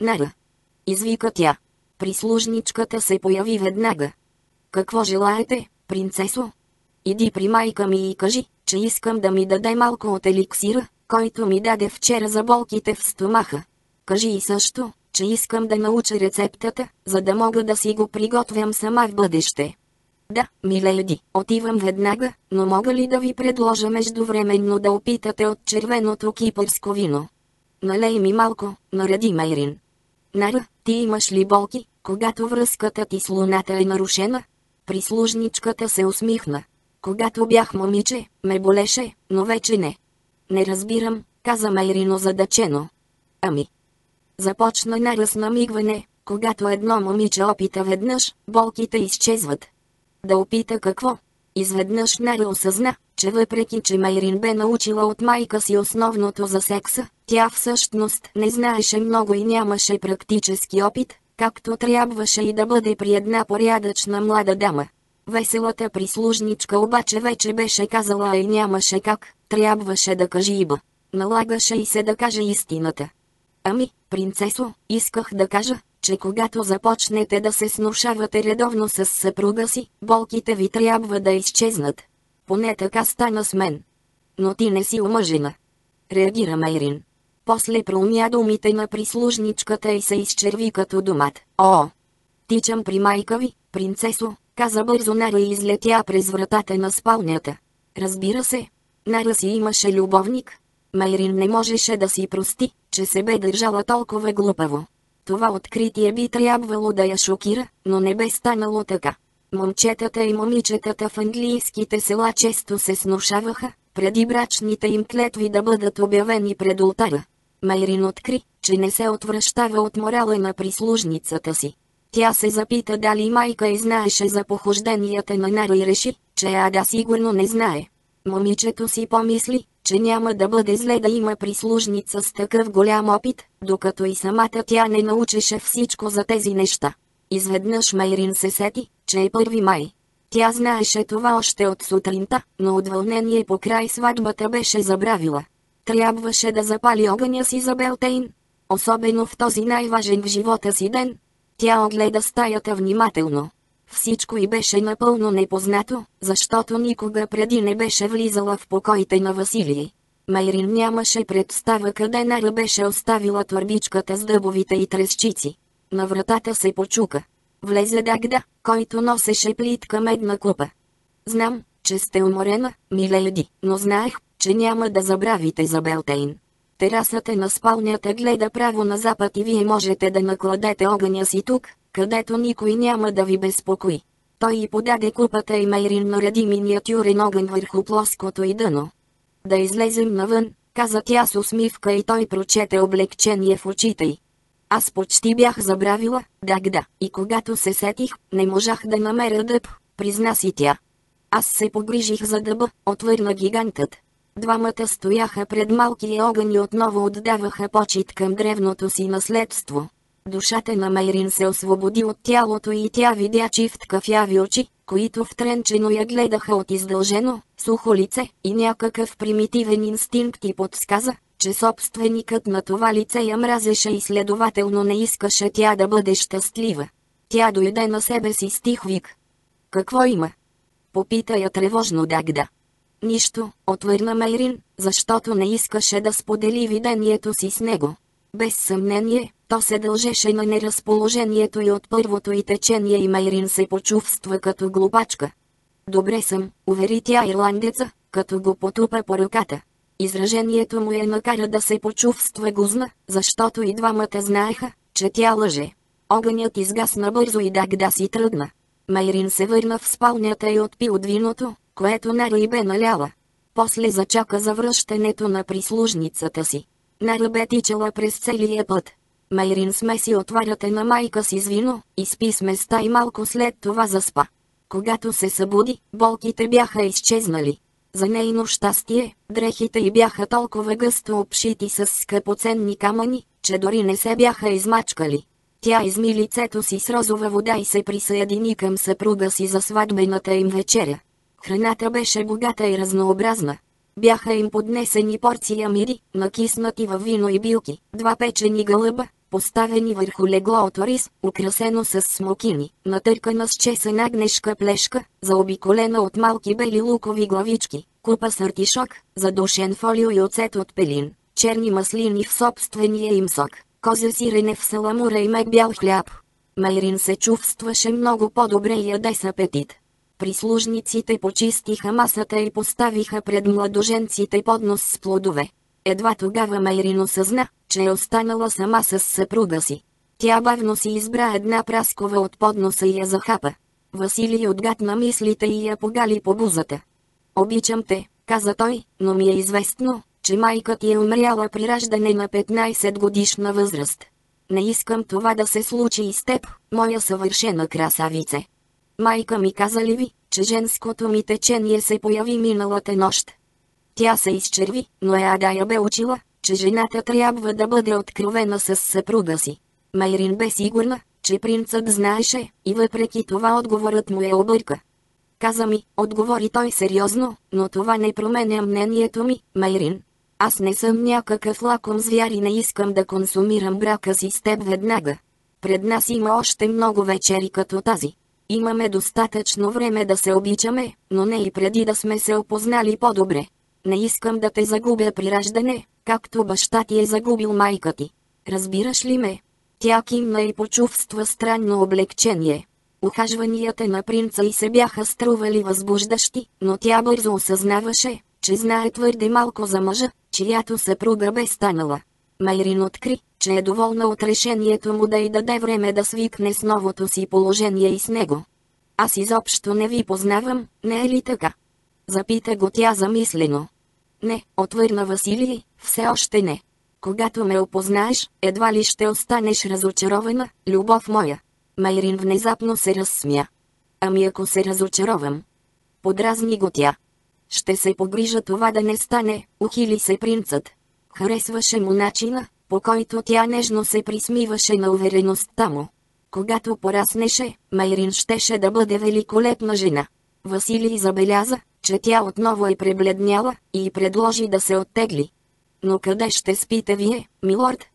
Нара! Извика тя. Прислужничката се появи веднага. Какво желаете, принцесо? Иди при майка ми и кажи, че искам да ми даде малко от еликсира, който ми даде вчера за болките в стомаха. Кажи и също, че искам да науча рецептата, за да мога да си го приготвям сама в бъдеще. Да, миледи, отивам веднага, но мога ли да ви предложа междувременно да опитате от червеното кипърско вино? Налей ми малко, нареди Майрин. Нара, ти имаш ли болки, когато връзката ти с луната е нарушена? Прислужничката се усмихна. Когато бях момиче, ме болеше, но вече не. Не разбирам, каза Майрино задачено. Ами. Започна наръс намигване, когато едно момиче опита веднъж, болките изчезват. Да опита какво? Изведнъж Нара осъзна, че въпреки че Майрин бе научила от майка си основното за секса, тя всъщност не знаеше много и нямаше практически опит, както трябваше и да бъде при една порядъчна млада дама. Веселата прислужничка обаче вече беше казала и нямаше как, трябваше да кажи Иба. Налагаше и се да каже истината. Ами, принцесо, исках да кажа, че когато започнете да се снушавате редовно с съпруга си, болките ви трябва да изчезнат. Поне така стана с мен. Но ти не си омъжена. Реагира Мейрин. После проумя думите на прислужничката и се изчерви като домат. О! Тичам при майка ви, принцесо, каза бързо Нара и излетя през вратата на спалнята. Разбира се, Нара си имаше любовник. Майрин не можеше да си прости, че се бе държала толкова глупаво. Това откритие би трябвало да я шокира, но не бе станало така. Момчетата и момичетата в английските села често се снушаваха, преди брачните им клетви да бъдат обявени пред ултара. Майрин откри, че не се отвръщава от морала на прислужницата си. Тя се запита дали майка й знаеше за похожденията на Наро и реши, че Ада сигурно не знае. Момичето си помисли, че няма да бъде зле да има прислужница с такъв голям опит, докато и самата тя не научеше всичко за тези неща. Изведнъж Майрин се сети, че е първи май. Тя знаеше това още от сутринта, но от вълнение по край сватбата беше забравила. трябваше да запали огъня си за Белтейн. Особено в този най-важен в живота си ден. Тя огледа стаята внимателно. Всичко й беше напълно непознато, защото никога преди не беше влизала в покоите на Василий. Майрин нямаше представа къде Нара беше оставила твърбичката с дъбовите и тресчици. На вратата се почука. Влезе Дагда, който носеше плитка медна купа. Знам, че сте уморена, миледи, но знаех, че няма да забравите за Белтейн. Терасата на спалнята гледа право на запад и вие можете да накладете огъня си тук, където никой няма да ви безпокои. Той й подаде купата и Мейрин нареди миниатюрен огън върху плоското и дъно. Да излезем навън, каза тя с усмивка и той прочете облегчение в очите й. Аз почти бях забравила, да, и когато се сетих, не можах да намеря дъб, призна си тя. Аз се погрижих за дъба, отвърна гигантът. Двамата стояха пред малкия огън и отново отдаваха почет към древното си наследство. Душата на Мейрин се освободи от тялото и тя видя чифт кафяви очи, които втренчено я гледаха от издължено, сухо лице и някакъв примитивен инстинкт и подсказа, че собственикът на това лице я мразеше и следователно не искаше тя да бъде щастлива. Тя дойде на себе си с тих. Какво има? Попита я тревожно Дагда. Нищо, отвърна Мейрин, защото не искаше да сподели видението си с него. Без съмнение, то се дължеше на неразположението и от първото и течение и Мейрин се почувства като глупачка. Добре съм, увери тя ирландеца, като го потупа по ръката. Изражението му е накара да се почувства гузна, защото и двамата знаеха, че тя лъже. Огънят изгасна бързо и Дагда си тръгна. Майрин се върна в спалнята и отпи от виното, което Нара и бе наляла. После зачака за връщането на прислужницата си. Нара бе тичала през целия път. Майрин смеси отваряте на майка си с вино, изпи с места и малко след това заспа. Когато се събуди, болките бяха изчезнали. За нейно щастие, дрехите й бяха толкова гъсто обшити с скъпоценни камъни, че дори не се бяха измачкали. Тя изми лицето си с розова вода и се присъедини към съпруга си за сватбената им вечеря. Храната беше богата и разнообразна. Бяха им поднесени порция мири, накиснати във вино и билки, два печени гълъба, поставени върху легло от рис, украсено с смокини, натъркана с чесен агнешка плешка, заобиколена от малки бели лукови главички, купа с артишок, задушен фолио и оцет от пелин, черни маслини в собствения им сок, коза сирене в саламура и мек бял хляб. Майрин се чувстваше много по-добре и яде с апетит. Прислужниците почистиха масата и поставиха пред младоженците поднос с плодове. Едва тогава Майрин осъзна, че е останала сама с съпруга си. Тя бавно си избра една праскова от подноса и я захапа. Василий отгадна мислите и я погали по бузата. Обичам те, каза той, но ми е известно, че майка ти е умряла при раждане на 15 годишна възраст. Не искам това да се случи и с теб, моя съвършена красавице. Майка ми каза ли ви, че женското ми течение се появи миналата нощ? Тя се изчерви, но Еада я бе учила, че жената трябва да бъде откровена с съпруга си. Майрин бе сигурна, че принцът знаеше, и въпреки това отговорът му е обърка. Каза ми, отговори той сериозно, но това не променя мнението ми, Майрин. Аз не съм някакъв лаком звяр и не искам да консумирам брака си с теб веднага. Пред нас има още много вечери като тази. Имаме достатъчно време да се обичаме, но не и преди да сме се опознали по-добре. Не искам да те загубя при раждане, както баща ти е загубил майка ти. Разбираш ли ме? Тя кимна и почувства странно облегчение. Ухажванията на принца и се бяха стрували възбуждащи, но тя бързо осъзнаваше, че знае твърде малко за мъжа, чиято съпруга бе станала. Майрин откри, че е доволна от решението му да й даде време да свикне с новото си положение и с него. Аз изобщо не ви познавам, не е ли така? Запита го тя замислено. Не, отвърна Василий, все още не. Когато ме опознаеш, едва ли ще останеш разочарована, любов моя. Майрин внезапно се разсмя. Ами ако се разочаровам? Подразни го тя. Ще се погрижа това да не стане, ухили се принцът. Харесваше му начина, по който тя нежно се присмиваше на увереността му. Когато пораснеше, Майрин щеше да бъде великолепна жена. Василий забеляза, че тя отново е пребледняла и предложи да се оттегли. Но къде ще спите вие, милорд?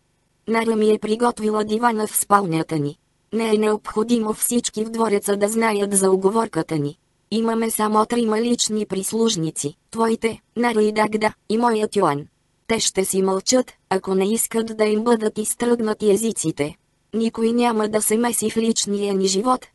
Нара ми е приготвила дивана в спалнята ни. Не е необходимо всички в двореца да знаят за оговорката ни. Имаме само трима лични прислужници, твоите, Нара и Дагда, и моят Йоан. Те ще си мълчат, ако не искат да им бъдат изтръгнати езиците. Никой няма да се меси в личния ни живот.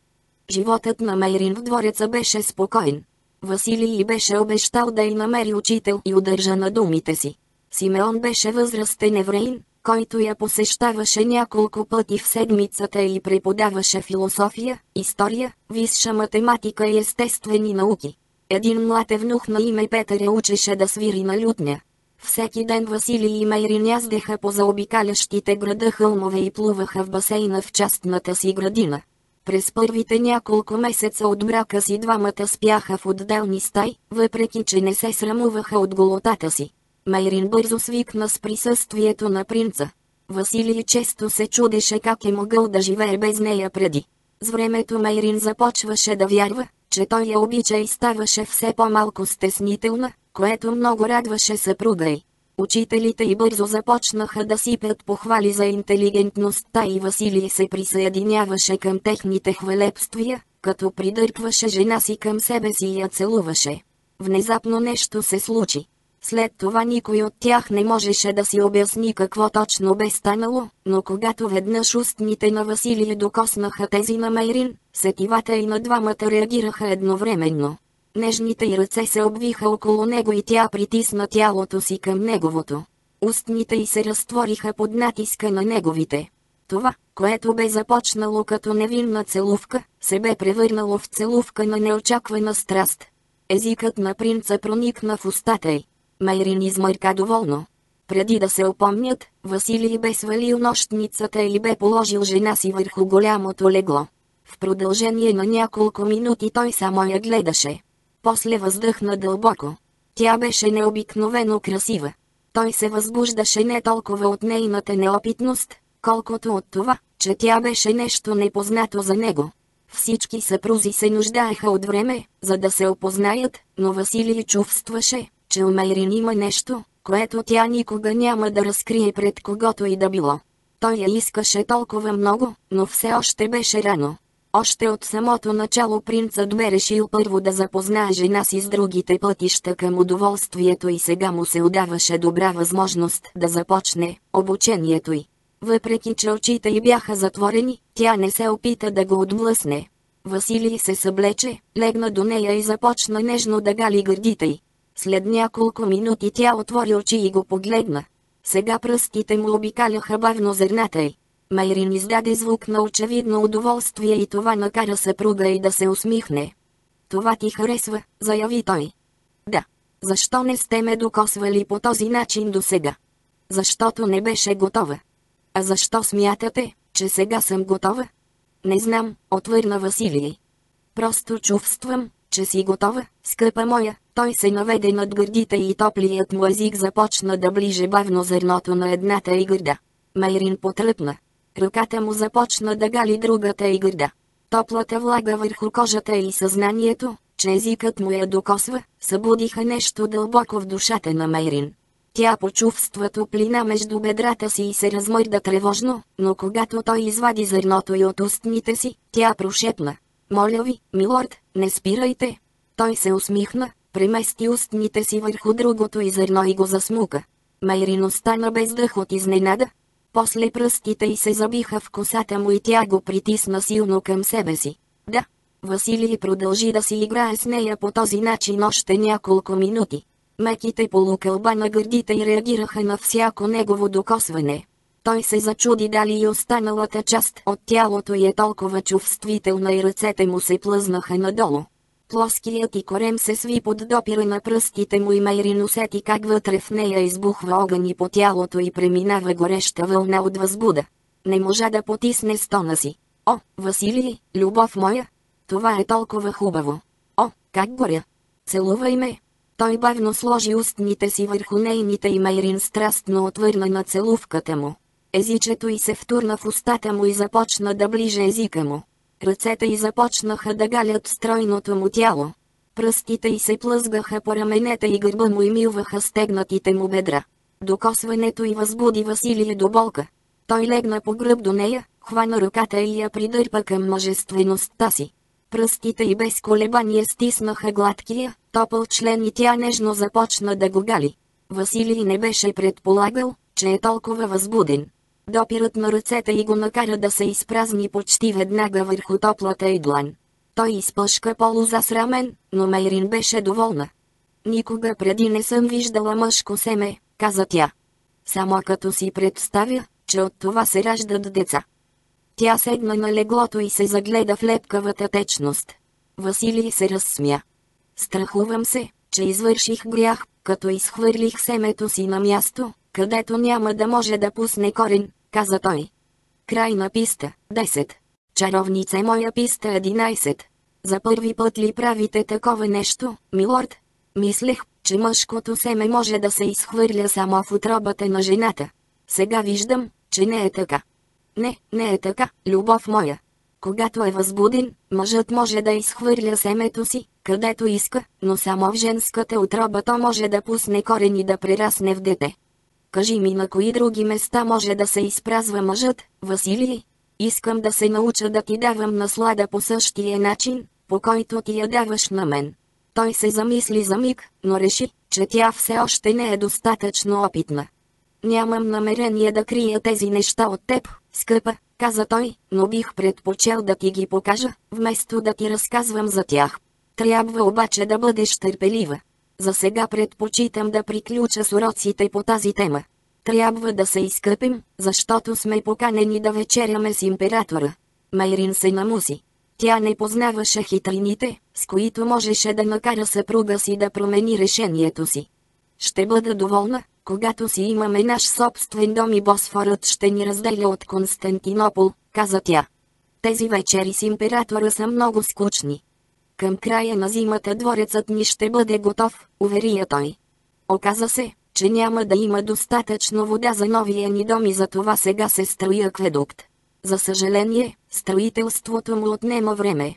Животът на Мейрин в двореца беше спокоен. Василий беше обещал да й намери учител и удържа на думите си. Симеон беше възрастен евреин, който я посещаваше няколко пъти в седмицата и преподаваше философия, история, висша математика и естествени науки. Един млад евнух на име Петър учеше да свири на лютня. Всеки ден Василий и Мейрин яздеха по заобикалящите града хълмове и плуваха в басейна в частната си градина. През първите няколко месеца от брака си двамата спяха в отделни стаи, въпреки че не се срамуваха от голотата си. Майрин бързо свикна с присъствието на принца. Василий често се чудеше как е могъл да живее без нея преди. С времето Майрин започваше да вярва, че той я обича и ставаше все по-малко стеснителна, което много радваше съпруга й. Учителите и бързо започнаха да сипят похвали за интелигентността и Василий се присъединяваше към техните хвалепствия, като придърпваше жена си към себе си и я целуваше. Внезапно нещо се случи. След това никой от тях не можеше да си обясни какво точно бе станало, но когато веднъж устните на Василия докоснаха тези на Мейрин, сетивата и на двамата реагираха едновременно. Нежните й ръце се обвиха около него и тя притисна тялото си към неговото. Устните й се разтвориха под натиска на неговите. Това, което бе започнало като невинна целувка, се бе превърнало в целувка на неочаквана страст. Езикът на принца проникна в устата й. Майрин измърка доволно. Преди да се опомнят, Василий бе свалил нощницата и бе положил жена си върху голямото легло. В продължение на няколко минути той само я гледаше. После въздъхна дълбоко. Тя беше необикновено красива. Той се възбуждаше не толкова от нейната неопитност, колкото от това, че тя беше нещо непознато за него. Всички съпрузи се нуждаеха от време, за да се опознаят, но Василий чувстваше, че у Мейрин има нещо, което тя никога няма да разкрие пред когото и да било. Той я искаше толкова много, но все още беше рано. Още от самото начало принцът бе решил първо да запознае жена си с другите пътища към удоволствието и сега му се отдаваше добра възможност да започне обучението й. Въпреки че очите й бяха затворени, тя не се опита да го отблъсне. Василий се съблече, легна до нея и започна нежно да гали гърдите й. След няколко минути тя отвори очи и го погледна. Сега пръстите му обикаляха бавно зърната й. Майрин издаде звук на очевидно удоволствие и това накара съпруга и да се усмихне. Това ти харесва, заяви той. Да. Защо не сте ме докосвали по този начин до сега? Защото не беше готова. А защо смятате, че сега съм готова? Не знам, отвърна Василий. Просто чувствам, че си готова, скъпа моя. Той се наведе над гърдите и топлият му език започна да ближе бавно зърното на едната и гърда. Майрин потръпна. Ръката му започна да гали другата и гърда. Топлата влага върху кожата и съзнанието, че езикът му я докосва, събудиха нещо дълбоко в душата на Майрин. Тя почувства топлина между бедрата си и се размърда тревожно, но когато той извади зърното и от устните си, тя прошепна. Моля ви, милорд, не спирайте. Той се усмихна, премести устните си върху другото и зърно и го засмука. Майрин остана без дъх от изненада. После пръстите й се забиха в косата му и тя го притисна силно към себе си. Да. Василий продължи да си играе с нея по този начин още няколко минути. Меките полукълба на гърдите й реагираха на всяко негово докосване. Той се зачуди дали и останалата част от тялото й е толкова чувствителна и ръцете му се плъзнаха надолу. Плоският и корем се сви под допира на пръстите му и Майрин усети как вътре в нея избухва огън и по тялото и преминава гореща вълна от възбуда. Не можа да потисне стона си. О, Василий, любов моя! Това е толкова хубаво. О, как горя! Целувай ме! Той бавно сложи устните си върху нейните и Майрин страстно отвърна на целувката му. Езичето й се втурна в устата му и започна да ближе езика му. Ръцете й започнаха да галят стройното му тяло. Пръстите й се плъзгаха по раменете и гърба му и милваха стегнатите му бедра. Докосването й възбуди Василия до болка. Той легна по гръб до нея, хвана ръката и я придърпа към мъжествеността си. Пръстите й без колебание стиснаха гладкия, топъл член и тя нежно започна да го гали. Василий не беше предполагал, че е толкова възбуден. Допирът на ръцете й го накара да се изпразни почти веднага върху топлата й длан. Той изпъшка полузасрамен, но Мейрин беше доволна. Никога преди не съм виждала мъжко семе, каза тя. Само като си представя, че от това се раждат деца. Тя седна на леглото и се загледа в лепкавата течност. Василий се разсмя. Страхувам се, че извърших грях, като изхвърлих семето си на място, където няма да може да пусне корен, каза той. Край на писта, 10. Чаровница моя писта 11. За първи път ли правите такова нещо, милорд? Мислех, че мъжкото семе може да се изхвърля само в отробата на жената. Сега виждам, че не е така. Не, не е така, любов моя. Когато е възбуден, мъжът може да изхвърля семето си, където иска, но само в женската отроба то може да пусне корен и да прерасне в дете. Кажи ми на кои други места може да се изпразва мъжът, Василий? Искам да се науча да ти давам наслада по същия начин, по който ти я даваш на мен. Той се замисли за миг, но реши, че тя все още не е достатъчно опитна. Нямам намерение да крия тези неща от теб, скъпа, каза той, но бих предпочел да ти ги покажа, вместо да ти разказвам за тях. Трябва обаче да бъдеш търпелива. За сега предпочитам да приключа с уроците по тази тема. Трябва да се изкъпим, защото сме поканени да вечеряме с императора. Майрин се намуси. Тя не познаваше хитрините, с които можеше да накара съпруга си да промени решението си. Ще бъда доволна, когато си имаме наш собствен дом и Босфорът ще ни разделя от Константинопол, каза тя. Тези вечери с императора са много скучни. Към края на зимата дворецът ни ще бъде готов, увери я той. Оказа се, че няма да има достатъчно вода за новия ни дом и за това сега се строи акведукт. За съжаление, строителството му отнема време.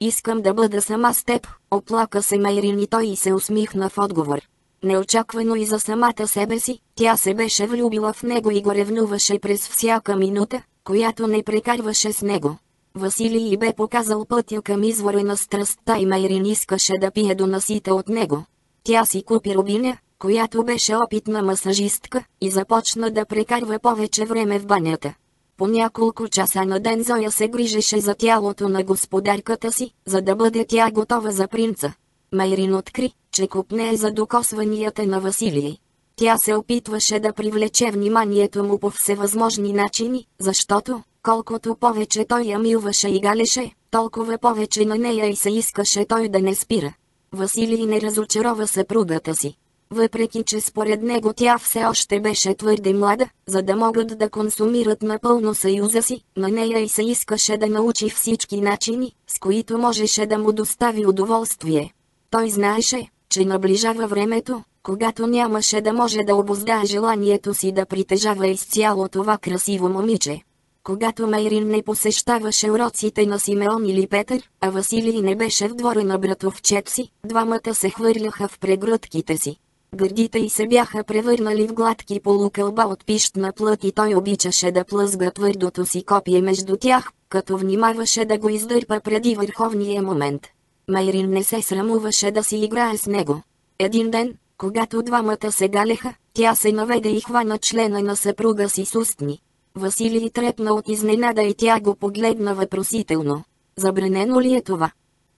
Искам да бъда сама с теб, оплака се Мейрин и той и се усмихна в отговор. Неочаквано и за самата себе си, тя се беше влюбила в него и го ревнуваше през всяка минута, която не прекарваше с него. Василий бе показал пътя към извора на страстта и Майрин искаше да пие до насита от него. Тя си купи рубиня, която беше опитна масажистка, и започна да прекарва повече време в банята. По няколко часа на ден Зоя се грижеше за тялото на господарката си, за да бъде тя готова за принца. Майрин откри, че купне за докосванията на Василий. Тя се опитваше да привлече вниманието му по всевъзможни начини, защото, колкото повече той я милваше и галеше, толкова повече на нея и се искаше той да не спира. Василий не разочарова съпругата си. Въпреки че според него тя все още беше твърде млада, за да могат да консумират напълно съюза си, на нея и се искаше да научи всички начини, с които можеше да му достави удоволствие. Той знаеше, че наближава времето, когато нямаше да може да обоздае желанието си да притежава изцяло това красиво момиче. Когато Мейрин не посещаваше уроците на Симеон или Петър, а Василий не беше в двора на братовчет си, двамата се хвърляха в прегръдките си. Гърдите й се бяха превърнали в гладки полукълба от пищна плът и той обичаше да плъзга твърдото си копие между тях, като внимаваше да го издърпа преди върховния момент. Майрин не се срамуваше да си играе с него. Един ден, когато двамата се галеха, тя се наведе и хвана члена на съпруга си с устни. Василий трепна от изненада и тя го погледна въпросително. Забранено ли е това?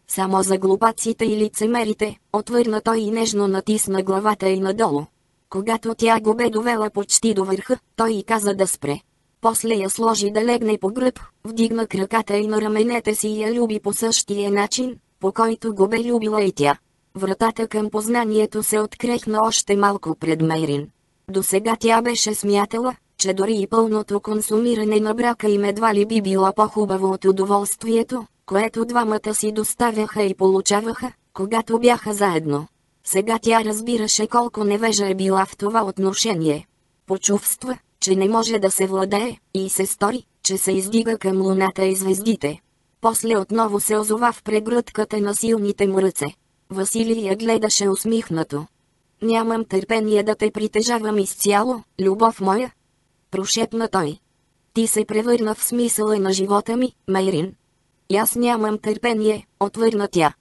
Само за глупаците и лицемерите, отвърна той и нежно натисна главата й надолу. Когато тя го бе довела почти до върха, той й каза да спре. После я сложи да легне по гръб, вдигна краката и на раменете си и я люби по същия начин, по който го бе любила и тя. Вратата към познанието се открехна още малко пред Мейрин. До сега тя беше смятала, че дори и пълното консумиране на брака им едва ли би било по-хубаво от удоволствието, което двамата си доставяха и получаваха, когато бяха заедно. Сега тя разбираше колко невежа е била в това отношение. Почувства, че не може да се владее, и се стори, че се издига към луната и звездите. После отново се озова в прегръдката на силните му ръце. Василий я гледаше усмихнато. Нямам търпение да те притежавам изцяло, любов моя. Прошепна той. Ти се превърна в смисъла на живота ми, Майрин. И аз нямам търпение, отвърна тя.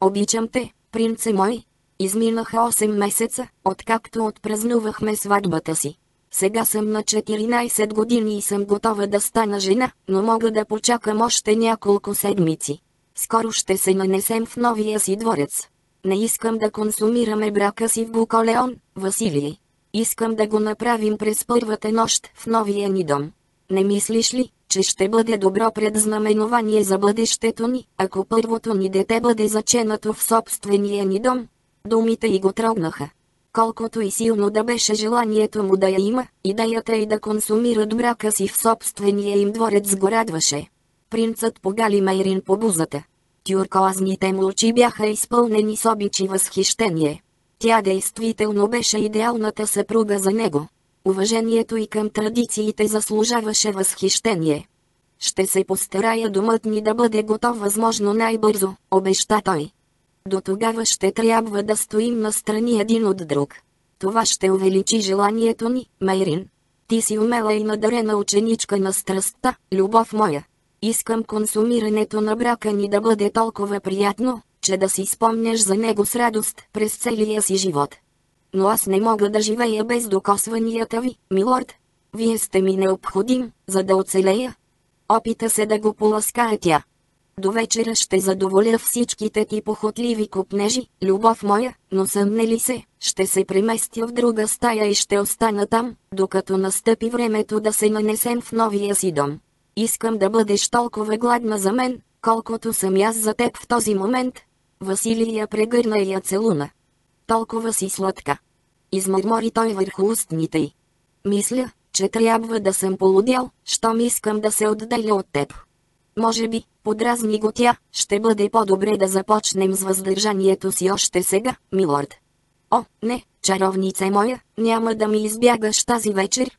Обичам те, принце мой. Изминаха 8 месеца, откакто отпразнувахме сватбата си. Сега съм на 14 години и съм готова да стана жена, но мога да почакам още няколко седмици. Скоро ще се нанесем в новия си дворец. Не искам да консумираме брака си в Буколеон, Василий. Искам да го направим през първата нощ в новия ни дом. Не мислиш ли, че ще бъде добро предзнаменование за бъдещето ни, ако първото ни дете бъде заченато в собствения ни дом? Думите й го трогнаха. Колкото и силно да беше желанието му да я има, идеята и да консумират брака си в собствения им дворец го радваше. Принцът погали Майрин по бузата. Тюркоазните му очи бяха изпълнени с обичи възхищение. Тя действително беше идеалната съпруга за него. Уважението и към традициите заслужаваше възхищение. Ще се постарая домът ни да бъде готов възможно най-бързо, обеща той. До тогава ще трябва да стоим настрани един от друг. Това ще увеличи желанието ни, Майрин. Ти си умела и надарена ученичка на страстта, любов моя. Искам консумирането на брака ни да бъде толкова приятно, че да си спомняш за него с радост през целия си живот. Но аз не мога да живея без докосванията ви, милорд. Вие сте ми необходим, за да оцелея. Опита се да го поласкае тя. До вечера ще задоволя всичките ти похотливи купнежи, любов моя, но съмне ли се, ще се преместя в друга стая и ще остана там, докато настъпи времето да се нанесем в новия си дом. Искам да бъдеш толкова гладна за мен, колкото съм аз за теб в този момент. Василия прегърна и я целуна. Толкова си сладка. Измърмори той върху устните й. Мисля, че трябва да съм полудял, щом искам да се отделя от теб. Може би, подразни го тя, ще бъде по-добре да започнем с въздържанието си още сега, милорд. О, не, чаровнице моя, няма да ми избягаш тази вечер.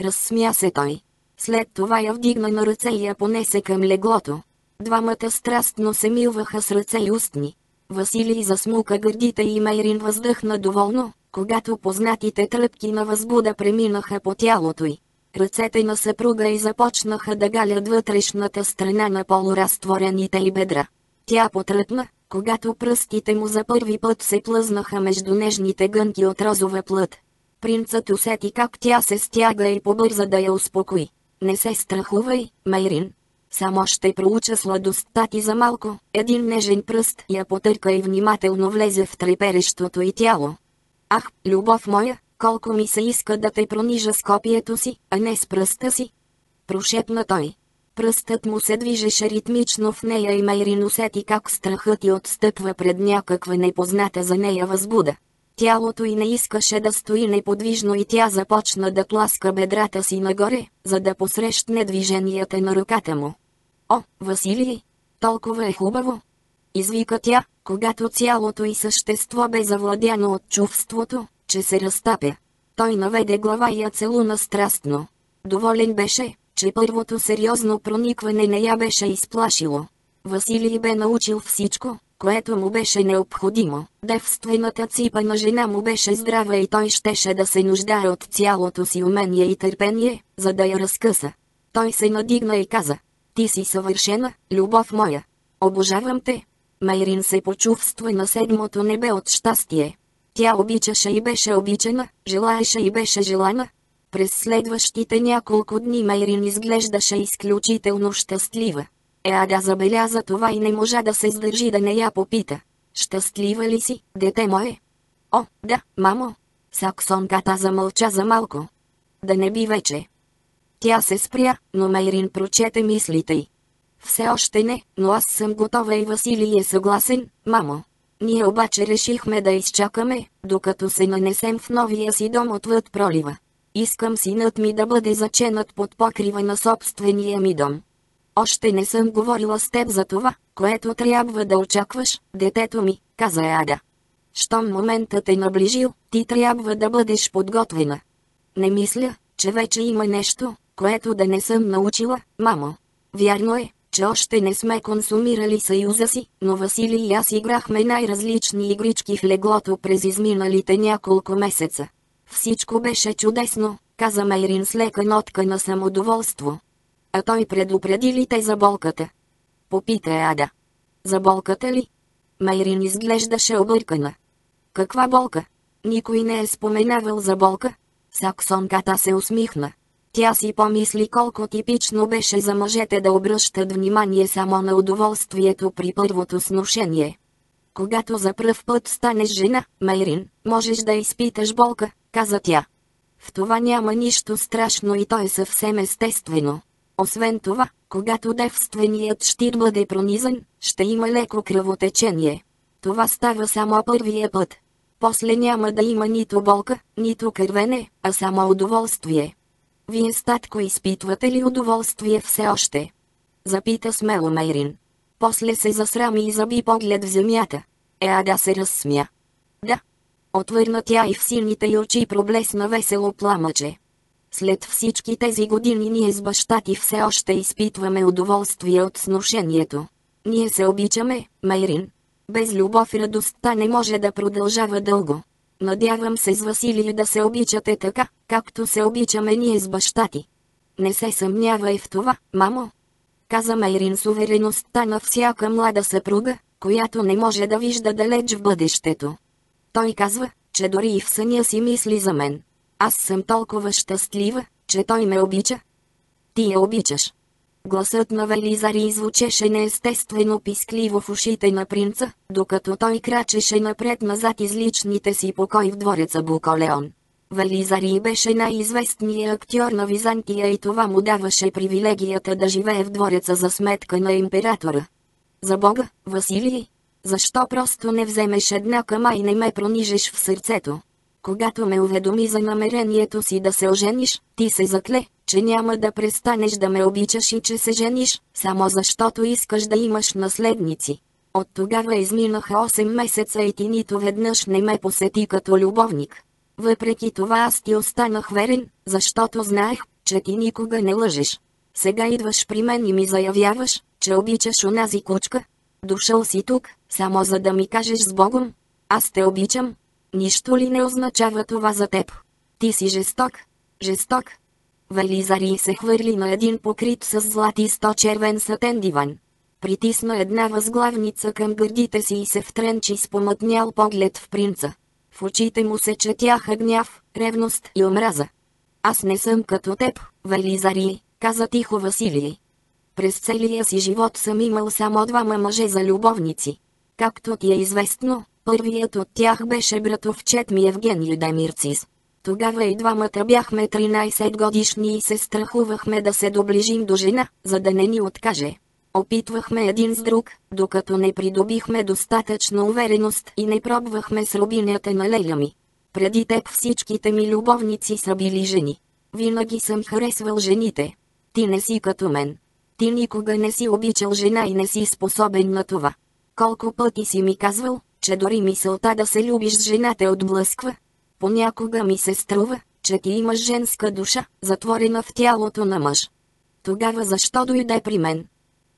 Разсмя се той. След това я вдигна на ръце и я понесе към леглото. Двамата страстно се милваха с ръце и устни. Василий засмука гърдите и Мейрин въздъхна доволно, когато познатите тръпки на възбуда преминаха по тялото й. Ръцете на съпруга й започнаха да галят вътрешната страна на полуразтворените й бедра. Тя потръпна, когато пръстите му за първи път се плъзнаха между нежните гънки от розова плът. Принцът усети как тя се стяга и побърза да я успокои. Не се страхувай, Майрин. Само ще проуча сладостта ти за малко. Един нежен пръст я потърка и внимателно влезе в треперещото й тяло. Ах, любов моя, колко ми се иска да те пронижа с копието си, а не с пръста си. Прошепна той. Пръстът му се движеше ритмично в нея и Майрин усети как страхът ти отстъпва пред някаква непозната за нея възбуда. Тялото й не искаше да стои неподвижно и тя започна да тласка бедрата си нагоре, за да посрещне движенията на ръката му. О, Василий! Толкова е хубаво! Извика тя, когато цялото й същество бе завладяно от чувството, че се разтапя. Той наведе глава и я целуна страстно. Доволен беше, че първото сериозно проникване не я беше изплашило. Василий бе научил всичко, което му беше необходимо. Девствената ципа на жена му беше здрава и той щеше да се нуждае от цялото си умение и търпение, за да я разкъса. Той се надигна и каза, ти си съвършена, любов моя. Обожавам те. Майрин се почувства на седмото небе от щастие. Тя обичаше и беше обичана, желаеше и беше желана. През следващите няколко дни Майрин изглеждаше изключително щастлива. Еада забеляза това и не можа да се сдържи да не я попита. Щастлива ли си, дете мое? О, да, мамо. Саксонката замълча за малко. Да не би вече. Тя се спря, но Мейрин прочете мислите й. Все още не, но аз съм готова и Василий е съгласен, мамо. Ние обаче решихме да изчакаме, докато се нанесем в новия си дом отвъд пролива. Искам синът ми да бъде заченат под покрива на собствения ми дом. Още не съм говорила с теб за това, което трябва да очакваш, детето ми, каза Ада. Щом моментът е наближил, ти трябва да бъдеш подготвена. Не мисля, че вече има нещо, което да не съм научила, мамо. Вярно е, че още не сме консумирали съюза си, но Василий и аз играхме най-различни игрички в леглото през изминалите няколко месеца. Всичко беше чудесно, каза Мейрин с лека нотка на самодоволство. А той предупреди ли те за болката? Попита Ада. За болката ли? Мейрин изглеждаше объркана. Каква болка? Никой не е споменавал за болка. Саксонката се усмихна. Тя си помисли колко типично беше за мъжете да обръщат внимание само на удоволствието при първото сношение. Когато за пръв път станеш жена, Мейрин, можеш да изпиташ болка, каза тя. В това няма нищо страшно и то е съвсем естествено. Освен това, когато девственият щит бъде пронизан, ще има леко кръвотечение. Това става само първия път. После няма да има нито болка, нито кървене, а само удоволствие. Вие статко изпитвате ли удоволствие все още? Запита смело Мейрин. После се засрами и заби поглед в земята. Еада се разсмя. Да. Отвърна тя и в силните й очи проблесна весело пламъче. След всички тези години ние с баща ти все още изпитваме удоволствие от сношението. Ние се обичаме, Майрин. Без любов и радостта не може да продължава дълго. Надявам се с Василий да се обичате така, както се обичаме ние с баща ти. Не се съмнявай в това, мамо. Каза Майрин с увереността на всяка млада съпруга, която не може да вижда далеч в бъдещето. Той казва, че дори и в съня си мисли за мен. Аз съм толкова щастлива, че той ме обича. Ти я обичаш. Гласът на Велизари звучеше неестествено пискливо в ушите на принца, докато той крачеше напред-назад из личните си покой в двореца Буколеон. Велизари беше най-известният актьор на Византия и това му даваше привилегията да живее в двореца за сметка на императора. За Бога, Василий, защо просто не вземеш една кама и не ме пронижеш в сърцето? Когато ме уведоми за намерението си да се ожениш, ти се закле, че няма да престанеш да ме обичаш и че се жениш, само защото искаш да имаш наследници. От тогава изминаха 8 месеца и ти нито веднъж не ме посети като любовник. Въпреки това аз ти останах верен, защото знаех, че ти никога не лъжеш. Сега идваш при мен и ми заявяваш, че обичаш онази кучка. Дошъл си тук, само за да ми кажеш с Богом. Аз те обичам, Нищо ли не означава това за теб? Ти си жесток. Жесток. Велизари се хвърли на един покрит с златисто червен сатен диван. Притисна една възглавница към гърдите си и се втренчи с помътнял поглед в принца. В очите му се четяха гняв, ревност и омраза. Аз не съм като теб, Велизари, каза тихо Василий. През целия си живот съм имал само двама мъже за любовници. Както ти е известно, Първият от тях беше братовчет ми Евгений Демирцис. Тогава и двамата бяхме 13 годишни и се страхувахме да се доближим до жена, за да не ни откаже. Опитвахме един с друг, докато не придобихме достатъчно увереност и не пробвахме с рубинята на леля ми. Преди теб всичките ми любовници са били жени. Винаги съм харесвал жените. Ти не си като мен. Ти никога не си обичал жена и не си способен на това. Колко пъти си ми казвал, че дори мисълта да се любиш с жена отблъсква. Понякога ми се струва, че ти имаш женска душа, затворена в тялото на мъж. Тогава защо дойде при мен?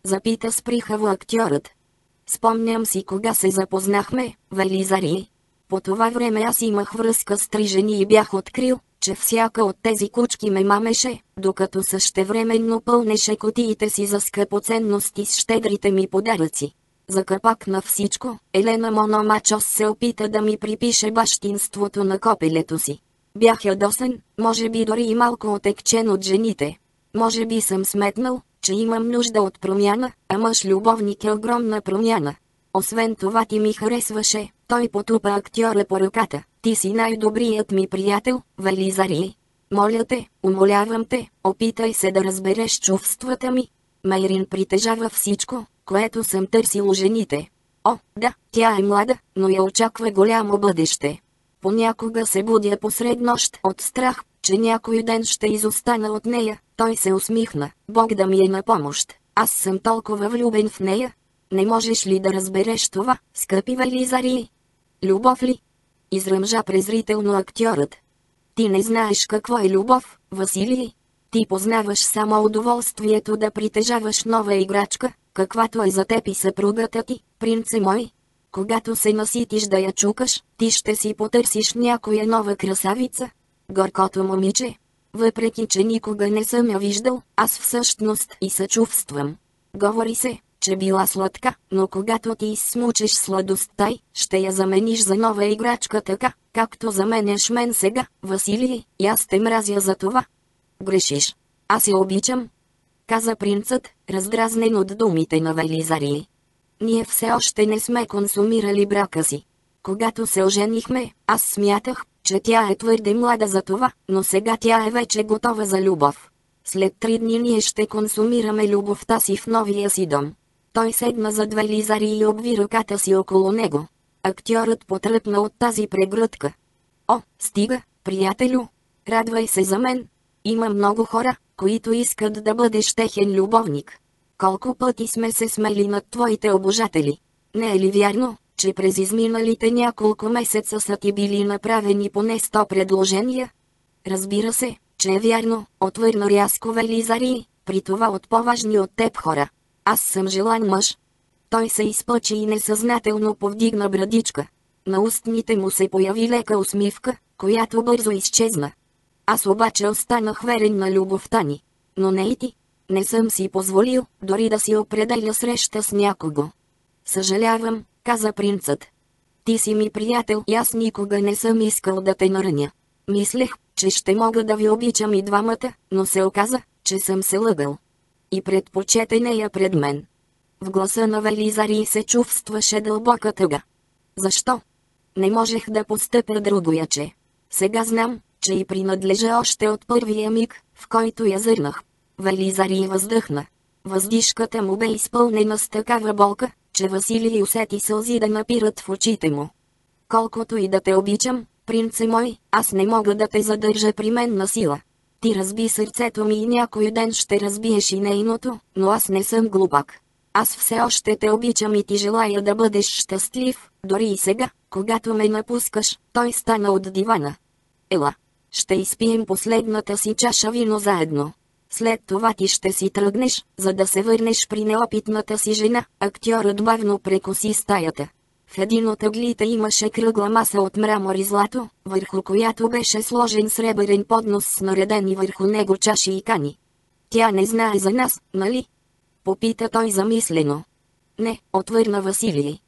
Запита сприхаво актьорът. Спомням си кога се запознахме, Велизари. По това време аз имах връзка с три жени и бях открил, че всяка от тези кучки ме мамеше, докато същевременно пълнеше котиите си за скъпоценности с щедрите ми подаръци. За капак на всичко, Елена Мономачос се опита да ми припише бащинството на копелето си. Бях ядосен, може би дори и малко отекчен от жените. Може би съм сметнал, че имам нужда от промяна, а мъж-любовник е огромна промяна. Освен това ти ми харесваше, той потупа актьора по ръката. Ти си най-добрият ми приятел, Велизари. Моля те, умолявам те, опитай се да разбереш чувствата ми. Майрин притежава всичко, което съм търсил жените. О, да, тя е млада, но я очаква голямо бъдеще. Понякога се будя посред нощ от страх, че някой ден ще изостана от нея. Той се усмихна. Бог да ми е на помощ. Аз съм толкова влюбен в нея. Не можеш ли да разбереш това, скъпи Велизари? Любов ли? Изръмжа презрително актьорът. Ти не знаеш какво е любов, Василий. Ти познаваш само удоволствието да притежаваш нова играчка, каквато е за теб и съпругата ти, принце мой. Когато се наситиш да я чукаш, ти ще си потърсиш някоя нова красавица. Горкото момиче. Въпреки, че никога не съм я виждал, аз всъщност и съчувствам. Говори се, че била сладка, но когато ти изсмучеш сладостта й, ще я замениш за нова играчка така, както заменяш мен сега, Василий, и аз те мразя за това. Грешиш. Аз я обичам. Каза принцът, раздразнен от думите на Велизарии. Ние все още не сме консумирали брака си. Когато се оженихме, аз смятах, че тя е твърде млада за това, но сега тя е вече готова за любов. След три дни ние ще консумираме любовта си в новия си дом. Той седна зад Велизари и обви ръката си около него. Актьорът потръпна от тази прегръдка. О, стига, приятелю! Радвай се за мен! Има много хора, които искат да бъдеш техен любовник. Колко пъти сме се смели над твоите обожатели. Не е ли вярно, че през изминалите няколко месеца са ти били направени поне 100 предложения? Разбира се, че е вярно, отвърна рязко Велизари, при това от по-важни от теб хора. Аз съм желан мъж. Той се изпъчи и несъзнателно повдигна брадичка. На устните му се появи лека усмивка, която бързо изчезна. Аз обаче останах верен на любовта ни. Но не и ти. Не съм си позволил, дори да си определя среща с някого. Съжалявам, каза принцът. Ти си ми приятел и аз никога не съм искал да те нараня. Мислех, че ще мога да ви обичам и двамата, но се оказа, че съм се лъгал. И предпочете нея пред мен. В гласа на Велизари се чувстваше дълбока тъга. Защо? Не можех да постъпя другояче. Сега знам, че и принадлежа още от първия миг, в който я зърнах. Велизари въздъхна. Въздишката му бе изпълнена с такава болка, че Василий усети сълзи да напират в очите му. Колкото и да те обичам, принце мой, аз не мога да те задържа при мен на сила. Ти разби сърцето ми и някой ден ще разбиеш и нейното, но аз не съм глупак. Аз все още те обичам и ти желая да бъдеш щастлив, дори и сега, когато ме напускаш, той стана от дивана. Ела, ще изпием последната си чаша вино заедно. След това ти ще си тръгнеш, за да се върнеш при неопитната си жена. Актьорът бавно прекоси стаята. В един от ъглите имаше кръгла маса от мрамор и злато, върху която беше сложен сребърен поднос с наредени върху него чаши и кани. Тя не знае за нас, нали? Попита той замислено. Не, отвърна Василий.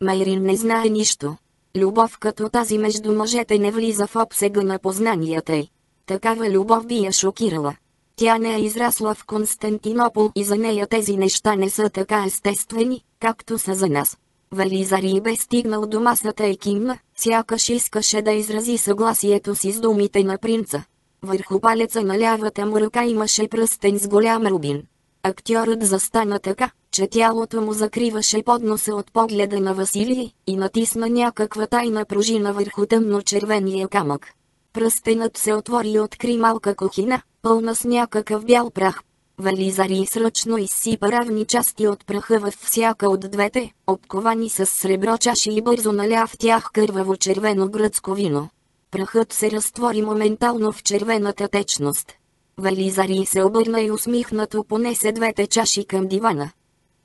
Майрин не знае нищо. Любов като тази между мъжете не влиза в обсега на познанията й. Такава любов би я шокирала. Тя не е израсла в Константинопол и за нея тези неща не са така естествени, както са за нас. Велизари бе стигнал до масата и кимна, сякаш искаше да изрази съгласието си с думите на принца. Върху палеца на лявата му ръка имаше пръстен с голям рубин. Актьорът застана така, че тялото му закриваше подноса от погледа на Василий и натисна някаква тайна пружина върху тъмно-червения камък. Пръстенът се отвори и откри малка кухина, пълна с някакъв бял прах. Велизари сръчно изсипа равни части от праха във всяка от двете, обковани с сребро чаши и бързо наля в тях кърваво червено гръцко вино. Прахът се разтвори моментално в червената течност. Велизари се обърна и усмихнато понесе двете чаши към дивана.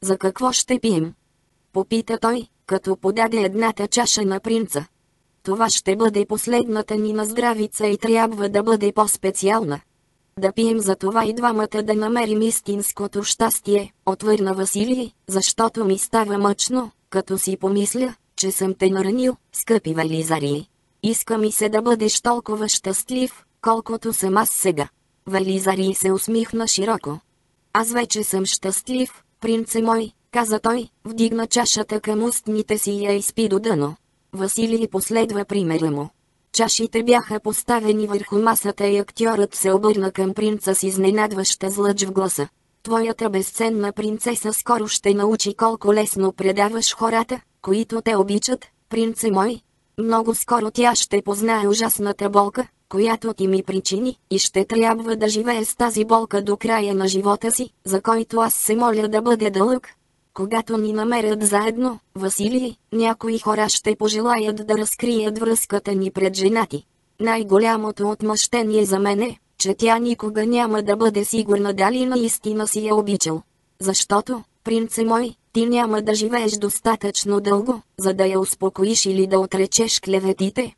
За какво ще пием? Попита той, като подаде едната чаша на принца. Това ще бъде последната ни на здравица и трябва да бъде по-специална. Да пием за това и двамата да намерим истинското щастие, отвърна Василий, защото ми става мъчно, като си помисля, че съм те наранил, скъпи Велизарии. Иска ми се да бъдеш толкова щастлив, колкото съм аз сега. Велизарий се усмихна широко. Аз вече съм щастлив, принце мой, каза той, вдигна чашата към устните си и я изпи до дъно. Василий последва примера му. Чашите бяха поставени върху масата и актьорът се обърна към принца с изненадваща злъч в гласа. Твоята безценна принцеса скоро ще научи колко лесно предаваш хората, които те обичат, принце мой. Много скоро тя ще познае ужасната болка, която ти ми причини, и ще трябва да живее с тази болка до края на живота си, за който аз се моля да бъде дълъг, когато ни намерят заедно, Василий, някои хора ще пожелаят да разкрият връзката ни пред женати. Най-голямото отмъщение за мен е, че тя никога няма да бъде сигурна дали наистина си я обичал. Защото, принце мой, ти няма да живееш достатъчно дълго, за да я успокоиш или да отречеш клеветите.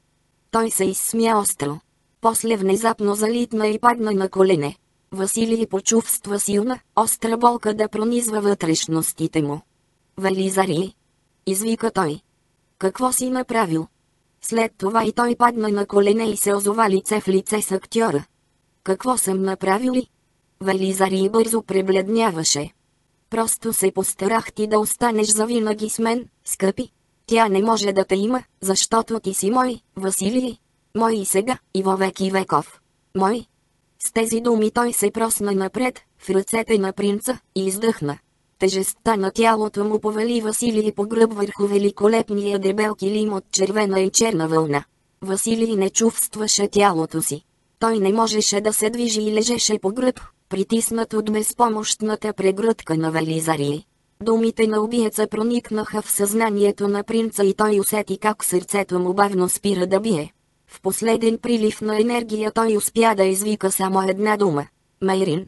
Той се изсмя остро. После внезапно залитна и падна на колене. Василий почувства силна, остра болка да пронизва вътрешностите му. Велизари! Извика той. Какво си направил? След това и той падна на колене и се озова лице в лице с актьора. Какво съм направил ли? Велизари бързо пребледняваше. Просто се постарах ти да останеш завинаги с мен, скъпи. Тя не може да те има, защото ти си мой, Василий. Мой и сега, и във веки веков. Мой. С тези думи той се просна напред, в ръцете на принца, и издъхна. Тежестта на тялото му повели Василий по гръб върху великолепния дебел килим от червена и черна вълна. Василий не чувстваше тялото си. Той не можеше да се движи и лежеше по гръб, притиснат от безпомощната прегръдка на Велизарий. Думите на убиеца проникнаха в съзнанието на принца и той усети как сърцето му бавно спира да бие. В последен прилив на енергия той успя да извика само една дума – Майрин.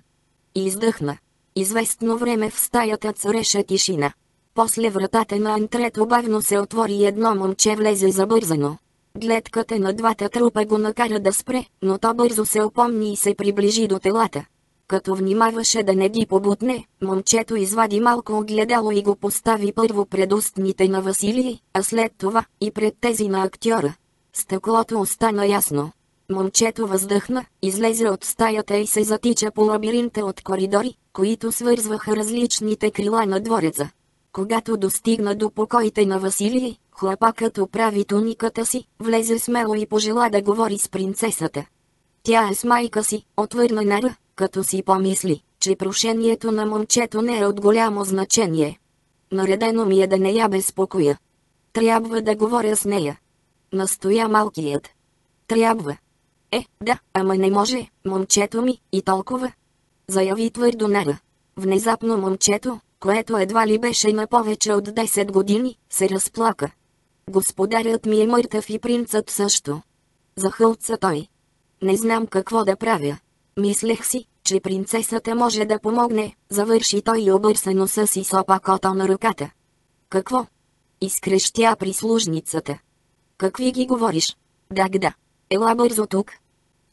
И издъхна. Известно време в стаята цареше тишина. После вратата на антрето бавно се отвори и едно момче влезе забързано. Гледката на двата трупа го накара да спре, но то бързо се опомни и се приближи до телата. Като внимаваше да не ги побутне, момчето извади малко огледало и го постави първо пред устните на Василий, а след това и пред тези на актьора. Стъклото остана ясно. Момчето въздъхна, излезе от стаята и се затича по лабиринта от коридори, които свързваха различните крила на двореца. Когато достигна до покоите на Василий, хлапакът оправи туниката си, влезе смело и пожела да говори с принцесата. Тя е с майка си, отвърна Нара, като си помисли, че прошението на момчето не е от голямо значение. Наредено ми е да не я безпокоя. Трябва да говоря с нея. Настоя малкият. Трябва. Е, да, ама не може, момчето ми, и толкова. Заяви твърдо Нара. Внезапно момчето, което едва ли беше на повече от 10 години, се разплака. Господарят ми е мъртъв и принцът също. Захълца той. Не знам какво да правя. Мислех си, че принцесата може да помогне, завърши той и обърса носа си с опакото на ръката. Какво? Изкрещя прислужницата. Какви ги говориш? Да, да. Ела бързо тук.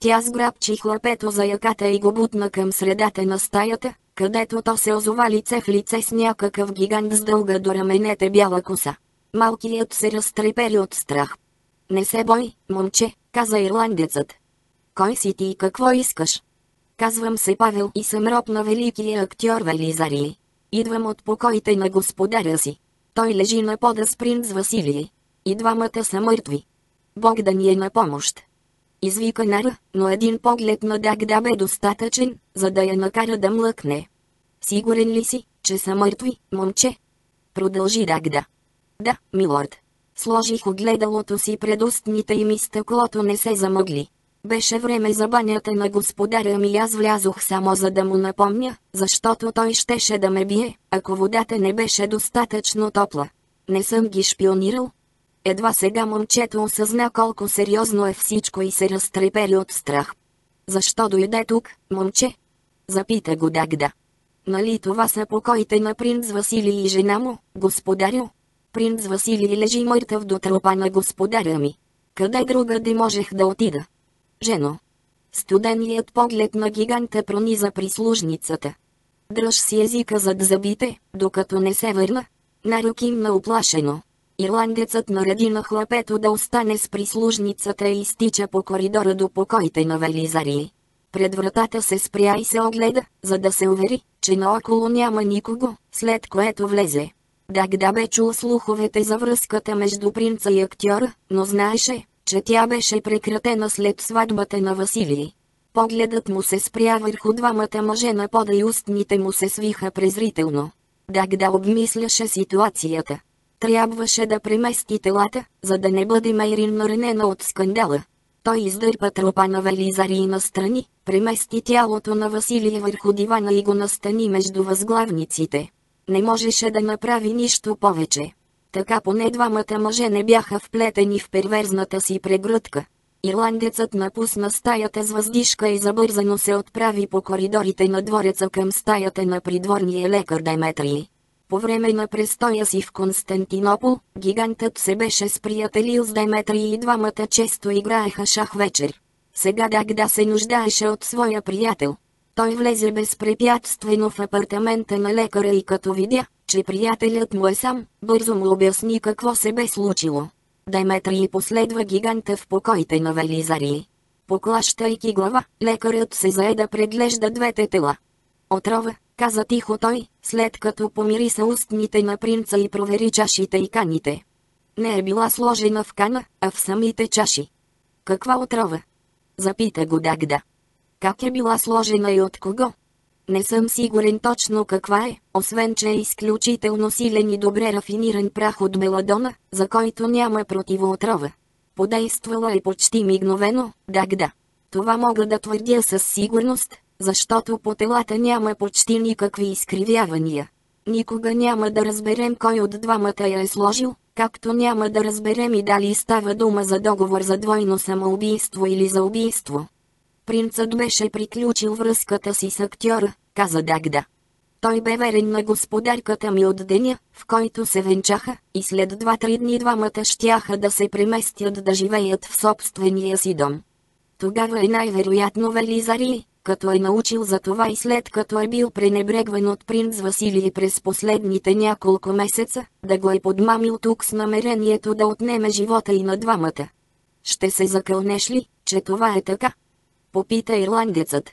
Тя сграбчи хлапето за яката и го бутна към средата на стаята, където то се озова лице в лице с някакъв гигант с дълга до раменете бяла коса. Малкият се разтрепери от страх. Не се бой, момче, каза ирландецът. Кой си ти и какво искаш? Казвам се Павел и съм роб на великия актьор Велизарий. Идвам от покоите на господаря си. Той лежи на пода с принц Василий. И двамата са мъртви. Бог да ни е на помощ. Извика Нара, но един поглед на Дагда бе достатъчен, за да я накара да млъкне. Сигурен ли си, че са мъртви, момче? Продължи Дагда. Да, милорд. Сложих огледалото си пред устните и стъклото не се замъгли. Беше време за банята на господаря ми аз влязох само за да му напомня, защото той щеше да ме бие, ако водата не беше достатъчно топла. Не съм ги шпионирал. Едва сега момчето осъзна колко сериозно е всичко и се разтрепери от страх. Защо дойде тук, момче? Запита го Дагда. Нали това са покоите на принц Василий и жена му, господарю? Принц Василий лежи мъртъв до тропа на господаря ми. Къде другаде можех да отида? Жено. Студеният поглед на гиганта прониза прислужницата. Дръж си езика зад зъбите, докато не се върна. Наруким оплашено. Ирландецът нареди на хлапето да остане с прислужницата и изтича по коридора до покоите на Велизарии. Пред вратата се спря и се огледа, за да се увери, че наоколо няма никого, след което влезе. Дагда бе чул слуховете за връзката между принца и актьора, но знаеше, че тя беше прекратена след сватбата на Василий. Погледът му се спря върху двамата мъже на пода и устните му се свиха презрително. Дагда обмисляше ситуацията. Трябваше да премести телата, за да не бъде Майрин наранена от скандала. Той издърпа тропа на Велизари настрани, премести тялото на Василия върху дивана и го настани между възглавниците. Не можеше да направи нищо повече. Така поне двамата мъже не бяха вплетени в перверзната си прегръдка. Ирландецът напусна стаята с въздишка и забързано се отправи по коридорите на двореца към стаята на придворния лекар Деметрий. По време на престоя си в Константинопол, гигантът се беше сприятелил с Деметрий и двамата често играеха шах вечер. Сега Дагда се нуждаеше от своя приятел. Той влезе безпрепятствено в апартамента на лекаря и като видя, че приятелят му е сам, бързо му обясни какво се бе случило. Деметрий последва гиганта в покоите на Велизарии. Поклащайки глава, лекарят се зае да преглежда двете тела. Отрова, каза тихо той, след като помириса устните на принца и провери чашите и каните. Не е била сложена в кана, а в самите чаши. Каква отрова? Запита го Дагда. Как е била сложена и от кого? Не съм сигурен точно каква е, освен че е изключително силен и добре рафиниран прах от меладона, за който няма противоотрова. Подействала е почти мигновено, Дагда. Това мога да твърдя със сигурност, защото по телата няма почти никакви изкривявания. Никога няма да разберем кой от двамата я е сложил, както няма да разберем и дали става дума за договор за двойно самоубийство или за убийство. Принцът беше приключил връзката си с актьора, каза Дагда. Той бе верен на господарката ми от деня, в който се венчаха, и след два-три дни двамата щяха да се преместят да живеят в собствения си дом. Тогава е най-вероятно Велизари, като е научил за това и след като е бил пренебрегван от принц Василий през последните няколко месеца, да го е подмамил тук с намерението да отнеме живота и на двамата. Ще се закълнеш ли, че това е така? Попита ирландецът.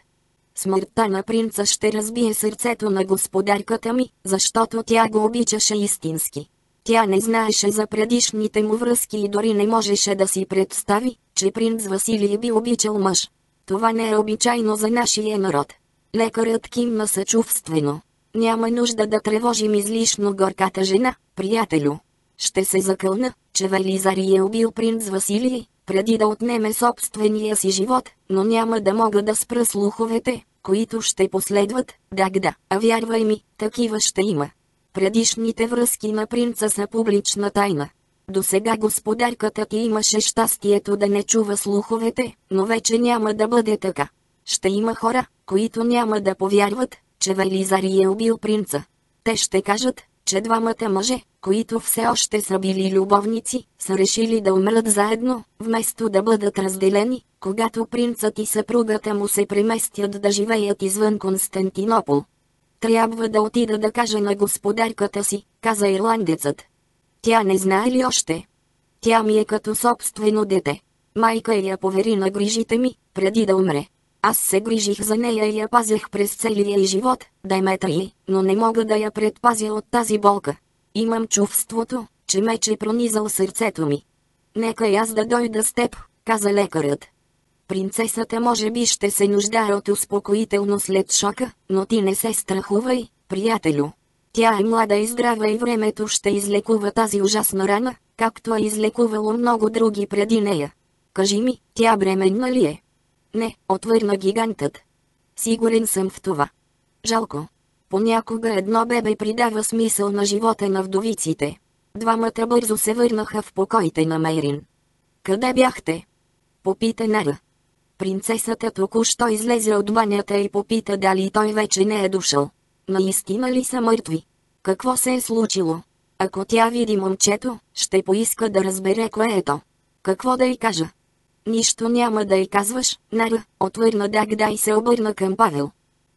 Смъртта на принца ще разбие сърцето на господарката ми, защото тя го обичаше истински. Тя не знаеше за предишните му връзки и дори не можеше да си представи, че принц Василий би обичал мъж. Това не е обичайно за нашия народ. Лекарът кимна съчувствено. Няма нужда да тревожим излишно горката жена, приятелю. Ще се закълна, че Велизари е убил принц Василий, преди да отнеме собствения си живот, но няма да мога да спра слуховете, които ще последват, да, а вярвай ми, такива ще има. Предишните връзки на принца са публична тайна. До сега господарката ти имаше щастието да не чува слуховете, но вече няма да бъде така. Ще има хора, които няма да повярват, че Велизари е убил принца. Те ще кажат, че двамата мъже, които все още са били любовници, са решили да умрат заедно, вместо да бъдат разделени, когато принцът и съпругата му се преместят да живеят извън Константинопол. Трябва да отида да кажа на господарката си, каза ирландецът. Тя не знае ли още? Тя ми е като собствено дете. Майка я повери на грижите ми, преди да умре. Аз се грижих за нея и я пазех през целия й живот, Деметрий, но не мога да я предпазя от тази болка. Имам чувството, че меч е пронизал сърцето ми. Нека и аз да дойда с теб, каза лекарят. Принцесата може би ще се нуждае от успокоително след шока, но ти не се страхувай, приятелю. Тя е млада и здрава и времето ще излекува тази ужасна рана, както е излекувало много други преди нея. Кажи ми, тя бременна ли е? Не, отвърна гигантът. Сигурен съм в това. Жалко. Понякога едно бебе придава смисъл на живота на вдовиците. Двамата бързо се върнаха в покоите на Мейрин. Къде бяхте? Попита Нара. Принцесата току-що излезе от банята и попита дали той вече не е дошъл. Наистина ли са мъртви? Какво се е случило? Ако тя види момчето, ще поиска да разбере кое е то. Какво да й кажа? Нищо няма да й казваш, Нара, отвърна Дагда и се обърна към Павел.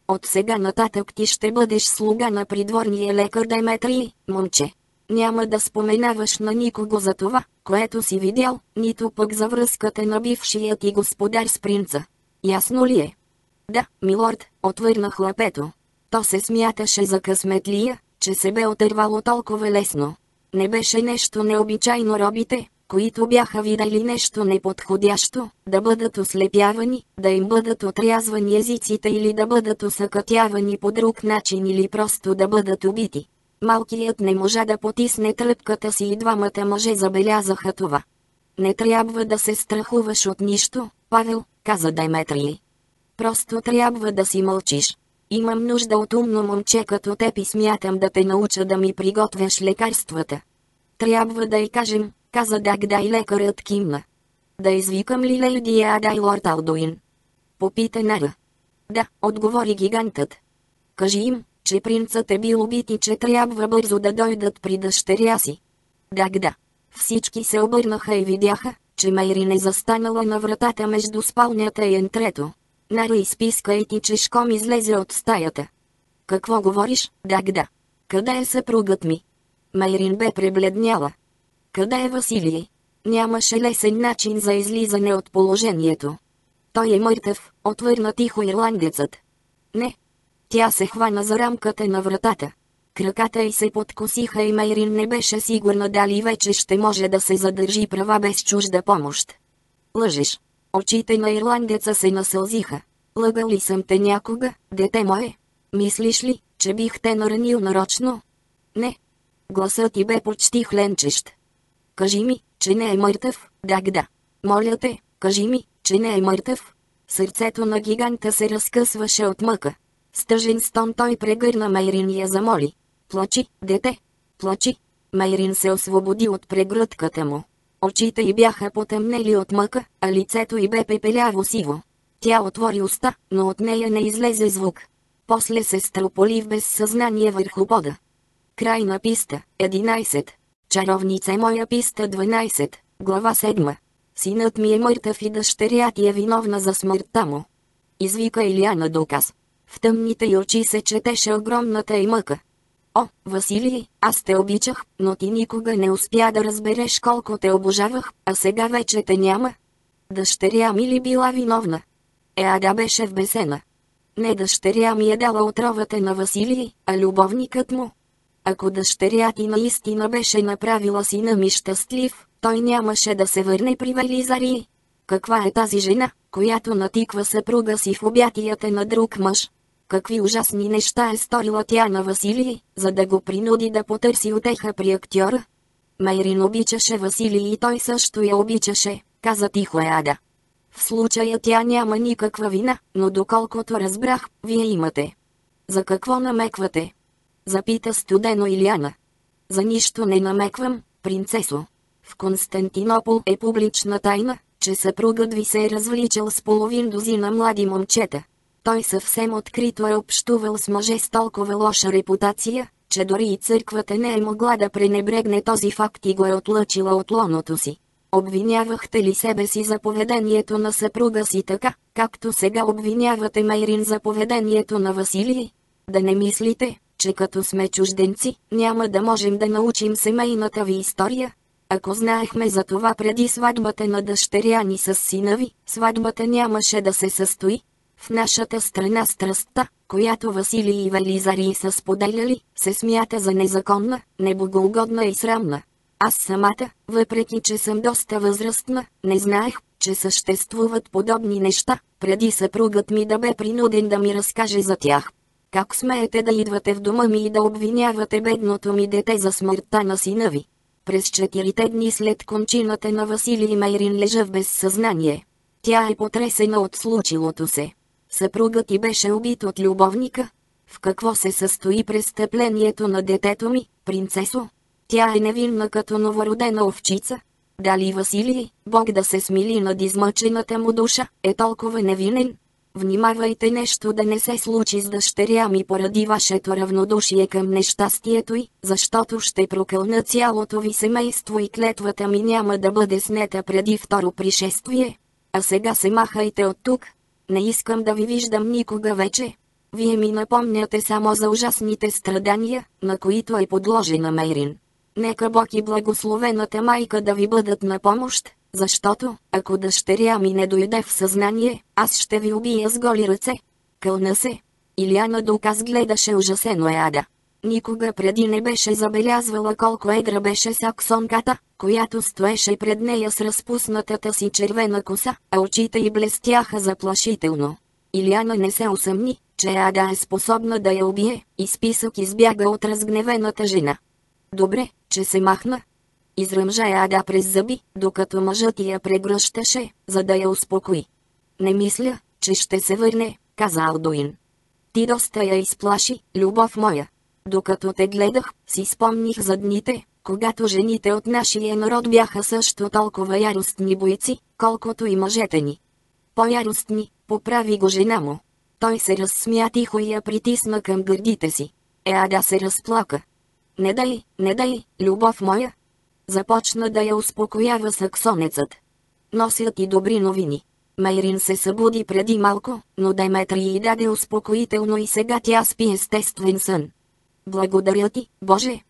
От сега нататък ти ще бъдеш слуга на придворния лекар Деметрий, момче. Няма да споменаваш на никого за това, което си видял, нито пък за връзката на бившия ти господар с принца. Ясно ли е? Да, милорд, отвърна хлапето. То се смяташе за късметлия, че се бе отървало толкова лесно. Не беше нещо необичайно робите, които бяха видели нещо неподходящо, да бъдат ослепявани, да им бъдат отрязвани езиците или да бъдат усъкътявани по друг начин или просто да бъдат убити. Малкият не можа да потисне тръпката си и двамата мъже забелязаха това. Не трябва да се страхуваш от нищо, Павел, каза Деметрий. Просто трябва да си мълчиш. Имам нужда от умно момче като теб и смятам да те науча да ми приготвяш лекарствата. Трябва да й кажем, каза Дагда и лекарът кимна. Да извикам ли Лейди Ада и Лорд Алдуин? Попита Нара. Да, отговори гигантът. Кажи им, че принцът е бил убит и че трябва бързо да дойдат при дъщеря си. Да, да. Всички се обърнаха и видяха, че Майрин е застанала на вратата между спалнята и ентрето. Нара изписка и ти чешком излезе от стаята. Какво говориш, да, да. Къде е съпругът ми? Майрин бе пребледняла. Къде е Василий? Нямаше лесен начин за излизане от положението. Той е мъртъв, отвърна тихо ирландецът. Не. Тя се хвана за рамката на вратата. Краката й се подкосиха и Майрин не беше сигурна дали вече ще може да се задържи права без чужда помощ. Лъжеш. Очите на ирландеца се насълзиха. Лъгал ли съм те някога, дете мое? Мислиш ли, че бих те наранил нарочно? Не. Гласът ти бе почти хленчещ. Кажи ми, че не е мъртъв, да да. Моля те, кажи ми, че не е мъртъв. Сърцето на гиганта се разкъсваше от мъка. Стъжен стон той прегърна Майрин и я замоли. Плачи, дете, плачи. Майрин се освободи от прегръдката му. Очите й бяха потемнели от мъка, а лицето й бе пепеляво сиво. Тя отвори уста, но от нея не излезе звук. После се строполи в безсъзнание върху пода. Край на писта, 11. Чаровница моя писта 12, глава 7. Синът ми е мъртъв и дъщеря ти е виновна за смъртта му. Извика Илияна доказ. В тъмните й очи се четеше огромната и мъка. О, Василий, аз те обичах, но ти никога не успя да разбереш колко те обожавах, а сега вече те няма. Дъщеря ми ли била виновна? Еада беше в бесена. Не дъщеря ми е дала отровата на Василий, а любовникът му. Ако дъщеря ти наистина беше направила сина ми щастлив, той нямаше да се върне при Велизари. Каква е тази жена, която натиква съпруга си в обятията на друг мъж? Какви ужасни неща е сторила тя на Василий, за да го принуди да потърси отеха при актьора? Майрин обичаше Василий и той също я обичаше, каза тихо Ада. В случая тя няма никаква вина, но доколкото разбрах, вие имате. За какво намеквате? Запита студено Иляна. За нищо не намеквам, принцесо. В Константинопол е публична тайна, че съпругът ви се е развличал с половин дозина млади момчета. Той съвсем открито е общувал с мъже с толкова лоша репутация, че дори и църквата не е могла да пренебрегне този факт и го е отлъчила от лоното си. Обвинявахте ли себе си за поведението на съпруга си така, както сега обвинявате Майрин за поведението на Василий? Да не мислите, че като сме чужденци, няма да можем да научим семейната ви история? Ако знаехме за това преди сватбата на дъщеря ни с сина ви, сватбата нямаше да се състои. В нашата страна страстта, която Василий и Велизарий са споделяли, се смята за незаконна, небогоугодна и срамна. Аз самата, въпреки че съм доста възрастна, не знаех, че съществуват подобни неща, преди съпругът ми да бе принуден да ми разкаже за тях. Как смеете да идвате в дома ми и да обвинявате бедното ми дете за смъртта на сина ви? През четирите дни след кончината на Василий Майрин лежа в безсъзнание. Тя е потресена от случилото се. Съпругът ти беше убит от любовника. В какво се състои престъплението на детето ми, принцесо? Тя е невинна като новородена овчица. Дали Василий, Бог да се смили над измъчената му душа, е толкова невинен? Внимавайте нещо да не се случи с дъщеря ми поради вашето равнодушие към нещастието й, защото ще прокълна цялото ви семейство и клетвата ми няма да бъде снета преди второ пришествие. А сега се махайте от тук. Не искам да ви виждам никога вече. Вие ми напомняте само за ужасните страдания, на които е подложена Мейрин. Нека Бог и благословената майка да ви бъдат на помощ, защото, ако дъщеря ми не дойде в съзнание, аз ще ви убия с голи ръце. Кълна се. Илиана Доказ гледаше ужасено Еада. Никога преди не беше забелязвала колко едра беше саксонката, която стоеше пред нея с разпуснатата си червена коса, а очите й блестяха заплашително. Илиана не се усъмни, че Ада е способна да я убие, и списък избяга от разгневената жена. Добре, че се махна, Изръмжа Ада през зъби, докато мъжът я прегръщаше, за да я успокои. Не мисля, че ще се върне, каза Алдуин. Ти доста я изплаши, любов моя. Докато те гледах, си спомних за дните, когато жените от нашия народ бяха също толкова яростни бойци, колкото и мъжете ни. По-яростни, поправи го жена му. Той се разсмя тихо и я притисна към гърдите си. Еада се разплака. Не дай, не дай, любов моя. Започна да я успокоява саксонецът. Нося ти добри новини. Майрин се събуди преди малко, но Деметри й даде успокоително и сега тя спи естествен сън. Благодаря ти, Боже!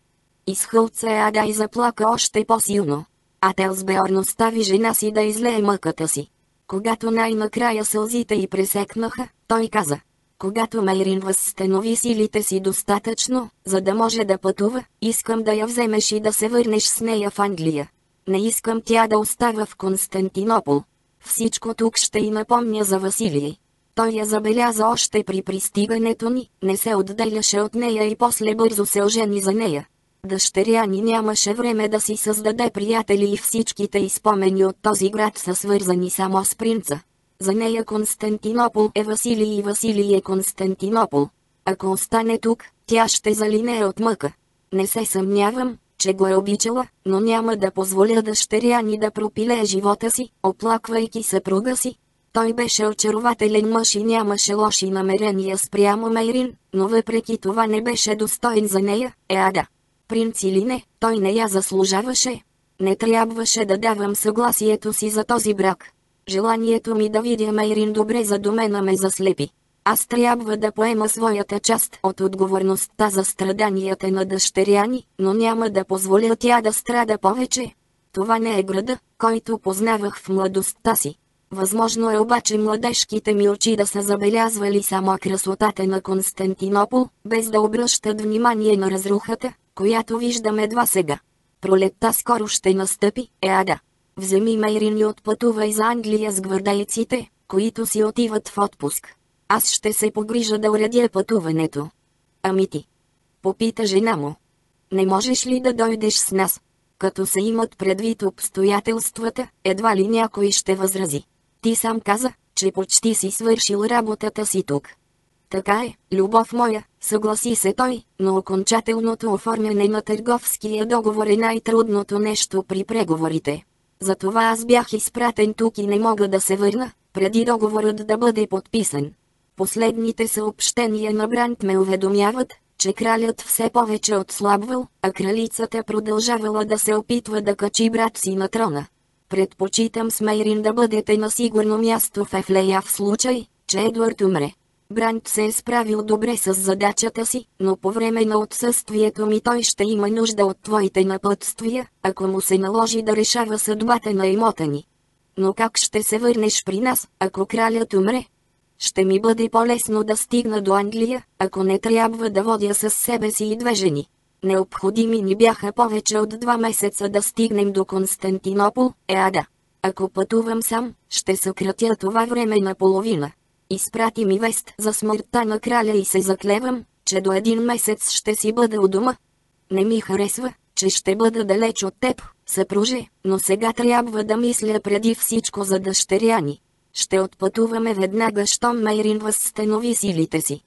Изхълца Ада и заплака още по-силно. А Телсбеорн остави жена си да излее мъката си. Когато най-накрая сълзите й пресекнаха, той каза. Когато Мейрин възстанови силите си достатъчно, за да може да пътува, искам да я вземеш и да се върнеш с нея в Англия. Не искам тя да остава в Константинопол. Всичко тук ще й напомня за Василий. Той я забеляза още при пристигането ни, не се отделяше от нея и после бързо се ожени за нея. Дъщеря ни нямаше време да си създаде приятели и всичките изпомени от този град са свързани само с принца. За нея Константинопол е Василий и Василий е Константинопол. Ако остане тук, тя ще залинее от мъка. Не се съмнявам, че го е обичала, но няма да позволя дъщеря ни да пропилее живота си, оплаквайки съпруга си. Той беше очарователен мъж и нямаше лоши намерения спрямо Мейрин, но въпреки това не беше достоен за нея, Еада. Принц или не, той не я заслужаваше. Не трябваше да давам съгласието си за този брак. Желанието ми да видя Мейрин добре за домена ме заслепи. Аз трябва да поема своята част от отговорността за страданията на дъщеря ни, но няма да позволя тя да страда повече. Това не е града, който познавах в младостта си. Възможно е обаче младежките ми очи да са забелязвали само красотата на Константинопол, без да обръщат внимание на разрухата, която виждам едва сега. Пролетта скоро ще настъпи, Еада. Вземи Мейрин и отпътувай за Англия с гвардейците, които си отиват в отпуск. Аз ще се погрижа да уредя пътуването. Ами ти? Попита жена му. Не можеш ли да дойдеш с нас? Като се имат предвид обстоятелствата, едва ли някой ще възрази. Ти сам каза, че почти си свършил работата си тук. Така е, любов моя, съгласи се той, но окончателното оформяне на търговския договор е най-трудното нещо при преговорите. Затова аз бях изпратен тук и не мога да се върна, преди договорът да бъде подписан. Последните съобщения на Брант ме уведомяват, че кралят все повече отслабвал, а кралицата продължавала да се опитва да качи брат си на трона. Предпочитам с Мейрин да бъдете на сигурно място в Ефлея в случай, че Едвард умре. Брант се е справил добре с задачата си, но по време на отсъствието ми той ще има нужда от твоите напътствия, ако му се наложи да решава съдбата на имота ни. Но как ще се върнеш при нас, ако кралят умре? Ще ми бъде по-лесно да стигна до Англия, ако не трябва да водя с себе си и две жени. Необходими ни бяха повече от два месеца да стигнем до Константинопол, Еада. Ако пътувам сам, ще съкратя това време на половина. Изпрати ми вест за смъртта на краля и се заклевам, че до един месец ще си бъда у дома. Не ми харесва, че ще бъда далеч от теб, съпруже, но сега трябва да мисля преди всичко за дъщеря ни. Ще отпътуваме веднага, щом Мейрин възстанови силите си.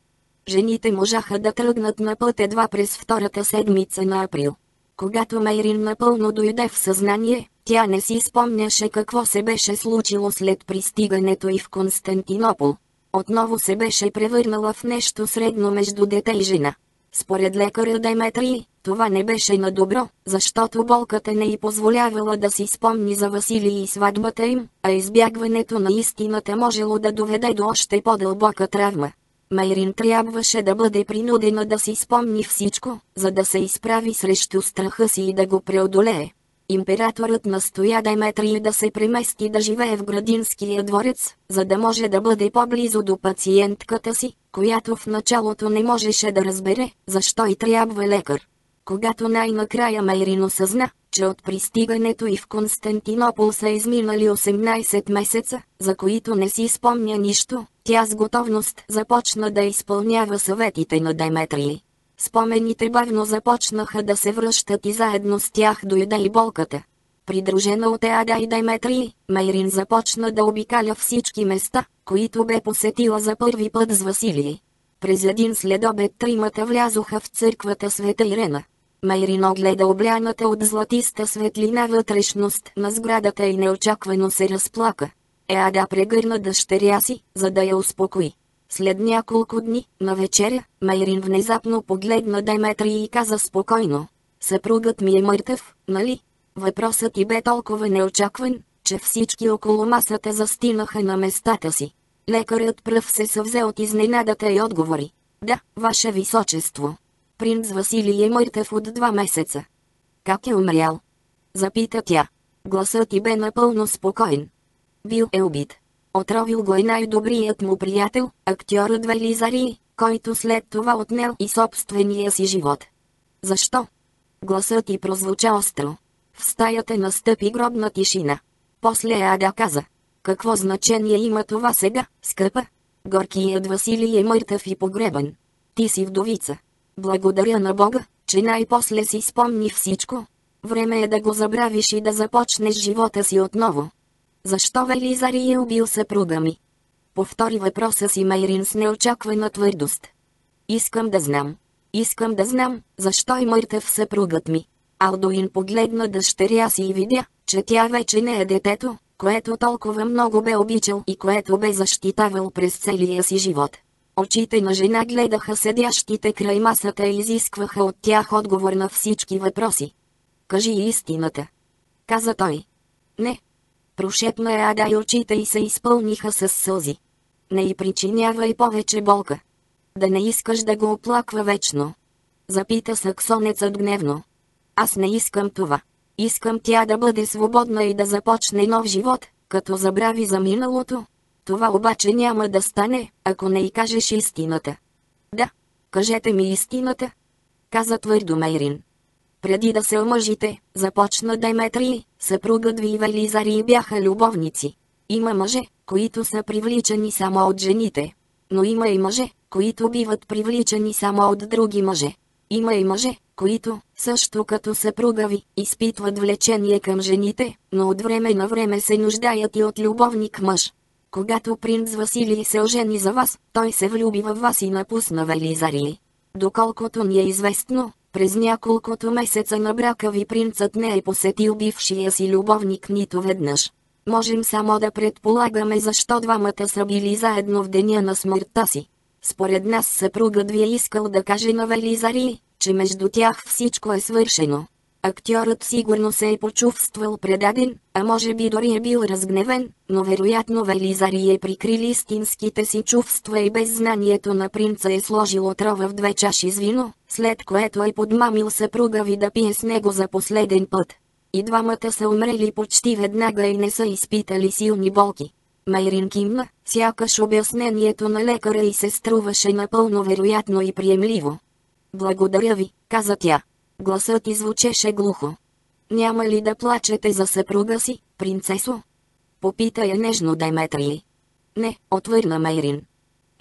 Жените можаха да тръгнат на път едва през втората седмица на април. Когато Мейрин напълно дойде в съзнание, тя не си спомняше какво се беше случило след пристигането и в Константинопол. Отново се беше превърнала в нещо средно между дете и жена. Според лекаря Деметрий, това не беше на добро, защото болката не й позволявала да си спомни за Василий и сватбата им, а избягването на истината можело да доведе до още по-дълбока травма. Майрин трябваше да бъде принудена да си спомни всичко, за да се изправи срещу страха си и да го преодолее. Императорът настоя Деметрий да се премести да живее в градинския дворец, за да може да бъде по-близо до пациентката си, която в началото не можеше да разбере, защо и трябва лекар. Когато най-накрая Мейрин осъзна, че от пристигането и в Константинопол са изминали 18 месеца, за които не си спомня нищо, тя с готовност започна да изпълнява съветите на Деметрий. Спомените бавно започнаха да се връщат и заедно с тях дойде и болката. Придружена от Еада и Деметрий, Мейрин започна да обикаля всички места, които бе посетила за първи път с Василий. През един следобед тримата влязоха в църквата Света Ирена. Майрин огледа обляната от златиста светлина вътрешност на сградата и неочаквано се разплака. Еада прегърна дъщеря си, за да я успокои. След няколко дни, на вечеря, Майрин внезапно погледна Деметри и каза спокойно. Съпругът ми е мъртъв, нали? Въпросът ти бе толкова неочакван, че всички около масата застинаха на местата си. Лекарът пръв се съвзе от изненадата и отговори. Да, ваше височество. Принц Василий е мъртъв от два месеца. Как е умрял? Запита тя. Гласът ти бе напълно спокоен. Бил е убит. Отровил го е най-добрият му приятел, актьорът Велизари, който след това отнел и собствения си живот. Защо? Гласът ти прозвуча остро. В стаята настъпи гробна тишина. После Ада каза. Какво значение има това сега, скъпа? Горкият Василий е мъртъв и погребан. Ти си вдовица. Благодаря на Бога, че най-после си спомни всичко. Време е да го забравиш и да започнеш живота си отново. Защо Велизари е убил съпруга ми? Повтори въпроса си Мейрин с неочаквана твърдост. Искам да знам. Искам да знам, защо е мъртъв съпругът ми. Алдуин погледна дъщеря си и видя, че тя вече не е детето, което толкова много бе обичал и което бе защитавал през целия си живот. Очите на жена гледаха седящите край масата и изискваха от тях отговор на всички въпроси. Кажи истината. Каза той. Не. Прошепна Ада и очите й се изпълниха с сълзи. Не й причинявай повече болка. Да не искаш да го оплаква вечно. Запита саксонецът гневно. Аз не искам това. Искам тя да бъде свободна и да започне нов живот, като забрави за миналото. Това обаче няма да стане, ако не й кажеш истината. Да, кажете ми истината, каза твърдо Мейрин. Преди да се омъжите, започна Деметрий, съпругът ви и Велизари бяха любовници. Има мъже, които са привличани само от жените. Но има и мъже, които биват привличани само от други мъже. Има и мъже, които, също като съпруга ви, изпитват влечение към жените, но от време на време се нуждаят и от любовник мъж. Когато принц Василий се ожени за вас, той се влюби във вас и напусна Велизарии. Доколкото ни е известно, през няколкото месеца на брака ви принцът не е посетил бившия си любовник нито веднъж. Можем само да предполагаме защо двамата са били заедно в деня на смъртта си. Според нас съпругът ви е искал да каже на Велизари, че между тях всичко е свършено. Актьорът сигурно се е почувствал предаден, а може би дори е бил разгневен, но вероятно Велизари е прикрил истинските си чувства и без знанието на принца е сложил отрова в две чаши с вино, след което е подмамил съпруга ви да пие с него за последен път. И двамата са умрели почти веднага и не са изпитали силни болки. Майрин кимна, сякаш обяснението на лекаря и се струваше напълно вероятно и приемливо. Благодаря ви, каза тя. Гласът ти звучеше глухо. Няма ли да плачете за съпруга си, принцесо? Попита я нежно Деметрий. Не, отвърна Мейрин.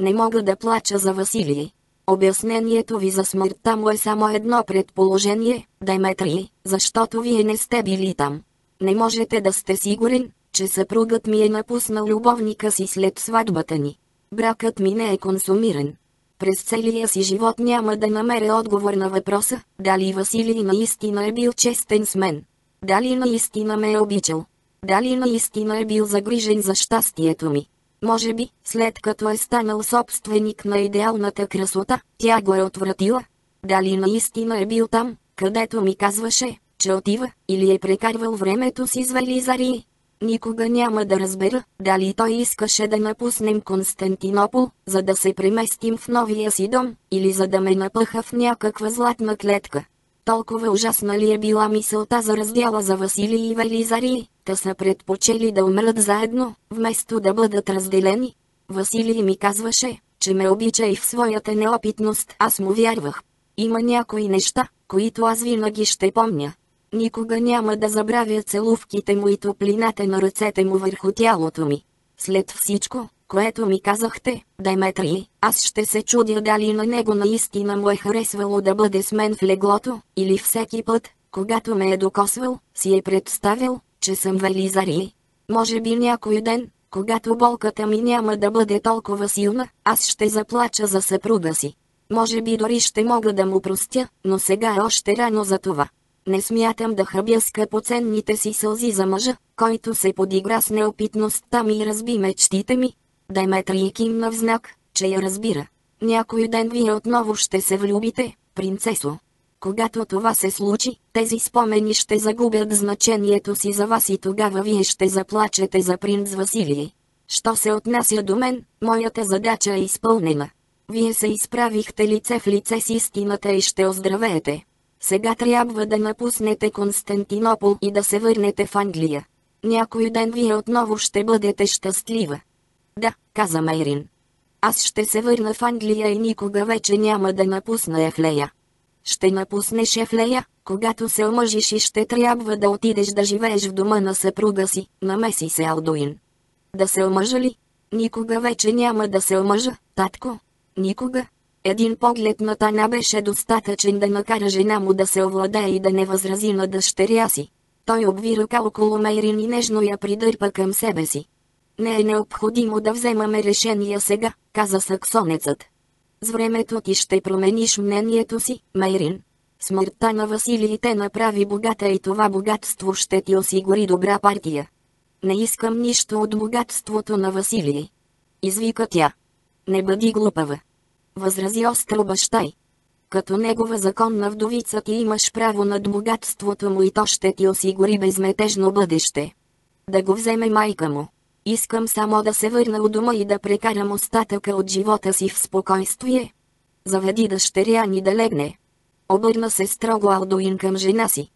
Не мога да плача за Василий. Обяснението ви за смъртта му е само едно предположение, Деметрий, защото вие не сте били там. Не можете да сте сигурен, че съпругът ми е напуснал любовника си след сватбата ни. Бракът ми не е консумиран. През целия си живот няма да намеря отговор на въпроса, дали Василий наистина е бил честен с мен. Дали наистина ме е обичал. Дали наистина е бил загрижен за щастието ми. Може би, след като е станал собственик на идеалната красота, тя го е отвратила. Дали наистина е бил там, където ми казваше, че отива, или е прекарвал времето си с Велизарии. Никога няма да разбера, дали той искаше да напуснем Константинопол, за да се преместим в новия си дом, или за да ме напъха в някаква златна клетка. Толкова ужасна ли е била мисълта за раздяла за Василий и Велизарий, та са предпочели да умрат заедно, вместо да бъдат разделени. Василий ми казваше, че ме обича и в своята неопитност аз му вярвах. Има някои неща, които аз винаги ще помня. Никога няма да забравя целувките му и топлината на ръцете му върху тялото ми. След всичко, което ми казахте, Деметри, аз ще се чудя дали на него наистина му е харесвало да бъде с мен в леглото, или всеки път, когато ме е докосвал, си е представил, че съм Велизари. Може би някой ден, когато болката ми няма да бъде толкова силна, аз ще заплача за съпруга си. Може би дори ще мога да му простя, но сега е още рано за това. Не смятам да хабя скъпоценните си сълзи за мъжа, който се подигра с неопитността ми и разби мечтите ми. Деметрий кимна в знак, че я разбира. Някой ден вие отново ще се влюбите, принцесо. Когато това се случи, тези спомени ще загубят значението си за вас и тогава вие ще заплачете за принц Василий. Що се отнася до мен, моята задача е изпълнена. Вие се изправихте лице в лице с истината и ще оздравеете. Сега трябва да напуснете Константинопол и да се върнете в Англия. Някой ден вие отново ще бъдете щастлива. Да, каза Мейрин. Аз ще се върна в Англия и никога вече няма да напусна Ефлея. Ще напуснеш Ефлея, когато се омъжиш и ще трябва да отидеш да живееш в дома на съпруга си, намеси се Алдуин. Да се омъжа ли? Никога вече няма да се омъжа, татко. Никога. Един поглед на Тана беше достатъчен да накара жена му да се овладее и да не възрази на дъщеря си. Той обви ръка около Мейрин и нежно я придърпа към себе си. Не е необходимо да вземаме решения сега, каза саксонецът. С времето ти ще промениш мнението си, Мейрин. Смъртта на Василий те направи богата и това богатство ще ти осигури добра партия. Не искам нищо от богатството на Василий. Извика тя. Не бъди глупава. Възрази остро баща й. Като негова законна вдовица ти имаш право над богатството му и то ще ти осигури безметежно бъдеще. Да го вземе майка му. Искам само да се върна у дома и да прекарам остатъка от живота си в спокойствие. Заведи дъщеря ни да легне. Обърна се строго Алдуин към жена си.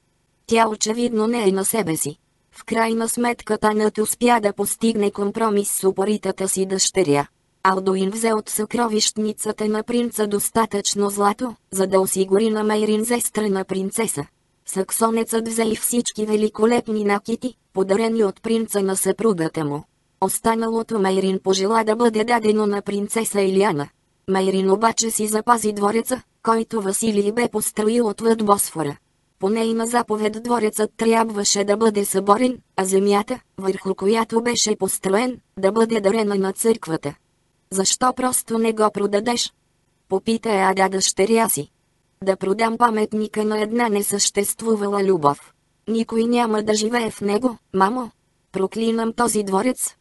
Тя очевидно не е на себе си. В крайна сметка Танът успя да постигне компромис с упоритата си дъщеря. Алдуин взе от съкровищницата на принца достатъчно злато, за да осигури на Мейрин зестрена принцеса. Саксонецът взе и всички великолепни накити, подарени от принца на съпругата му. Останалото Мейрин пожела да бъде дадено на принцеса Илиана. Мейрин обаче си запази двореца, който Василий бе построил отвъд Босфора. По нейна заповед дворецът трябваше да бъде съборен, а земята, върху която беше построен, да бъде дарена на църквата. Защо просто не го продадеш? Попита Ада дъщеря си. Да продам паметника на една несъществувала любов. Никой няма да живее в него, мамо. Проклинам този дворец,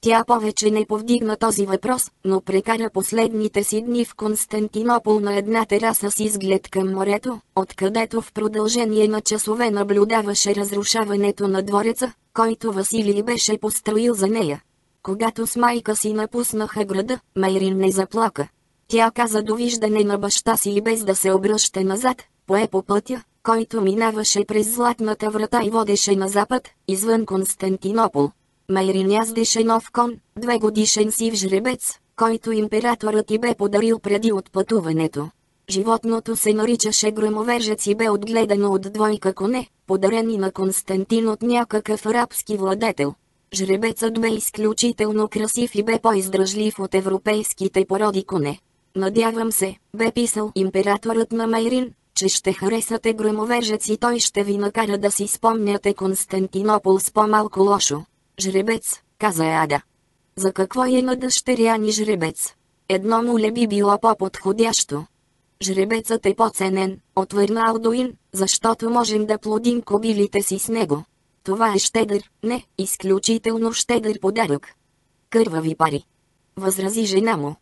тя повече не повдигна този въпрос, но прекара последните си дни в Константинопол на една тераса с изглед към морето, откъдето в продължение на часове наблюдаваше разрушаването на двореца, който Василий беше построил за нея. Когато с майка си напуснаха града, Майрин не заплака. Тя каза довиждане на баща си и без да се обръща назад, пое по пътя, който минаваше през златната врата и водеше на запад, извън Константинопол. Майрин яздеше нов кон, две годишен сив жребец, който императорът ти бе подарил преди отпътуването. Животното се наричаше громовержец и бе отгледано от двойка коне, подарени на Константин от някакъв арабски владетел. Жребецът бе изключително красив и бе по-издръжлив от европейските породи коне. Надявам се, бе писал императорът на Майрин, че ще харесате громовержец и той ще ви накара да си спомняте Константинопол с по-малко лошо. Жребец, каза Ада. За какво е на дъщеря ни жребец? Едно му ли би било по-подходящо? Жребецът е по-ценен, отвърна Алдуин, защото можем да плодим кобилите си с него. Това е щедър, не, изключително щедър подарък. Кървави пари. Възрази жена му.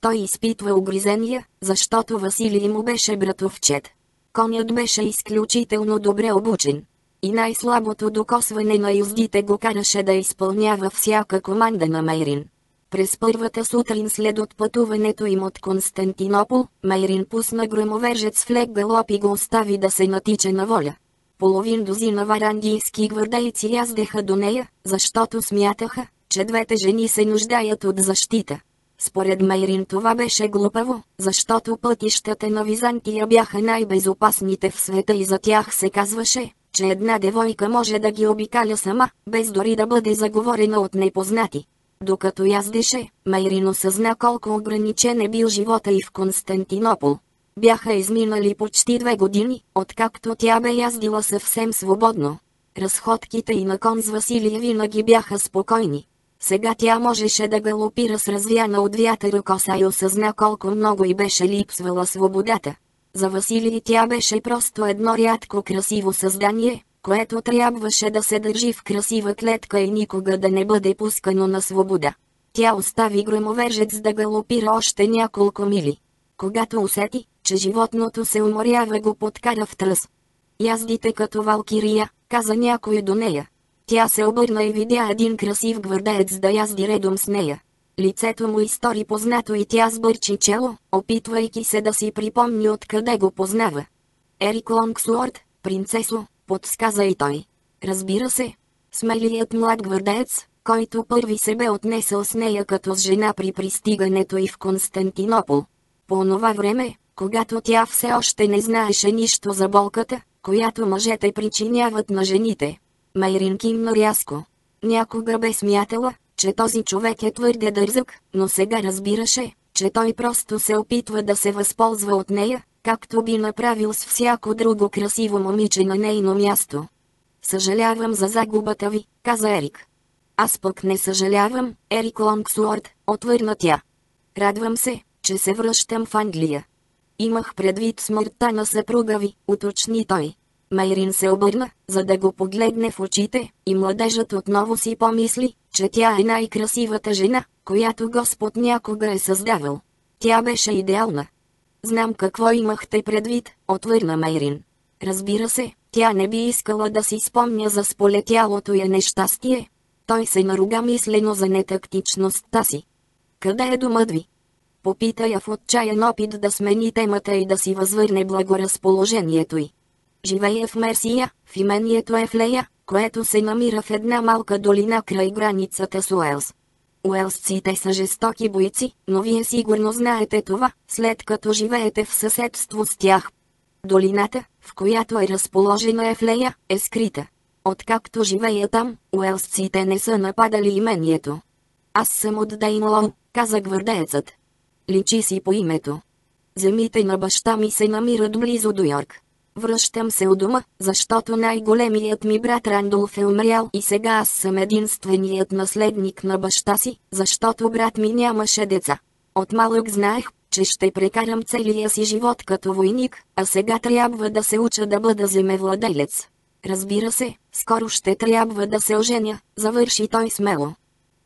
Той изпитва огризения, защото Василий му беше братовчет. Конят беше изключително добре обучен и най-слабото докосване на юздите го караше да изпълнява всяка команда на Мейрин. През първата сутрин след отпътуването им от Константинопол, Мейрин пусна громовержец в лек галоп и го остави да се натича на воля. Половин дозина варандийски гвардейци яздеха до нея, защото смятаха, че двете жени се нуждаят от защита. Според Мейрин това беше глупаво, защото пътищата на Византия бяха най-безопасните в света и за тях се казваше, че една девойка може да ги обикаля сама, без дори да бъде заговорена от непознати. Докато яздеше, Майрино съзна колко ограничен е бил живота и в Константинопол. Бяха изминали почти две години, откакто тя бе яздила съвсем свободно. Разходките и на кон с Василия винаги бяха спокойни. Сега тя можеше да галопира с развяна от вятъра коса и осъзна колко много и беше липсвала свободата. За Василий тя беше просто едно рядко красиво създание, което трябваше да се държи в красива клетка и никога да не бъде пускано на свобода. Тя остави громовержец да галопира още няколко мили. Когато усети, че животното се уморява го подкара в тръс. Яздите като валкирия, каза някой до нея. Тя се обърна и видя един красив гвардеец да язди редом с нея. Лицето му изтори познато и тя сбърчи чело, опитвайки се да си припомни откъде го познава. Ерик Лонгсуорд, принцесо, подсказа и той. Разбира се, смелият млад гвардеец, който първи се бе отнесъл с нея като с жена при пристигането и в Константинопол. По онова време, когато тя все още не знаеше нищо за болката, която мъжете причиняват на жените. Майрин кимна рязко. Някога бе смятала, че този човек е твърде дързък, но сега разбираше, че той просто се опитва да се възползва от нея, както би направил с всяко друго красиво момиче на нейно място. Съжалявам за загубата ви, каза Ерик. Аз пък не съжалявам, Ерик Лонгсуорд, отвърна тя. Радвам се, че се връщам в Англия. Имах предвид смъртта на съпруга ви, уточни той. Майрин се обърна, за да го погледне в очите, и младежът отново си помисли, че тя е най-красивата жена, която Господ някога е създавал. Тя беше идеална. Знам какво имахте предвид, отвърна Майрин. Разбира се, тя не би искала да си спомня за сполетялото я нещастие. Той се наруга мислено за нетактичността си. Къде е домът ви? Попита я в отчаян опит да смени темата и да си възвърне благоразположението й. Живея в Мерсия, в имението Ефлея, което се намира в една малка долина край границата с Уелс. Уелсците са жестоки бойци, но вие сигурно знаете това, след като живеете в съседство с тях. Долината, в която е разположена Ефлея, е скрита. Откакто живея там, уелсците не са нападали имението. Аз съм от Дейнлоу, каза гвардеецът. Личи си по името. Земите на баща ми се намират близо до Йорк. Връщам се у дома, защото най-големият ми брат Рандолф е умрял и сега аз съм единственият наследник на баща си, защото брат ми нямаше деца. От малък знаех, че ще прекарам целия си живот като войник, а сега трябва да се уча да бъда земевладелец. Разбира се, скоро ще трябва да се оженя, завърши той смело.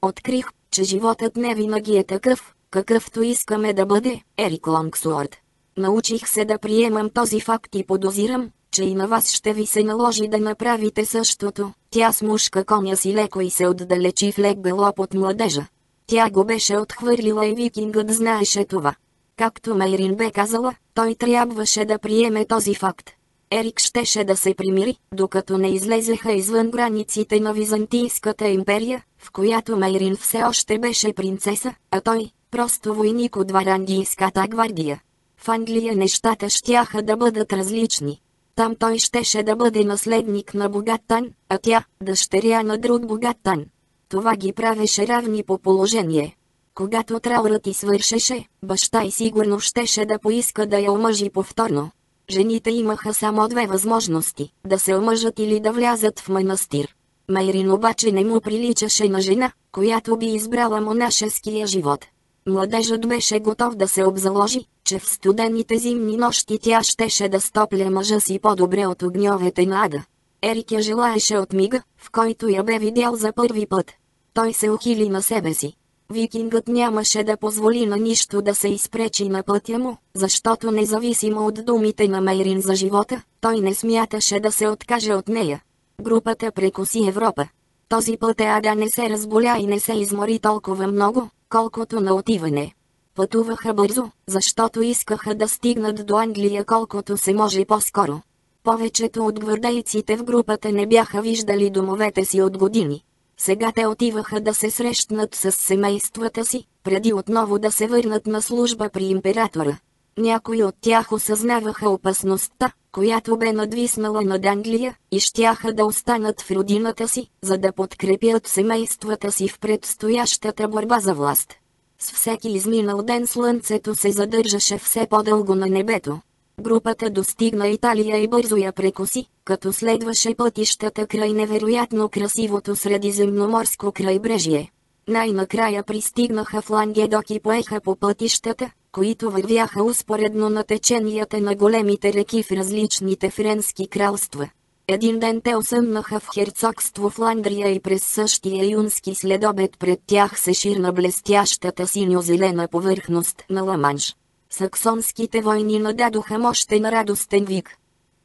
Открих, че животът не винаги е такъв, какъвто искаме да бъде, Ерик Лонгсуорд. Научих се да приемам този факт и подозирам, че и на вас ще ви се наложи да направите същото. Тя смушка коня си леко и се отдалечи в лек галоп от младежа. Тя го беше отхвърлила и викингът знаеше това. Както Мейрин бе казала, той трябваше да приеме този факт. Ерик щеше да се примири, докато не излезеха извън границите на Византийската империя, в която Мейрин все още беше принцеса, а той – просто войник от Варандийската гвардия. В Англия нещата щяха да бъдат различни. Там той щеше да бъде наследник на богат тан, а тя – дъщеря на друг богат тан. Това ги правеше равни по положение. Когато траурът ти свършеше, баща и сигурно щеше да поиска да я омъжи повторно. Жените имаха само две възможности – да се омъжат или да влязат в манастир. Майрин обаче не му приличаше на жена, която би избрала монашеския живот. Младежът беше готов да се обзаложи, че в студените зимни нощи тя щеше да стопля мъжа си по-добре от огньовете на ада. Ерик я желаеше от мига, в който я бе видял за първи път. Той се ухили на себе си. Викингът нямаше да позволи на нищо да се изпречи на пътя му, защото независимо от думите на Мейрин за живота, той не смяташе да се откаже от нея. Групата прекоси Европа. Този път Ада не се разболя и не се измори толкова много, колкото на отиване. Пътуваха бързо, защото искаха да стигнат до Англия колкото се може по-скоро. Повечето от гвардейците в групата не бяха виждали домовете си от години. Сега те отиваха да се срещнат с семействата си, преди отново да се върнат на служба при императора. Някои от тях осъзнаваха опасността, която бе надвиснала над Англия, и щяха да останат в родината си, за да подкрепят семействата си в предстоящата борба за власт. С всеки изминал ден слънцето се задържаше все по-дълго на небето. Групата достигна Италия и бързо я прекоси, като следваше пътищата край невероятно красивото средиземноморско крайбрежие. Най-накрая пристигнаха в Лангедок и поеха по пътищата, които вървяха успоредно на теченията на големите реки в различните френски кралства. Един ден те осъмнаха в херцогство Фландрия и през същия юнски следобед пред тях се ширна блестящата синьо-зелена повърхност на Ламанш. Саксонските войни нададоха мощен радостен вик.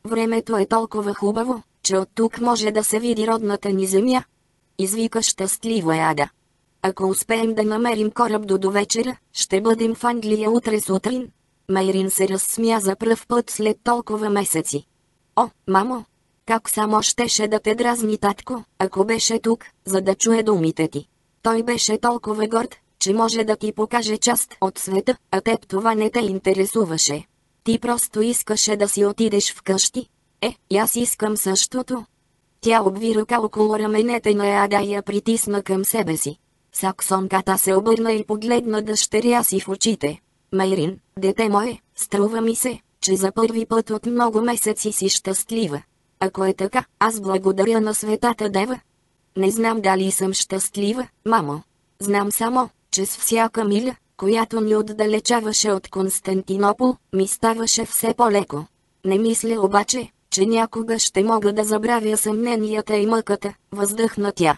Времето е толкова хубаво, че от тук може да се види родната ни земя. Извика щастливо е Ада. Ако успеем да намерим кораб до до вечера, ще бъдем в Англия утре сутрин. Майрин се разсмя за пръв път след толкова месеци. О, мамо! Как само щеше да те дразни татко, ако беше тук, за да чуе думите ти. Той беше толкова горд, че може да ти покаже част от света, а теб това не те интересуваше. Ти просто искаше да си отидеш вкъщи. Е, и аз искам същото. Тя обви ръка около раменете на Ада и я притисна към себе си. Саксонката се обърна и погледна дъщеря си в очите. Майрин, дете мое, струва ми се, че за първи път от много месеци си щастлива. Ако е така, аз благодаря на светата дева. Не знам дали съм щастлива, мамо. Знам само, че с всяка миля, която ни отдалечаваше от Константинопол, ми ставаше все по-леко. Не мисля обаче, че някога ще мога да забравя съмненията и мъката, въздъхна тя.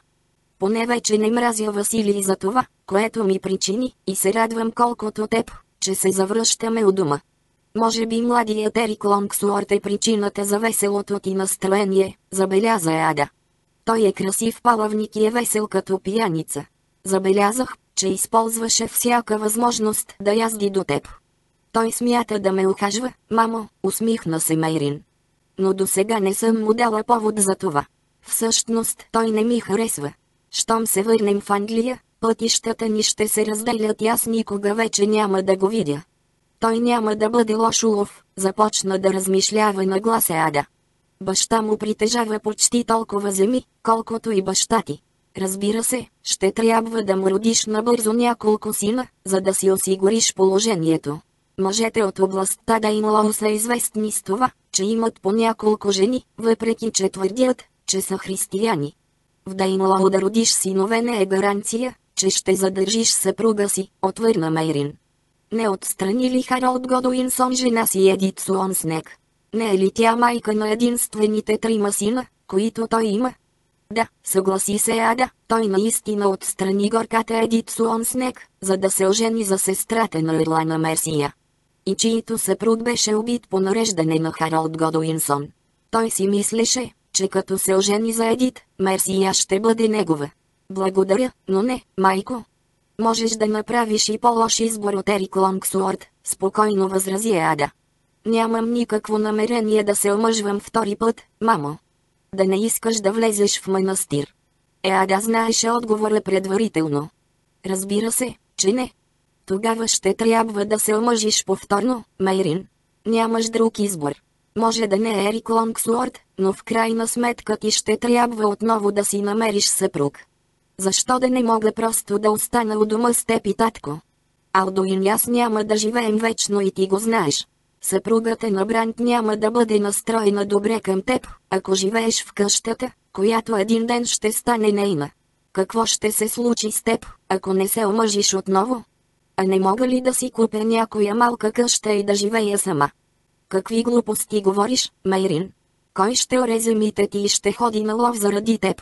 Поне вече не мразя Василий за това, което ми причини, и се радвам колкото теб, че се завръщаме у дома. Може би младият Ерик Лонгсуорт е причината за веселото ти настроение, забеляза Ада. Той е красив палавник и е весел като пияница. Забелязах, че използваше всяка възможност да язди до теб. Той смята да ме ухажва, мамо, усмихна се Майрин. Но до сега не съм му дала повод за това. Всъщност той не ми харесва. Щом се върнем в Англия, пътищата ни ще се разделят и аз никога вече няма да го видя. Той няма да бъде лош улов, започна да размишлява на гласа Ада. Баща му притежава почти толкова земи, колкото и баща ти. Разбира се, ще трябва да му родиш набързо няколко сина, за да си осигуриш положението. Мъжете от областта Дайнлоу са известни с това, че имат по няколко жени, въпреки че твърдят, че са християни. В Дайнлоу да родиш синове не е гаранция, че ще задържиш съпруга си, отвърна Мейрин. Не отстрани ли Харалд Годуинсон жена си Едит Суонснек? Не е ли тя майка на единствените трима сина, които той има? Да, съгласи се Ада, той наистина отстрани горката Едит Суонснек, за да се ожени за сестрата на Ирлана Мерсия. И чието съпруг беше убит по нареждане на Харалд Годуинсон. Той си мислеше, че като се ожени за Едит, Мерсия ще бъде негова. Благодаря, но не, майко. Можеш да направиш и по-лош избор от Ерик Лонгсуорт, спокойно възрази Ада. Нямам никакво намерение да се омъжвам втори път, мамо. Да не искаш да влезеш в манастир. Еада знаеше отговора предварително. Разбира се, че не. Тогава ще трябва да се омъжиш повторно, Майрин. Нямаш друг избор. Може да не е Ерик Лонгсуорт, но в крайна сметка ти ще трябва отново да си намериш съпруг. Защо да не мога просто да остана у дома с теб и татко? Алдоин и аз няма да живеем вечно и ти го знаеш. Съпругата на Брант няма да бъде настроена добре към теб, ако живееш в къщата, която един ден ще стане нейна. Какво ще се случи с теб, ако не се омъжиш отново? А не мога ли да си купя някоя малка къща и да живея сама? Какви глупости говориш, Майрин? Кой ще оре земите ти и ще ходи на лов заради теб?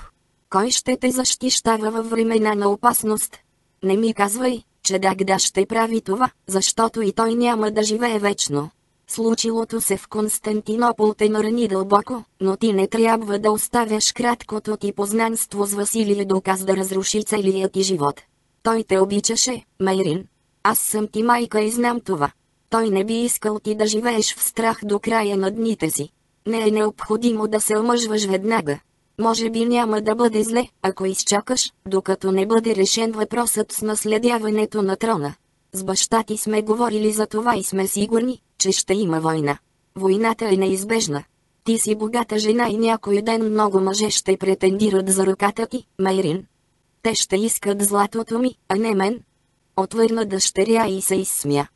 Кой ще те защищава във времена на опасност? Не ми казвай, че Дагда ще прави това, защото и той няма да живее вечно. Случилото се в Константинопол те нарани дълбоко, но ти не трябва да оставяш краткото ти познанство с Василия доказ да разруши целият ти живот. Той те обичаше, Майрин. Аз съм ти майка и знам това. Той не би искал ти да живееш в страх до края на дните си. Не е необходимо да се омъжваш веднага. Може би няма да бъде зле, ако изчакаш, докато не бъде решен въпросът с наследяването на трона. С баща ти сме говорили за това и сме сигурни, че ще има война. Войната е неизбежна. Ти си богата жена и някой ден много мъже ще претендират за ръката ти, Майрин. Те ще искат златото ми, а не мен. Отвърна дъщеря и се изсмя.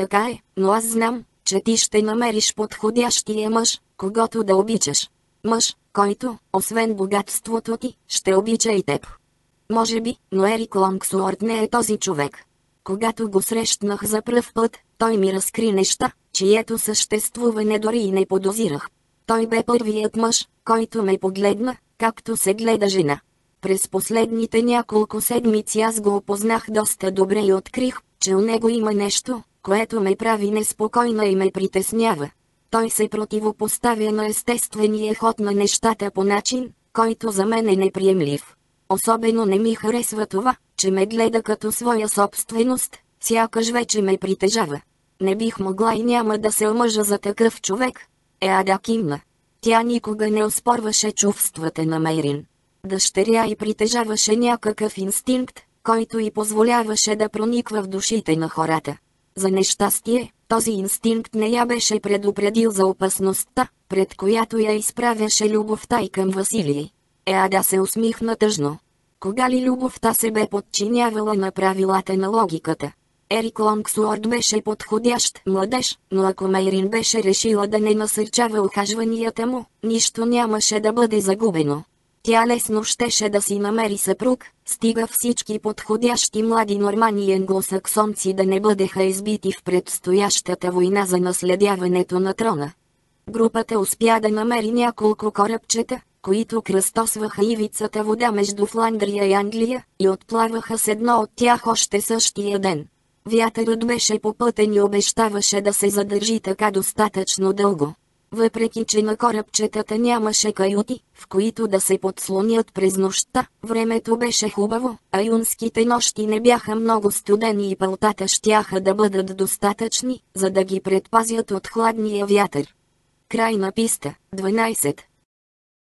Така е, но аз знам, че ти ще намериш подходящия мъж, когато да обичаш. Мъж, който, освен богатството ти, ще обича и теб. Може би, но Ерик Лонгсуорт не е този човек. Когато го срещнах за пръв път, той ми разкри неща, чието съществуване дори и не подозирах. Той бе първият мъж, който ме погледна, както се гледа жена. През последните няколко седмици аз го опознах доста добре и открих, че у него има нещо, което ме прави неспокойна и ме притеснява. Той се противопоставя на естествения ход на нещата по начин, който за мен е неприемлив. Особено не ми харесва това, че ме гледа като своя собственост, сякаш вече ме притежава. Не бих могла и няма да се омъжа за такъв човек. Е, Ада кимна. Тя никога не оспорваше чувствата на Мейрин. Дъщеря и притежаваше някакъв инстинкт, който й позволяваше да прониква в душите на хората. За нещастие, този инстинкт не я беше предупредил за опасността, пред която я изправяше любовта и към Василий. Еада се усмихна тъжно. Кога ли любовта се бе подчинявала на правилата на логиката? Ерик Лонгсуорд беше подходящ младеж, но ако Мейрин беше решила да не насърчава ухажванията му, нищо нямаше да бъде загубено. Тя лесно щеше да си намери съпруг, стига всички подходящи млади нормани и англосаксонци да не бъдеха избити в предстоящата война за наследяването на трона. Групата успя да намери няколко корабчета, които кръстосваха ивицата вода между Фландрия и Англия, и отплаваха с едно от тях още същия ден. Вятърът беше попътен и обещаваше да се задържи така достатъчно дълго. Въпреки че на корабчетата нямаше каюти, в които да се подслонят през нощта, времето беше хубаво, а юнските нощи не бяха много студени и пълтата щяха да бъдат достатъчни, за да ги предпазят от хладния вятър. Край на писта, 12.